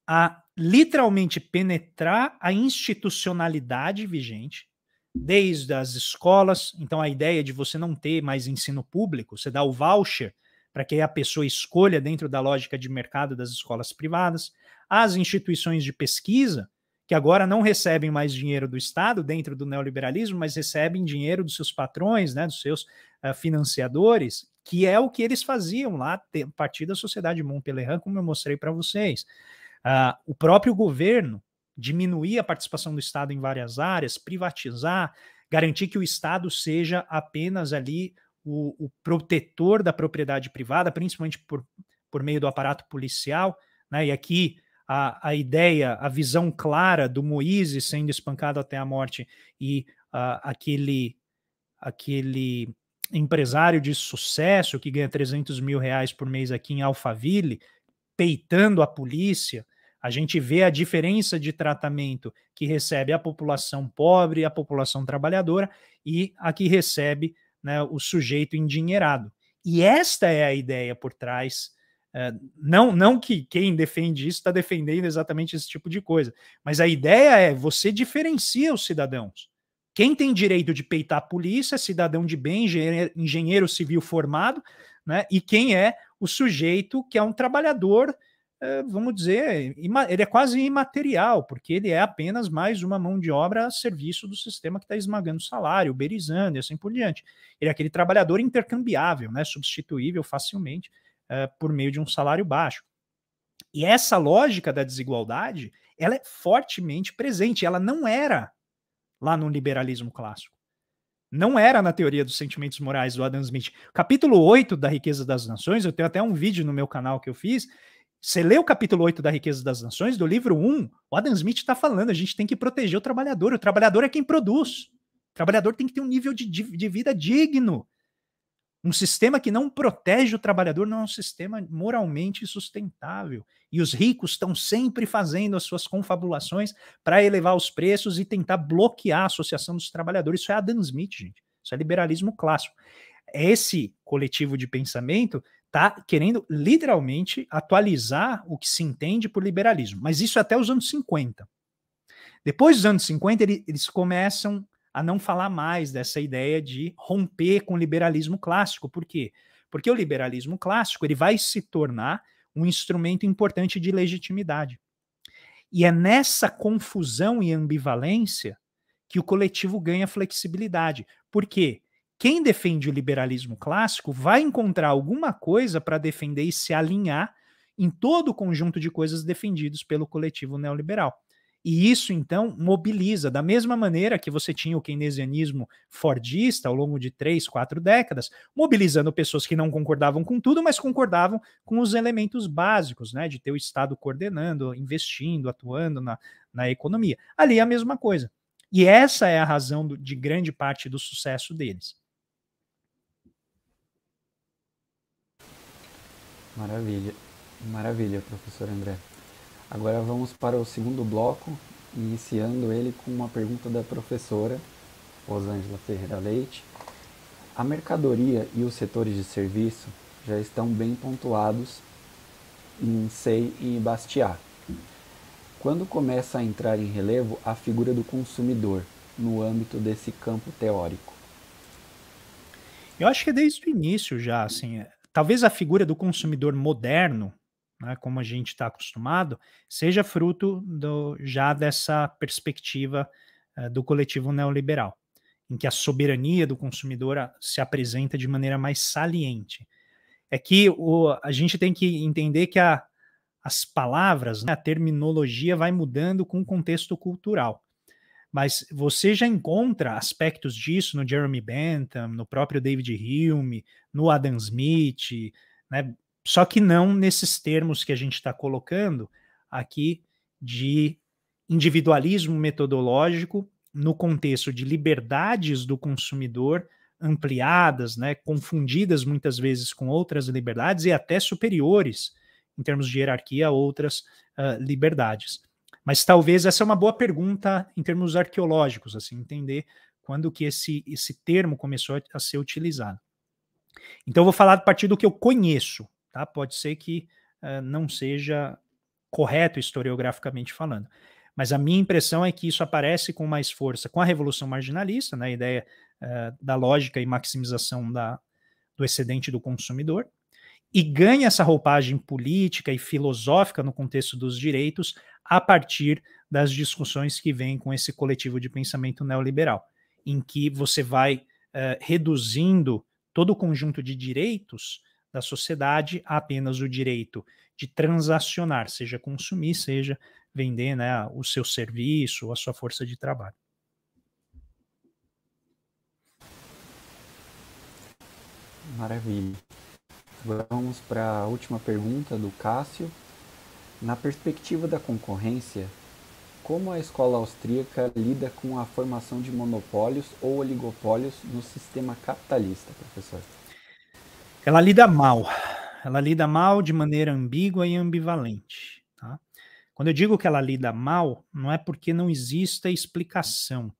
a literalmente penetrar a institucionalidade vigente, desde as escolas. Então, a ideia de você não ter mais ensino público, você dá o voucher para que a pessoa escolha dentro da lógica de mercado das escolas privadas, as instituições de pesquisa, que agora não recebem mais dinheiro do Estado dentro do neoliberalismo, mas recebem dinheiro dos seus patrões, né, dos seus uh, financiadores, que é o que eles faziam lá a partir da sociedade Montpellier, como eu mostrei para vocês. Uh, o próprio governo diminuir a participação do Estado em várias áreas, privatizar, garantir que o Estado seja apenas ali o, o protetor da propriedade privada, principalmente por, por meio do aparato policial, né? E aqui a, a ideia, a visão clara do Moise sendo espancado até a morte e uh, aquele, aquele empresário de sucesso que ganha 300 mil reais por mês aqui em Alphaville, peitando a polícia, a gente vê a diferença de tratamento que recebe a população pobre, a população trabalhadora e a que recebe né, o sujeito endinheirado. E esta é a ideia por trás. É, não, não que quem defende isso está defendendo exatamente esse tipo de coisa, mas a ideia é você diferencia os cidadãos. Quem tem direito de peitar a polícia é cidadão de bem, engenheiro, engenheiro civil formado, né? E quem é o sujeito que é um trabalhador, é, vamos dizer, ele é quase imaterial, porque ele é apenas mais uma mão de obra a serviço do sistema que está esmagando salário, uberizando e assim por diante. Ele é aquele trabalhador intercambiável, né? Substituível facilmente é, por meio de um salário baixo. E essa lógica da desigualdade, ela é fortemente presente. Ela não era lá no liberalismo clássico. Não era na teoria dos sentimentos morais do Adam Smith. Capítulo 8 da Riqueza das Nações, eu tenho até um vídeo no meu canal que eu fiz. Você lê o capítulo 8 da Riqueza das Nações, do livro 1, o Adam Smith está falando, a gente tem que proteger o trabalhador. O trabalhador é quem produz. O trabalhador tem que ter um nível de, de vida digno. Um sistema que não protege o trabalhador não é um sistema moralmente sustentável. E os ricos estão sempre fazendo as suas confabulações para elevar os preços e tentar bloquear a associação dos trabalhadores. Isso é Adam Smith, gente. Isso é liberalismo clássico. Esse coletivo de pensamento está querendo literalmente atualizar o que se entende por liberalismo. Mas isso é até os anos 50. Depois dos anos 50, eles começam a não falar mais dessa ideia de romper com o liberalismo clássico. Por quê? Porque o liberalismo clássico ele vai se tornar um instrumento importante de legitimidade. E é nessa confusão e ambivalência que o coletivo ganha flexibilidade. Por quê? Quem defende o liberalismo clássico vai encontrar alguma coisa para defender e se alinhar em todo o conjunto de coisas defendidos pelo coletivo neoliberal. E isso, então, mobiliza, da mesma maneira que você tinha o keynesianismo fordista ao longo de três, quatro décadas, mobilizando pessoas que não concordavam com tudo, mas concordavam com os elementos básicos, né, de ter o Estado coordenando, investindo, atuando na, na economia. Ali é a mesma coisa. E essa é a razão do, de grande parte do sucesso deles. Maravilha, maravilha, professor André. Agora vamos para o segundo bloco, iniciando ele com uma pergunta da professora Rosângela Ferreira Leite. A mercadoria e os setores de serviço já estão bem pontuados em SEI e Bastiat. Quando começa a entrar em relevo a figura do consumidor no âmbito desse campo teórico? Eu acho que é desde o início já, assim, é, talvez a figura do consumidor moderno, né, como a gente está acostumado, seja fruto do, já dessa perspectiva uh, do coletivo neoliberal, em que a soberania do consumidor ah, se apresenta de maneira mais saliente. É que o, a gente tem que entender que a, as palavras, né, a terminologia vai mudando com o contexto cultural. Mas você já encontra aspectos disso no Jeremy Bentham, no próprio David Hume, no Adam Smith, né, só que não nesses termos que a gente está colocando aqui de individualismo metodológico no contexto de liberdades do consumidor ampliadas, né, confundidas muitas vezes com outras liberdades e até superiores em termos de hierarquia a outras uh, liberdades. Mas talvez essa é uma boa pergunta em termos arqueológicos, assim, entender quando que esse, esse termo começou a, a ser utilizado. Então eu vou falar a partir do que eu conheço, Tá? Pode ser que uh, não seja correto historiograficamente falando. Mas a minha impressão é que isso aparece com mais força com a Revolução Marginalista, né, a ideia uh, da lógica e maximização da, do excedente do consumidor, e ganha essa roupagem política e filosófica no contexto dos direitos a partir das discussões que vêm com esse coletivo de pensamento neoliberal, em que você vai uh, reduzindo todo o conjunto de direitos da sociedade apenas o direito de transacionar, seja consumir, seja vender né, o seu serviço, a sua força de trabalho. Maravilha. Vamos para a última pergunta do Cássio. Na perspectiva da concorrência, como a escola austríaca lida com a formação de monopólios ou oligopólios no sistema capitalista, professor? Ela lida mal. Ela lida mal de maneira ambígua e ambivalente. Tá? Quando eu digo que ela lida mal, não é porque não exista explicação,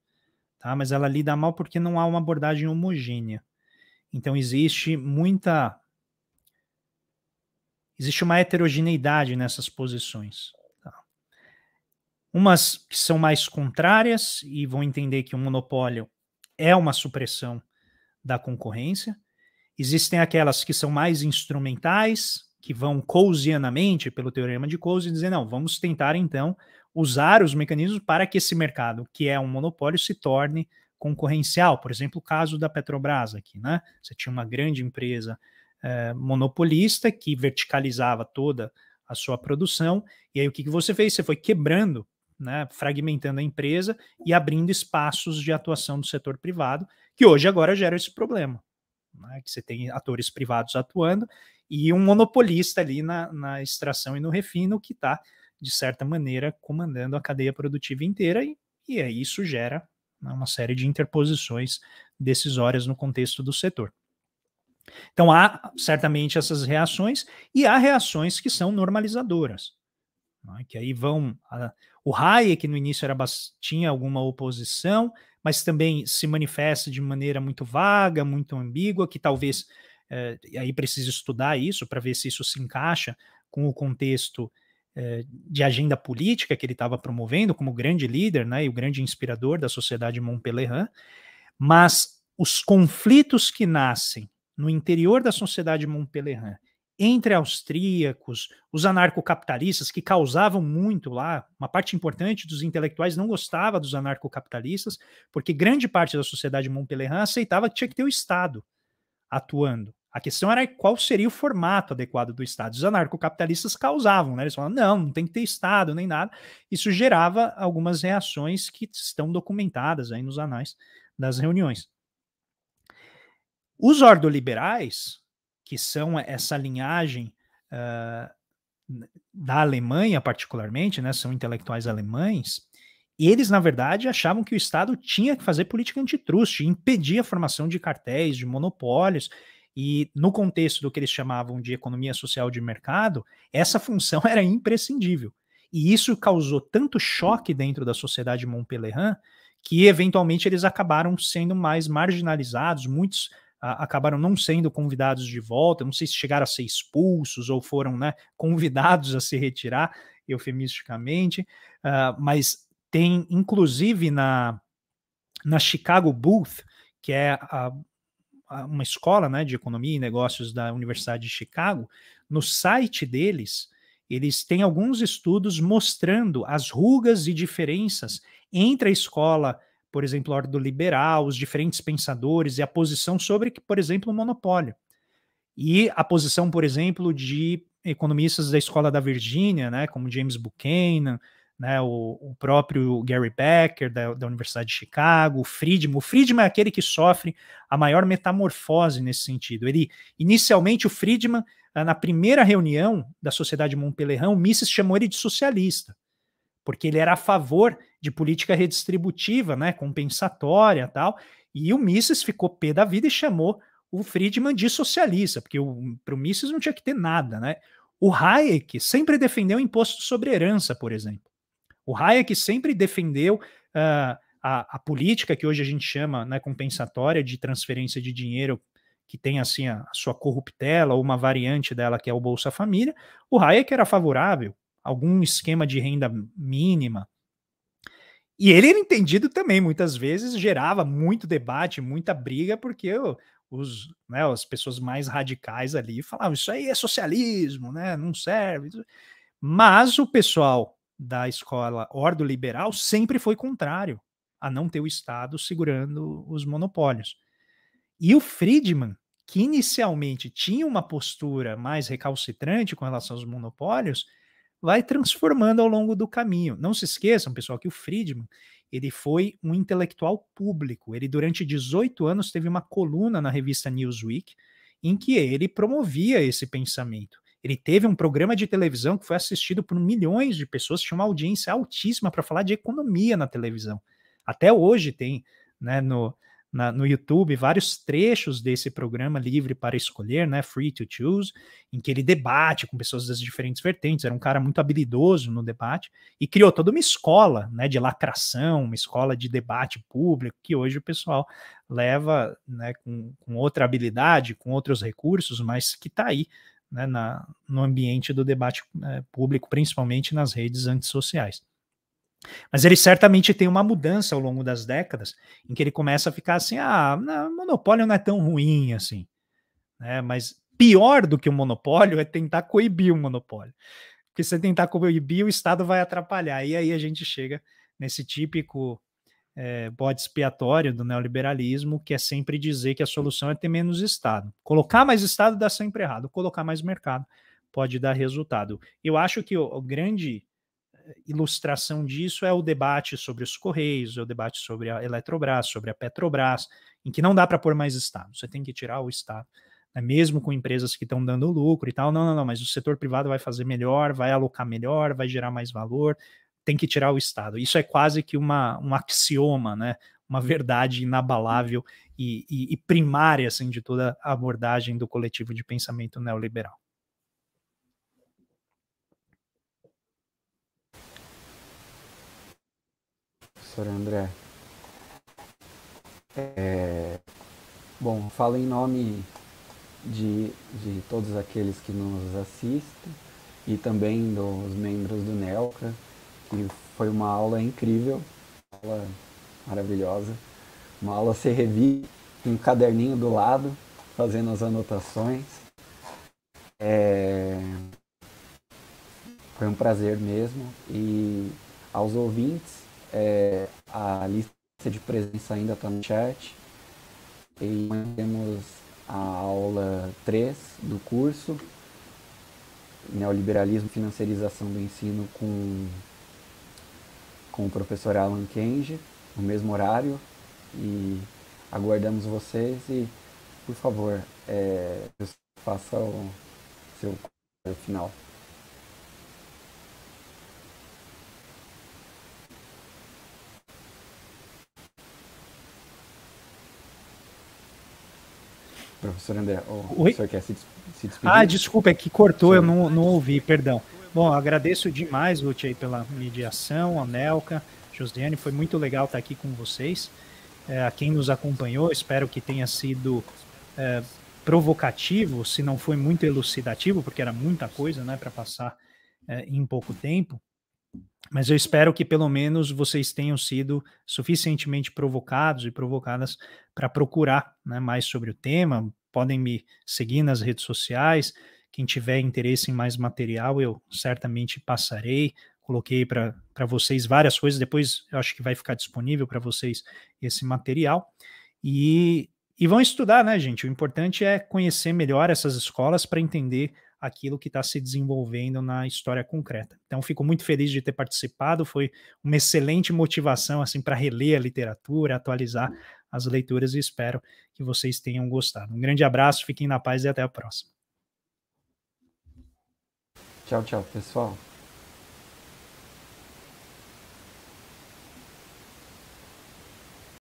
tá? mas ela lida mal porque não há uma abordagem homogênea. Então existe muita. Existe uma heterogeneidade nessas posições. Tá? Umas que são mais contrárias e vão entender que o monopólio é uma supressão da concorrência, Existem aquelas que são mais instrumentais, que vão Coasianamente, pelo teorema de Coase, dizer, não, vamos tentar então usar os mecanismos para que esse mercado, que é um monopólio, se torne concorrencial. Por exemplo, o caso da Petrobras aqui, né? Você tinha uma grande empresa eh, monopolista que verticalizava toda a sua produção, e aí o que, que você fez? Você foi quebrando, né, fragmentando a empresa e abrindo espaços de atuação do setor privado, que hoje agora gera esse problema né, que você tem atores privados atuando, e um monopolista ali na, na extração e no refino que está, de certa maneira, comandando a cadeia produtiva inteira, e, e aí isso gera né, uma série de interposições decisórias no contexto do setor. Então há certamente essas reações, e há reações que são normalizadoras. Né, que aí vão. A, o Hayek no início era, tinha alguma oposição, mas também se manifesta de maneira muito vaga, muito ambígua, que talvez é, aí precise estudar isso para ver se isso se encaixa com o contexto é, de agenda política que ele estava promovendo como grande líder né, e o grande inspirador da sociedade Montpellier, mas os conflitos que nascem no interior da sociedade Montpellier entre austríacos, os anarcocapitalistas, que causavam muito lá, uma parte importante dos intelectuais não gostava dos anarcocapitalistas, porque grande parte da sociedade Montpellier aceitava que tinha que ter o Estado atuando. A questão era qual seria o formato adequado do Estado. Os anarcocapitalistas causavam, né? Eles falavam, não, não tem que ter Estado nem nada. Isso gerava algumas reações que estão documentadas aí nos anais das reuniões. Os ordoliberais, que são essa linhagem uh, da Alemanha, particularmente, né, são intelectuais alemães, eles, na verdade, achavam que o Estado tinha que fazer política antitruste, impedir a formação de cartéis, de monopólios, e no contexto do que eles chamavam de economia social de mercado, essa função era imprescindível. E isso causou tanto choque dentro da sociedade Montpellier que eventualmente eles acabaram sendo mais marginalizados, muitos acabaram não sendo convidados de volta, não sei se chegaram a ser expulsos ou foram né, convidados a se retirar, eufemisticamente, uh, mas tem inclusive na, na Chicago Booth, que é a, a, uma escola né, de economia e negócios da Universidade de Chicago, no site deles, eles têm alguns estudos mostrando as rugas e diferenças entre a escola por exemplo, a ordem liberal, os diferentes pensadores e a posição sobre, por exemplo, o monopólio. E a posição, por exemplo, de economistas da escola da Virgínia, né, como James Buchanan, né, o, o próprio Gary Becker, da, da, Universidade de Chicago, o Friedman. O Friedman é aquele que sofre a maior metamorfose nesse sentido. Ele, inicialmente, o Friedman, na primeira reunião da Sociedade Montpellier, o Mises chamou ele de socialista porque ele era a favor de política redistributiva, né, compensatória tal, e o Mises ficou pé da vida e chamou o Friedman de socialista, porque para o Mises não tinha que ter nada, né? O Hayek sempre defendeu o imposto sobre herança, por exemplo. O Hayek sempre defendeu uh, a, a, política que hoje a gente chama né, compensatória de transferência de dinheiro que tem assim a, a sua corruptela ou uma variante dela que é o Bolsa Família. O Hayek era favorável algum esquema de renda mínima. E ele era entendido também, muitas vezes gerava muito debate, muita briga, porque os, né, as pessoas mais radicais ali falavam isso aí é socialismo, né, não serve. Mas o pessoal da escola ordo-liberal sempre foi contrário a não ter o Estado segurando os monopólios. E o Friedman, que inicialmente tinha uma postura mais recalcitrante com relação aos monopólios, vai transformando ao longo do caminho. Não se esqueçam, pessoal, que o Friedman ele foi um intelectual público. Ele, durante 18 anos, teve uma coluna na revista Newsweek em que ele promovia esse pensamento. Ele teve um programa de televisão que foi assistido por milhões de pessoas, tinha uma audiência altíssima para falar de economia na televisão. Até hoje tem, né, no, na, no YouTube vários trechos desse programa livre para escolher, né, Free to Choose, em que ele debate com pessoas das diferentes vertentes. Era um cara muito habilidoso no debate e criou toda uma escola, né, de lacração, uma escola de debate público que hoje o pessoal leva, né, com, com outra habilidade, com outros recursos, mas que está aí. Né, na, no ambiente do debate né, público, principalmente nas redes antissociais. Mas ele certamente tem uma mudança ao longo das décadas, em que ele começa a ficar assim: ah, não, monopólio não é tão ruim assim. Né? Mas pior do que o monopólio é tentar coibir o monopólio. Porque se tentar coibir, o Estado vai atrapalhar. E aí a gente chega nesse típico é, bode expiatório do neoliberalismo, que é sempre dizer que a solução é ter menos Estado. Colocar mais Estado dá sempre errado, colocar mais mercado pode dar resultado. Eu acho que o, o grande ilustração disso é o debate sobre os Correios, é o debate sobre a Eletrobras, sobre a Petrobras, em que não dá para pôr mais Estado, você tem que tirar o Estado. Né? Mesmo com empresas que estão dando lucro e tal, não, não, não, mas o setor privado vai fazer melhor, vai alocar melhor, vai gerar mais valor, tem que tirar o Estado. Isso é quase que uma, um axioma, né? uma verdade inabalável e, e, e primária assim, de toda a abordagem do coletivo de pensamento neoliberal. Professor André. É, bom, falo em nome de, de todos aqueles que nos assistem e também dos membros do NELCA. E foi uma aula incrível, uma aula maravilhosa. Uma aula se revi um caderninho do lado, fazendo as anotações. É, foi um prazer mesmo. E aos ouvintes, é, a lista de presença ainda está no chat. E temos a aula 3 do curso, Neoliberalismo e Financiarização do Ensino, com, com o professor Alan Kenge, no mesmo horário. E aguardamos vocês e, por favor, é, faça o seu final. Professor André, o Oi? senhor quer se, se despedir? Ah, desculpa, é que cortou, eu não, não ouvi, perdão. Bom, agradeço demais, Lute, aí, pela mediação, a Nelka, Josiane, foi muito legal estar aqui com vocês. É, a quem nos acompanhou, espero que tenha sido é, provocativo, se não foi muito elucidativo, porque era muita coisa né, para passar é, em pouco tempo. Mas eu espero que pelo menos vocês tenham sido suficientemente provocados e provocadas para procurar né, mais sobre o tema. Podem me seguir nas redes sociais. Quem tiver interesse em mais material, eu certamente passarei. Coloquei para vocês várias coisas. Depois eu acho que vai ficar disponível para vocês esse material. E, e vão estudar, né, gente? O importante é conhecer melhor essas escolas para entender aquilo que está se desenvolvendo na história concreta. Então, fico muito feliz de ter participado, foi uma excelente motivação assim para reler a literatura, atualizar as leituras e espero que vocês tenham gostado. Um grande abraço, fiquem na paz e até a próxima. Tchau, tchau, pessoal.